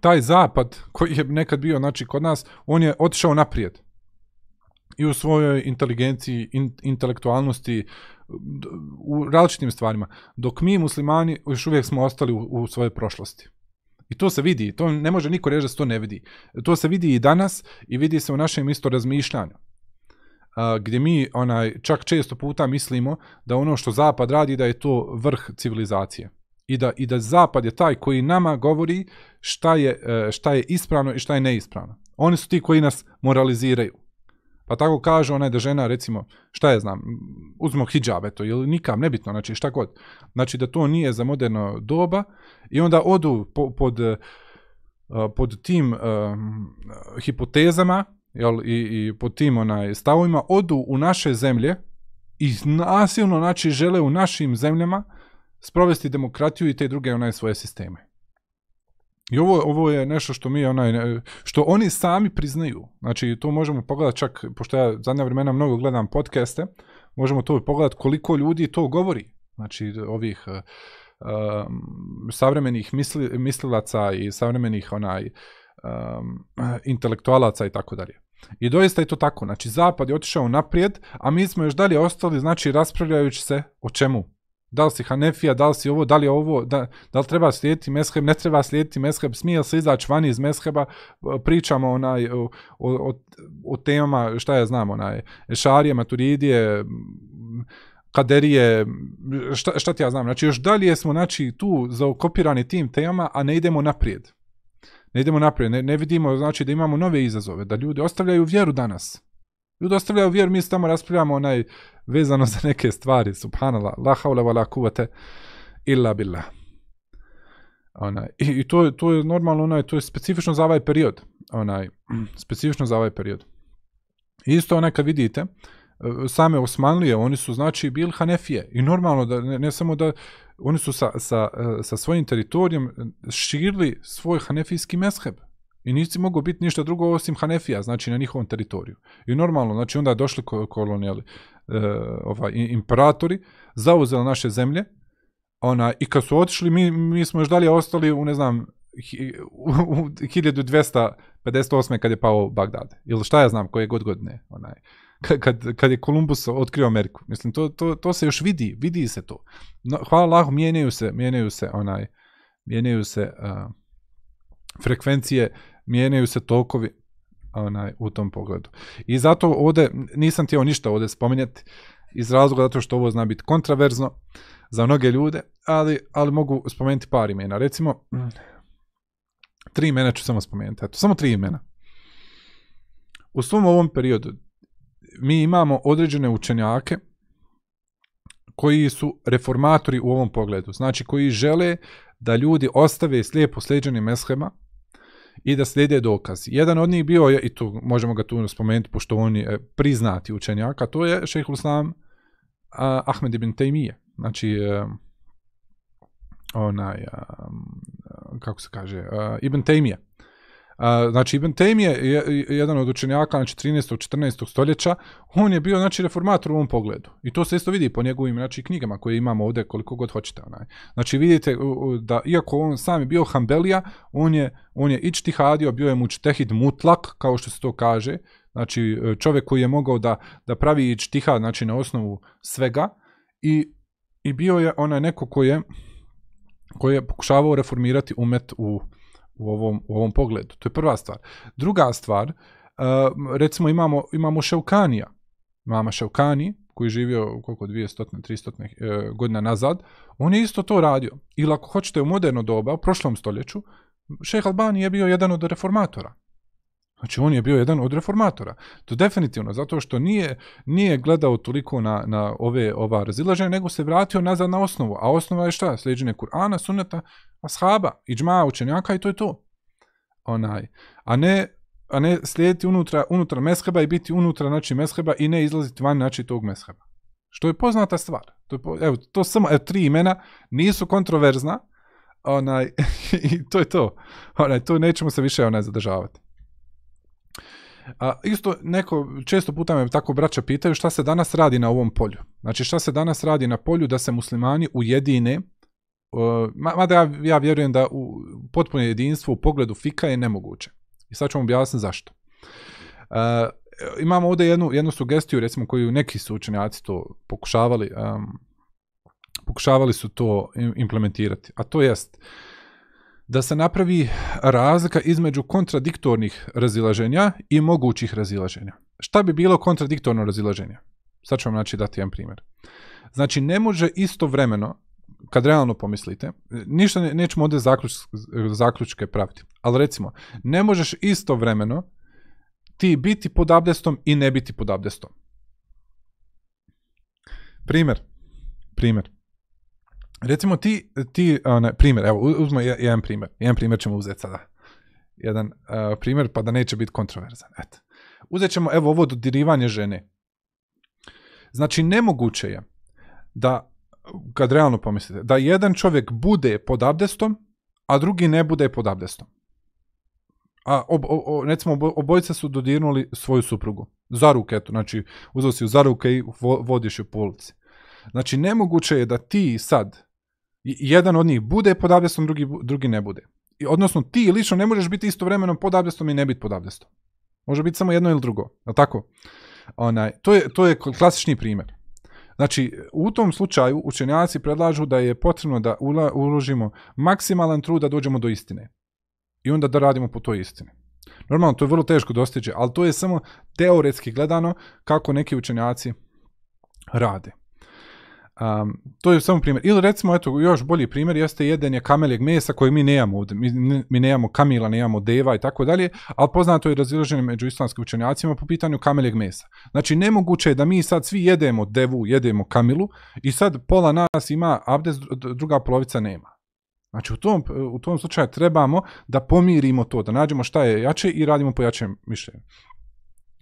taj zapad koji je nekad bio znači kod nas on je otišao naprijed. I u svojoj inteligenciji, in, intelektualnosti, u različitim stvarima, dok mi muslimani još uvijek smo ostali u, u svojoj prošlosti. I to se vidi, to ne može niko reći da se to ne vidi. To se vidi i danas i vidi se u našem isto razmišljanju. Uh, gdje mi onaj čak često puta mislimo da ono što zapad radi da je to vrh civilizacije. I da, i da zapad je taj koji nama govori šta je, e, šta je ispravno i šta je neispravno. Oni su ti koji nas moraliziraju. Pa tako kaže ona da žena, recimo, šta je znam, uzmo hijab, eto, ili nikam, nebitno, znači šta god. Znači da to nije za moderno doba i onda odu po, pod, eh, pod tim uh, hipotezama jel, i, i pod tim onaj stavovima, odu u naše zemlje i nasilno znači žele u našim zemljama sprovesti demokratiju i te druge onaj svoje sisteme. I ovo, ovo je nešto što mi onaj što oni sami priznaju. Znači to možemo pogledati čak pošto ja zadnja vremena mnogo gledam podcaste, možemo to pogledati koliko ljudi to govori. Znači ovih uh, savremenih misli, mislilaca i savremenih onaj um, intelektualaca i tako dalje. I doista je to tako. Znači, Zapad je otišao naprijed, a mi smo još dalje ostali, znači, raspravljajući se o čemu? Da li si Hanefija, da li si ovo, da li je ovo, da, da li treba slijediti Mesheb, ne treba slijediti Mesheb, smije se izaći van iz Mesheba, e, pričamo onaj, o, o, o temama, šta ja znam, onaj, Ešarije, Maturidije, Kaderije, šta, šta ti ja znam, znači još dalje smo znači, tu zaokopirani tim temama, a ne idemo naprijed ne idemo naprijed, ne, ne vidimo znači da imamo nove izazove, da ljudi ostavljaju vjeru danas. Ljudi ostavljaju vjer, mi se tamo raspravljamo onaj vezano za neke stvari, subhanallah, la haula wa la kuvate illa billah. Onaj, i, I to, to je normalno, onaj, to je specifično za ovaj period. Onaj, specifično za ovaj period. Isto onaj kad vidite, e, same Osmanlije, oni su znači bili Hanefije. I normalno da ne, ne samo da oni su sa, sa, e, sa svojim teritorijom širili svoj hanefijski mesheb. I nisi mogu biti ništa drugo osim Hanefija, znači na njihovom teritoriju. I normalno, znači onda došli kolonijali, e, ovaj, imperatori, zauzeli naše zemlje, ona, i kad su otišli, mi, mi smo još dalje ostali u, ne znam, u, u 1258. kad je pao Bagdad. Ili šta ja znam, koje god godine. Onaj kad, kad je Kolumbus otkrio Ameriku. Mislim, to, to, to se još vidi, vidi se to. No, hvala Allahu, mijenjaju se, mijenjaju se, onaj, mijenjaju se uh, frekvencije, mijenjaju se tokovi onaj, u tom pogledu. I zato ovde, nisam htio ništa ovde spominjati, iz razloga zato što ovo zna biti kontraverzno za mnoge ljude, ali, ali mogu spomenuti par imena. Recimo, tri imena ću samo spomenuti. Eto, samo tri imena. U svom ovom periodu, mi imamo određene učenjake koji su reformatori u ovom pogledu. Znači koji žele da ljudi ostave slijepo sljeđene meshema i da slijede dokazi. Jedan od njih bio je, i tu možemo ga tu spomenuti, pošto on je e, priznati učenjak, a to je šehhul islam uh, Ahmed ibn Taymiye. Znači, uh, onaj, uh, kako se kaže, uh, Ibn Taymiye. A, znači Ibn Taymi je jedan od učenjaka znači 13. 14. stoljeća, on je bio znači reformator u ovom pogledu. I to se isto vidi po njegovim znači knjigama koje imamo ovdje koliko god hoćete, onaj. Znači vidite da iako on sam je bio Hanbelija, on je on je ičtihadio, bio je mučtehid mutlak kao što se to kaže. Znači čovjek koji je mogao da da pravi ičtihad znači na osnovu svega i i bio je onaj neko koji je koji je pokušavao reformirati umet u u ovom, u ovom pogledu. To je prva stvar. Druga stvar, uh, recimo imamo, imamo Ševkanija. Mama Ševkani, koji je živio koliko 200 300 e, godina nazad, on je isto to radio. Ili ako hoćete u moderno doba, u prošlom stoljeću, Šejh Albani je bio jedan od reformatora. Znači on je bio jedan od reformatora. To definitivno zato što nije nije gledao toliko na na ove ova razilaženja, nego se vratio nazad na osnovu. A osnova je šta? Sljeđenje Kur'ana, Sunneta, ashaba, iđma učenjaka i to je to. Onaj. A ne a ne slijediti unutra unutra mesheba i biti unutra znači mesheba i ne izlaziti van znači tog mesheba. Što je poznata stvar. To je po, evo to samo evo, tri imena nisu kontroverzna. Onaj i to je to. Onaj to nećemo se više onaj zadržavati. A, isto neko, često puta me tako braća pitaju šta se danas radi na ovom polju. Znači šta se danas radi na polju da se muslimani ujedine, uh, mada ja, ja vjerujem da u potpuno jedinstvo u pogledu fika je nemoguće. I sad ću vam objasniti zašto. Uh, imamo ovdje jednu, jednu sugestiju, recimo koju neki su učenjaci to pokušavali, um, pokušavali su to implementirati. A to jest, uh, da se napravi razlika između kontradiktornih razilaženja i mogućih razilaženja. Šta bi bilo kontradiktorno razilaženje? Sad ću vam znači dati jedan primjer. Znači, ne može istovremeno, kad realno pomislite, ništa ne, nećemo ovdje zaključ, zaključke praviti, ali recimo, ne možeš istovremeno ti biti pod abdestom i ne biti pod abdestom. Primjer. Primjer. Recimo ti, ti one, primjer, evo, uzmo jedan primjer. Jedan primjer ćemo uzeti sada. Jedan uh, primjer, pa da neće biti kontroverzan. Eto. Uzet ćemo, evo, ovo dodirivanje žene. Znači, nemoguće je da, kad realno pomislite, da jedan čovjek bude pod abdestom, a drugi ne bude pod abdestom. A, ob, ob, recimo, obojice su dodirnuli svoju suprugu. Za ruke, eto, znači, uzeo si ju za ruke i vodiš ju po ulici. Znači, nemoguće je da ti sad, jedan od njih bude pod abdestom, drugi, drugi ne bude. I, odnosno, ti lično ne možeš biti istovremeno pod abdestom i ne biti pod abdestom. Može biti samo jedno ili drugo. Je tako? Onaj, to, je, to je klasični primjer. Znači, u tom slučaju učenjaci predlažu da je potrebno da uložimo maksimalan trud da dođemo do istine. I onda da radimo po toj istini. Normalno, to je vrlo teško dostići, ali to je samo teoretski gledano kako neki učenjaci rade. Um, to je samo primjer. Ili recimo, eto, još bolji primjer jeste jedenje kamelijeg mesa koje mi nemamo ovdje. Mi, mi nemamo kamila, nemamo deva i tako dalje, ali poznato je razilaženje među islamskim učenjacima po pitanju kamelijeg mesa. Znači, nemoguće je da mi sad svi jedemo devu, jedemo kamilu i sad pola nas ima abdes, druga polovica nema. Znači, u tom, u tom slučaju trebamo da pomirimo to, da nađemo šta je jače i radimo po jačem mišljenju.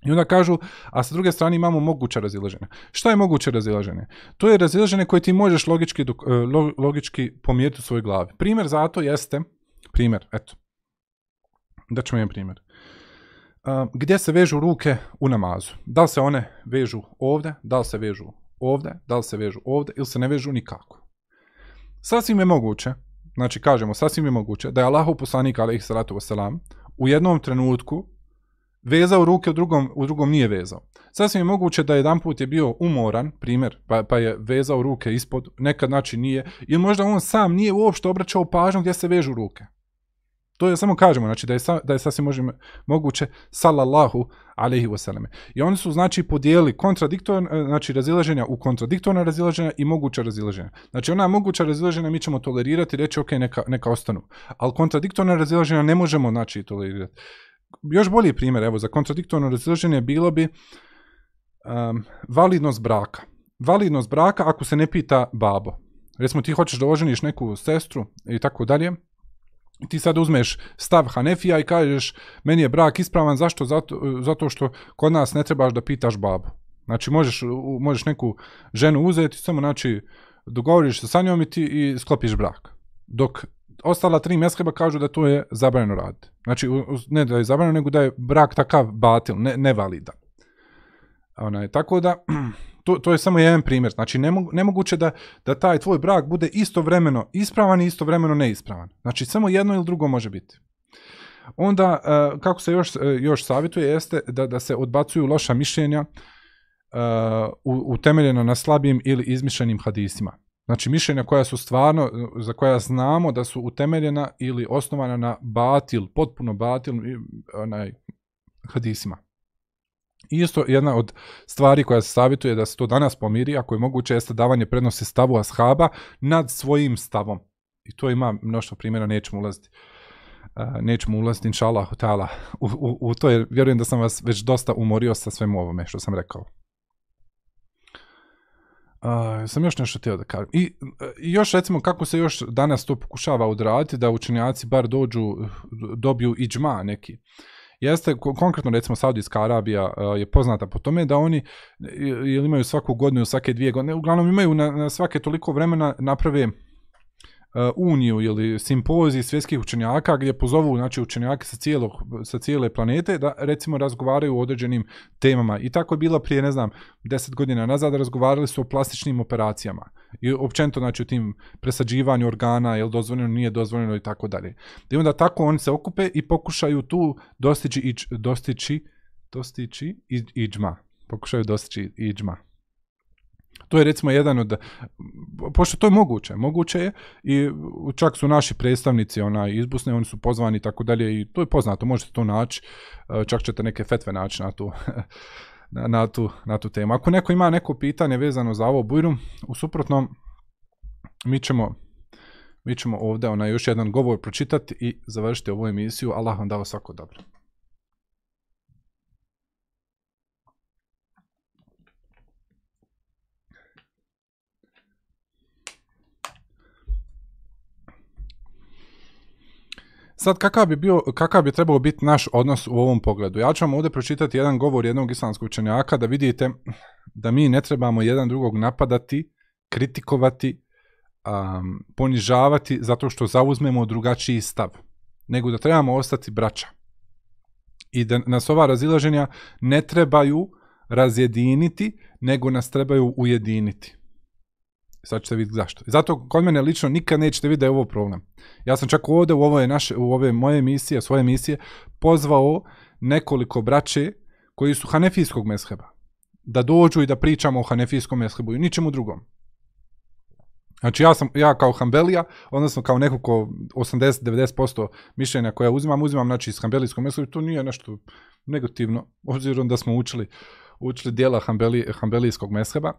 I onda kažu, a sa druge strane imamo moguće razilaženje. Šta je moguće razilaženje? To je razilaženje koje ti možeš logički, e, logički pomijeti u svojoj glavi. Primjer za to jeste, primjer, eto, da ćemo jedan primjer. Uh, gdje se vežu ruke u namazu? Da li se one vežu ovdje, da li se vežu ovdje, da li se vežu ovdje ili se ne vežu nikako? Sasvim je moguće, znači kažemo, sasvim je moguće da je Allahu poslanik, alaih salatu wasalam, u jednom trenutku vezao ruke, u drugom, u drugom nije vezao. Sasvim je moguće da jedan put je bio umoran, primjer, pa, pa je vezao ruke ispod, nekad znači nije, ili možda on sam nije uopšte obraćao pažnju gdje se vežu ruke. To je samo kažemo, znači da je, sa, da je sasvim može, moguće, sallallahu alaihi wasallam. I oni su znači podijeli kontradiktorno, e, znači razilaženja u kontradiktorna razilaženja i moguća razilaženja. Znači ona moguća razilaženja mi ćemo tolerirati i reći ok, neka, neka ostanu. Ali kontradiktorna razilaženja ne možemo znači tolerirati još bolji primjer, evo, za kontradiktorno razilaženje bilo bi um, validnost braka. Validnost braka ako se ne pita babo. Recimo ti hoćeš da oženiš neku sestru i tako dalje, ti sad uzmeš stav Hanefija i kažeš meni je brak ispravan, zašto? Zato, zato što kod nas ne trebaš da pitaš babu. Znači možeš, možeš neku ženu uzeti, samo znači dogovoriš se sa njom i ti i sklopiš brak. Dok ostala tri mesheba kažu da to je zabranjeno raditi. Znači, ne da je zabranjeno, nego da je brak takav batil, ne, nevalidan. Onaj, tako da, to, to je samo jedan primjer. Znači, nemo, nemoguće da, da taj tvoj brak bude istovremeno ispravan i istovremeno neispravan. Znači, samo jedno ili drugo može biti. Onda, uh, kako se još, e, još savjetuje, jeste da, da se odbacuju loša mišljenja uh, utemeljena na slabijim ili izmišljenim hadisima. Znači mišljenja koja su stvarno, za koja znamo da su utemeljena ili osnovana na batil, potpuno batil, onaj, hadisima. Isto jedna od stvari koja se savjetuje da se to danas pomiri, ako je moguće, jeste davanje prednosti stavu ashaba nad svojim stavom. I to ima mnoštvo primjera, nećemo ulaziti. Uh, nećemo ulaziti, inša Allah, u, u, u to, jer vjerujem da sam vas već dosta umorio sa svem ovome što sam rekao. Uh, sam još nešto htio da kažem. I, I još recimo kako se još danas to pokušava odraditi da učenjaci bar dođu, dobiju iđma neki. Jeste, konkretno recimo Saudijska Arabija uh, je poznata po tome da oni ili imaju svaku godinu, svake dvije godine, uglavnom imaju na, na svake toliko vremena naprave Uh, Eh, uniju ili simpozij svjetskih učenjaka gdje pozovu znači, učenjake sa, cijelog, sa cijele planete da recimo razgovaraju o određenim temama. I tako je bilo prije, ne znam, deset godina nazad razgovarali su o plastičnim operacijama. I općenito znači o tim presađivanju organa, je li dozvoljeno, nije dozvoljeno i tako dalje. I onda tako oni se okupe i pokušaju tu dostići, iđ, dostići, dostići iđma. Pokušaju dostići iđma. To je recimo jedan od, pošto to je moguće, moguće je i čak su naši predstavnici ona izbusne, oni su pozvani i tako dalje i to je poznato, možete to naći, čak ćete neke fetve naći na tu, na, na, tu, na tu temu. Ako neko ima neko pitanje vezano za ovo bujru, u suprotnom mi ćemo, mi ćemo ovdje ona još jedan govor pročitati i završiti ovu emisiju. Allah vam dao svako dobro. Sad, kakav bi, bio, kakav bi trebao biti naš odnos u ovom pogledu? Ja ću vam ovdje pročitati jedan govor jednog islamskog učenjaka da vidite da mi ne trebamo jedan drugog napadati, kritikovati, um, ponižavati zato što zauzmemo drugačiji stav, nego da trebamo ostati braća. I da nas ova razilaženja ne trebaju razjediniti, nego nas trebaju ujediniti. Sad ćete vidjeti zašto. Zato kod mene lično nikad nećete vidjeti da je ovo problem. Ja sam čak ovdje u ove, naše, u ove moje emisije, svoje emisije, pozvao nekoliko braće koji su hanefijskog mesheba. Da dođu i da pričamo o hanefijskom meshebu i ničemu drugom. Znači ja sam ja kao Hambelija, odnosno kao neko ko 80-90% mišljenja koja uzimam, uzimam znači iz Hambelijskog mesheba to nije nešto negativno, obzirom da smo učili učili dijela Hanbeli, Hambelijskog mesheba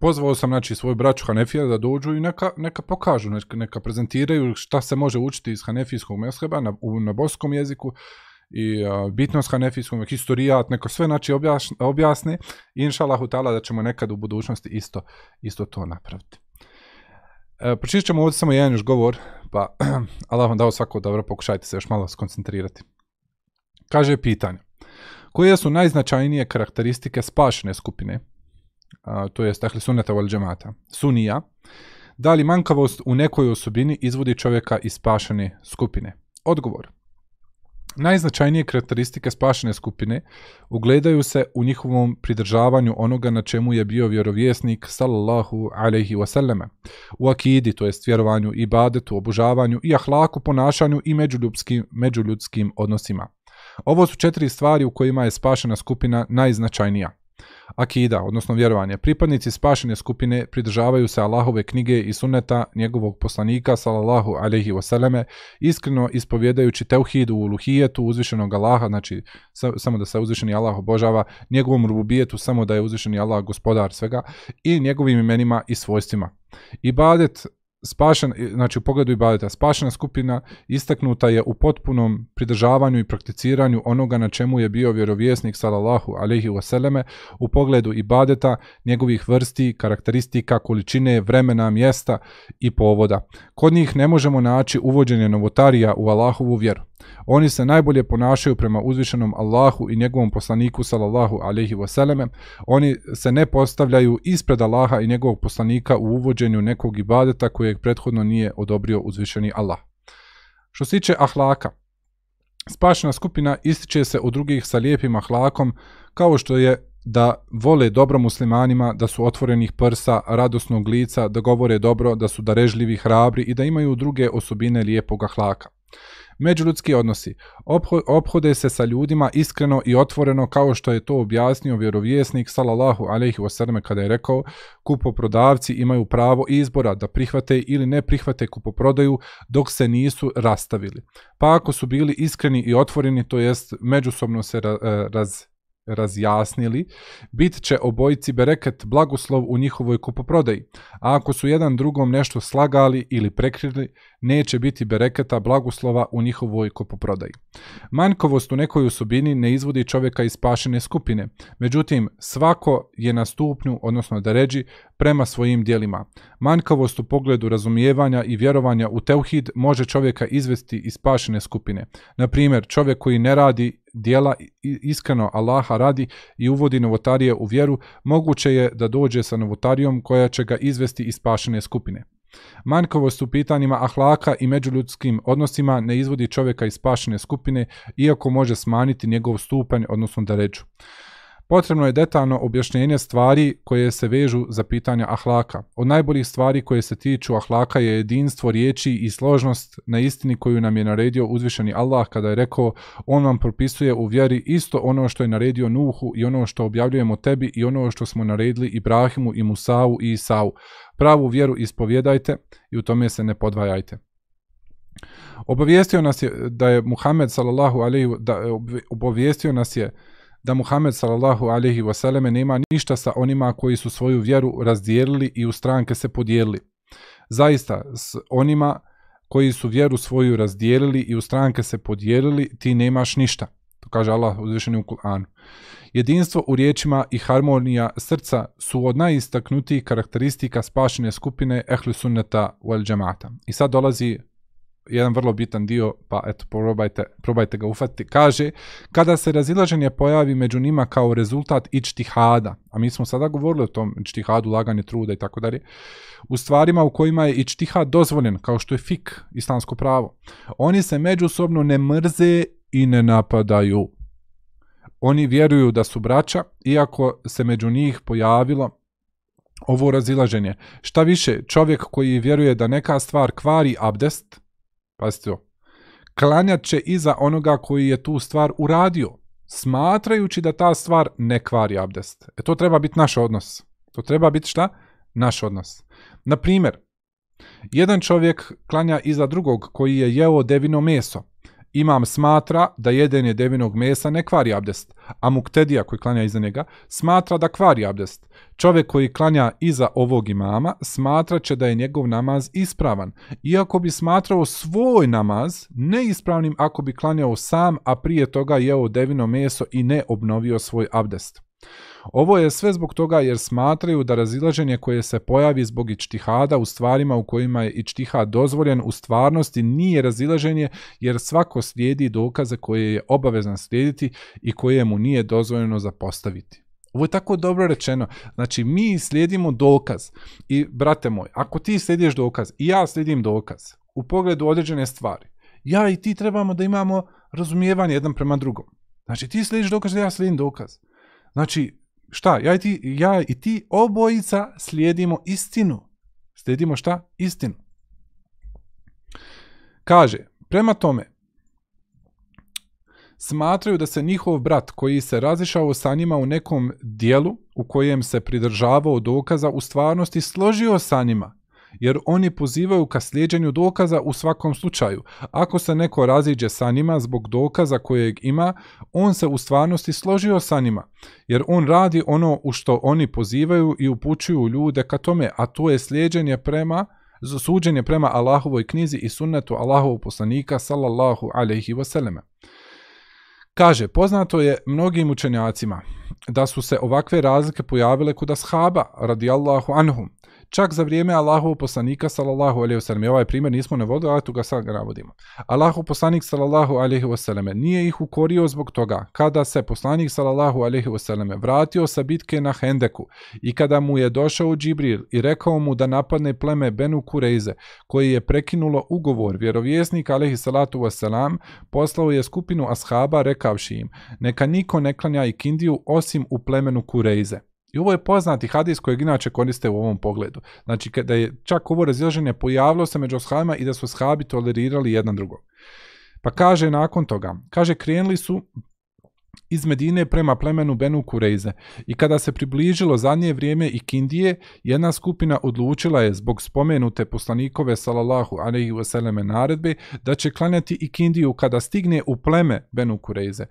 pozvao sam znači svoju braću Hanefija da dođu i neka, neka pokažu, neka, neka prezentiraju šta se može učiti iz Hanefijskog mesheba na, u, na boskom jeziku i a, bitnost Hanefijskog, historijat, neko sve znači objaš, objasne i inša da ćemo nekad u budućnosti isto, isto to napraviti. E, Pročišćemo ćemo ovdje samo jedan još govor, pa Allah vam dao svako dobro, pokušajte se još malo skoncentrirati. Kaže pitanje. Koje su najznačajnije karakteristike spašene skupine, to jest ahli sunneta wal džemata, sunija, da li mankavost u nekoj osobini izvodi čovjeka iz spašene skupine? Odgovor. Najznačajnije karakteristike spašene skupine ugledaju se u njihovom pridržavanju onoga na čemu je bio vjerovjesnik sallallahu alaihi wasallame. U akidi, to jest vjerovanju, ibadetu, obožavanju i ahlaku, ponašanju i međuljudskim, međuljudskim odnosima. Ovo su četiri stvari u kojima je spašena skupina najznačajnija. Akida, odnosno vjerovanje. Pripadnici spašene skupine pridržavaju se Allahove knjige i suneta njegovog poslanika, salallahu alaihi wasalame, iskreno ispovjedajući teuhidu u luhijetu uzvišenog Allaha, znači samo da se uzvišeni Allah obožava, njegovom rububijetu samo da je uzvišeni Allah gospodar svega i njegovim imenima i svojstvima. Ibadet spašen, znači u pogledu ibadeta, spašena skupina istaknuta je u potpunom pridržavanju i prakticiranju onoga na čemu je bio vjerovjesnik sallallahu alejhi ve selleme u pogledu ibadeta, njegovih vrsti, karakteristika, količine, vremena, mjesta i povoda. Kod njih ne možemo naći uvođenje novotarija u Allahovu vjeru. Oni se najbolje ponašaju prema uzvišenom Allahu i njegovom poslaniku sallallahu alejhi ve selleme. Oni se ne postavljaju ispred Allaha i njegovog poslanika u uvođenju nekog ibadeta kojeg prethodno nije odobrio uzvišeni Allah. Što se tiče ahlaka, spašena skupina ističe se od drugih sa lijepim ahlakom kao što je da vole dobro muslimanima, da su otvorenih prsa, radosnog lica, da govore dobro, da su darežljivi, hrabri i da imaju druge osobine lijepog ahlaka. Međuljudski odnosi. Ophode se sa ljudima iskreno i otvoreno kao što je to objasnio vjerovjesnik sallallahu alejhi ve selleme kada je rekao kupoprodavci imaju pravo izbora da prihvate ili ne prihvate kupoprodaju dok se nisu rastavili. Pa ako su bili iskreni i otvoreni, to jest međusobno se e, raz, razjasnili, bit će obojici bereket blagoslov u njihovoj kupoprodaji, a ako su jedan drugom nešto slagali ili prekrili, neće biti bereketa blagoslova u njihovoj kupoprodaji. Manjkovost u nekoj osobini ne izvodi čovjeka iz spašene skupine, međutim svako je na stupnju, odnosno da ređi, prema svojim dijelima. Manjkavost u pogledu razumijevanja i vjerovanja u teuhid može čovjeka izvesti iz spašene skupine. Na primjer, čovjek koji ne radi dijela iskreno Allaha radi i uvodi novotarije u vjeru, moguće je da dođe sa novotarijom koja će ga izvesti iz spašene skupine. Manjkovost u pitanjima ahlaka i međuljudskim odnosima ne izvodi čovjeka iz spašene skupine, iako može smanjiti njegov stupanj, odnosno da ređu. Potrebno je detaljno objašnjenje stvari koje se vežu za pitanja ahlaka. Od najboljih stvari koje se tiču ahlaka je jedinstvo riječi i složnost na istini koju nam je naredio uzvišeni Allah kada je rekao on vam propisuje u vjeri isto ono što je naredio Nuhu i ono što objavljujemo tebi i ono što smo naredili Ibrahimu i Musavu i Isau. Pravu vjeru ispovjedajte i u tome se ne podvajajte. Obavijestio nas je da je Muhammed sallallahu alejhi da obavijestio nas je da Muhammed sallallahu alejhi ve selleme nema ništa sa onima koji su svoju vjeru razdijelili i u stranke se podijelili. Zaista s onima koji su vjeru svoju razdijelili i u stranke se podijelili, ti nemaš ništa. To kaže Allah uzvišeni u Kur'anu. Jedinstvo u riječima i harmonija srca su od najistaknutijih karakteristika spašene skupine ehli sunneta wal džemata. I sad dolazi jedan vrlo bitan dio, pa eto, probajte, probajte ga ufati. Kaže, kada se razilaženje pojavi među njima kao rezultat ičtihada, a mi smo sada govorili o tom ičtihadu, laganje truda i tako dalje, u stvarima u kojima je ičtihad dozvoljen, kao što je fik, islamsko pravo, oni se međusobno ne mrze i ne napadaju. Oni vjeruju da su braća, iako se među njih pojavilo ovo razilaženje. Šta više, čovjek koji vjeruje da neka stvar kvari abdest, pazite ovo, klanjat će iza onoga koji je tu stvar uradio, smatrajući da ta stvar ne kvari abdest. E to treba biti naš odnos. To treba biti šta? Naš odnos. Na primjer, jedan čovjek klanja iza drugog koji je jeo devino meso imam smatra da jedenje devinog mesa ne kvari abdest, a muktedija koji klanja iza njega smatra da kvari abdest. Čovjek koji klanja iza ovog imama smatra će da je njegov namaz ispravan, iako bi smatrao svoj namaz neispravnim ako bi klanjao sam, a prije toga jeo devino meso i ne obnovio svoj abdest. Ovo je sve zbog toga jer smatraju da razilaženje koje se pojavi zbog ičtihada u stvarima u kojima je ičtihad dozvoljen u stvarnosti nije razilaženje jer svako slijedi dokaze koje je obavezan slijediti i koje mu nije dozvoljeno zapostaviti. Ovo je tako dobro rečeno. Znači, mi slijedimo dokaz. I, brate moj, ako ti slijediš dokaz i ja slijedim dokaz u pogledu određene stvari, ja i ti trebamo da imamo razumijevanje jedan prema drugom. Znači, ti slijediš dokaz da ja slijedim dokaz. Znači, šta, ja i ti, ja i ti obojica slijedimo istinu. Slijedimo šta? Istinu. Kaže, prema tome, smatraju da se njihov brat koji se razišao sa njima u nekom dijelu u kojem se pridržavao dokaza u stvarnosti složio sa njima jer oni pozivaju ka slijedjenju dokaza u svakom slučaju. Ako se neko raziđe sa njima zbog dokaza kojeg ima, on se u stvarnosti složio sa njima, jer on radi ono u što oni pozivaju i upućuju ljude ka tome, a to je slijedjenje prema suđenje prema Allahovoj knjizi i sunnetu Allahovog poslanika sallallahu alaihi wasallam. Kaže, poznato je mnogim učenjacima da su se ovakve razlike pojavile kod ashaba radijallahu anhum, Čak za vrijeme Allahov poslanika sallallahu alejhi ve sellem, ovaj primjer nismo navodili, ali tu ga sad navodimo. Allahov poslanik sallallahu alejhi ve sellem nije ih ukorio zbog toga kada se poslanik sallallahu alejhi ve sellem vratio sa bitke na Hendeku i kada mu je došao Džibril i rekao mu da napadne pleme Benu Kureize, koji je prekinulo ugovor, vjerovjesnik alejhi salatu ve selam poslao je skupinu ashaba rekavši im: Neka niko ne klanja ikindiju osim u plemenu Kureize. I ovo je poznati hadis kojeg inače koriste u ovom pogledu. Znači, kada je čak ovo razilaženje pojavilo se među ashabima i da su ashabi tolerirali jedan drugog. Pa kaže nakon toga, kaže krenuli su iz Medine prema plemenu Benu Kureize i kada se približilo zadnje vrijeme i Kindije, jedna skupina odlučila je zbog spomenute poslanikove salallahu alaihi wasaleme naredbe da će klanjati i Kindiju kada stigne u pleme Benu Kureize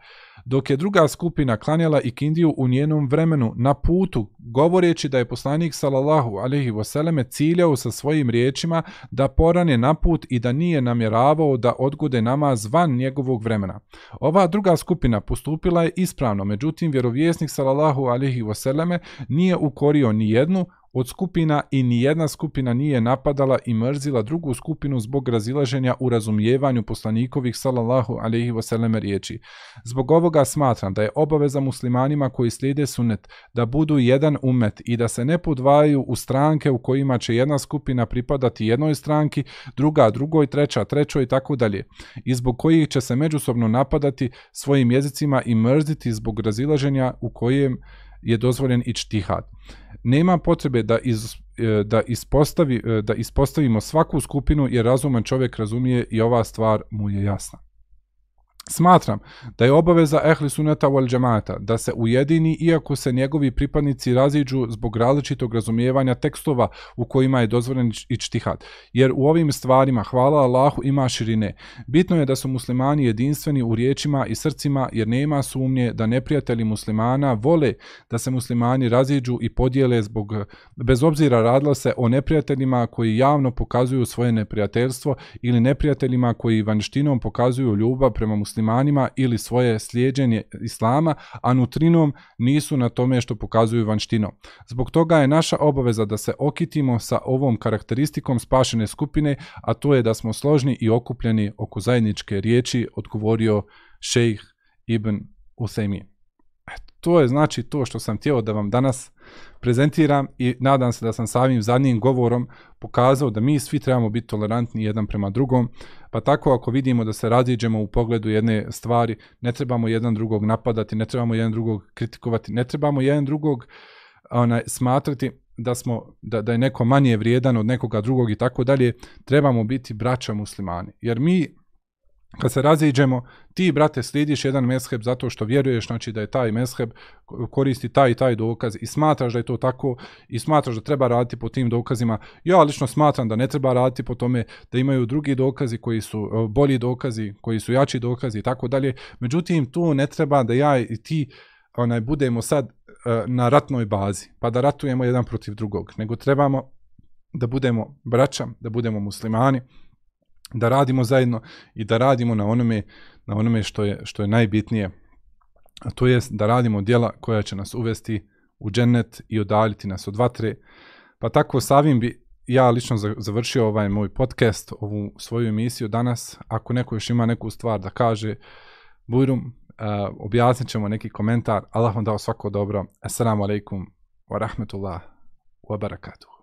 dok je druga skupina klanjala i kindiju u njenom vremenu na putu, govoreći da je poslanik sallallahu alaihi wasallam ciljao sa svojim riječima da porane na put i da nije namjeravao da odgode namaz van njegovog vremena. Ova druga skupina postupila je ispravno, međutim vjerovjesnik sallallahu alaihi wasallam nije ukorio ni jednu, od skupina i ni jedna skupina nije napadala i mrzila drugu skupinu zbog razilaženja u razumijevanju poslanikovih sallallahu alejhi ve sellem riječi. Zbog ovoga smatram da je obaveza muslimanima koji slijede sunnet da budu jedan umet i da se ne podvajaju u stranke u kojima će jedna skupina pripadati jednoj stranki, druga drugoj, treća trećoj i tako dalje. I zbog kojih će se međusobno napadati svojim jezicima i mrziti zbog razilaženja u kojem je dozvoljen i čtihad nema potrebe da iz e, da ispostavi e, da ispostavimo svaku skupinu jer razuman čovjek razumije i ova stvar mu je jasna. Smatram da je obaveza ehli suneta wal džemata da se ujedini iako se njegovi pripadnici raziđu zbog različitog razumijevanja tekstova u kojima je dozvoljen i. Jer u ovim stvarima, hvala Allahu, ima širine. Bitno je da su muslimani jedinstveni u riječima i srcima jer nema sumnje da neprijatelji muslimana vole da se muslimani raziđu i podijele zbog, bez obzira radila se o neprijateljima koji javno pokazuju svoje neprijateljstvo ili neprijateljima koji vanštinom pokazuju ljubav prema muslimanima muslimanima ili svoje slijedženje islama, a nutrinom nisu na tome što pokazuju vanštinom. Zbog toga je naša obaveza da se okitimo sa ovom karakteristikom spašene skupine, a to je da smo složni i okupljeni oko zajedničke riječi, odgovorio šejh Ibn Usaymin e, to je znači to što sam htio da vam danas prezentiram i nadam se da sam samim zadnjim govorom pokazao da mi svi trebamo biti tolerantni jedan prema drugom, pa tako ako vidimo da se raziđemo u pogledu jedne stvari, ne trebamo jedan drugog napadati, ne trebamo jedan drugog kritikovati, ne trebamo jedan drugog onaj, smatrati da smo da, da je neko manje vrijedan od nekoga drugog i tako dalje, trebamo biti braća muslimani. Jer mi kad se raziđemo, ti, brate, slidiš jedan mesheb zato što vjeruješ, znači da je taj mesheb koristi taj i taj dokaz i smatraš da je to tako i smatraš da treba raditi po tim dokazima. Ja lično smatram da ne treba raditi po tome da imaju drugi dokazi koji su bolji dokazi, koji su jači dokazi i tako dalje. Međutim, tu ne treba da ja i ti onaj budemo sad e, na ratnoj bazi, pa da ratujemo jedan protiv drugog, nego trebamo da budemo braća, da budemo muslimani, da radimo zajedno i da radimo na onome na onome što je što je najbitnije a to je da radimo djela koja će nas uvesti u džennet i odaljiti nas od vatre. Pa tako savim bi ja lično završio ovaj moj podcast ovu svoju emisiju danas. Ako neko još ima neku stvar da kaže bujrum uh, objasnit ćemo neki komentar. Allah vam dao svako dobro. Assalamu alaikum wa rahmetullah wa barakatuh.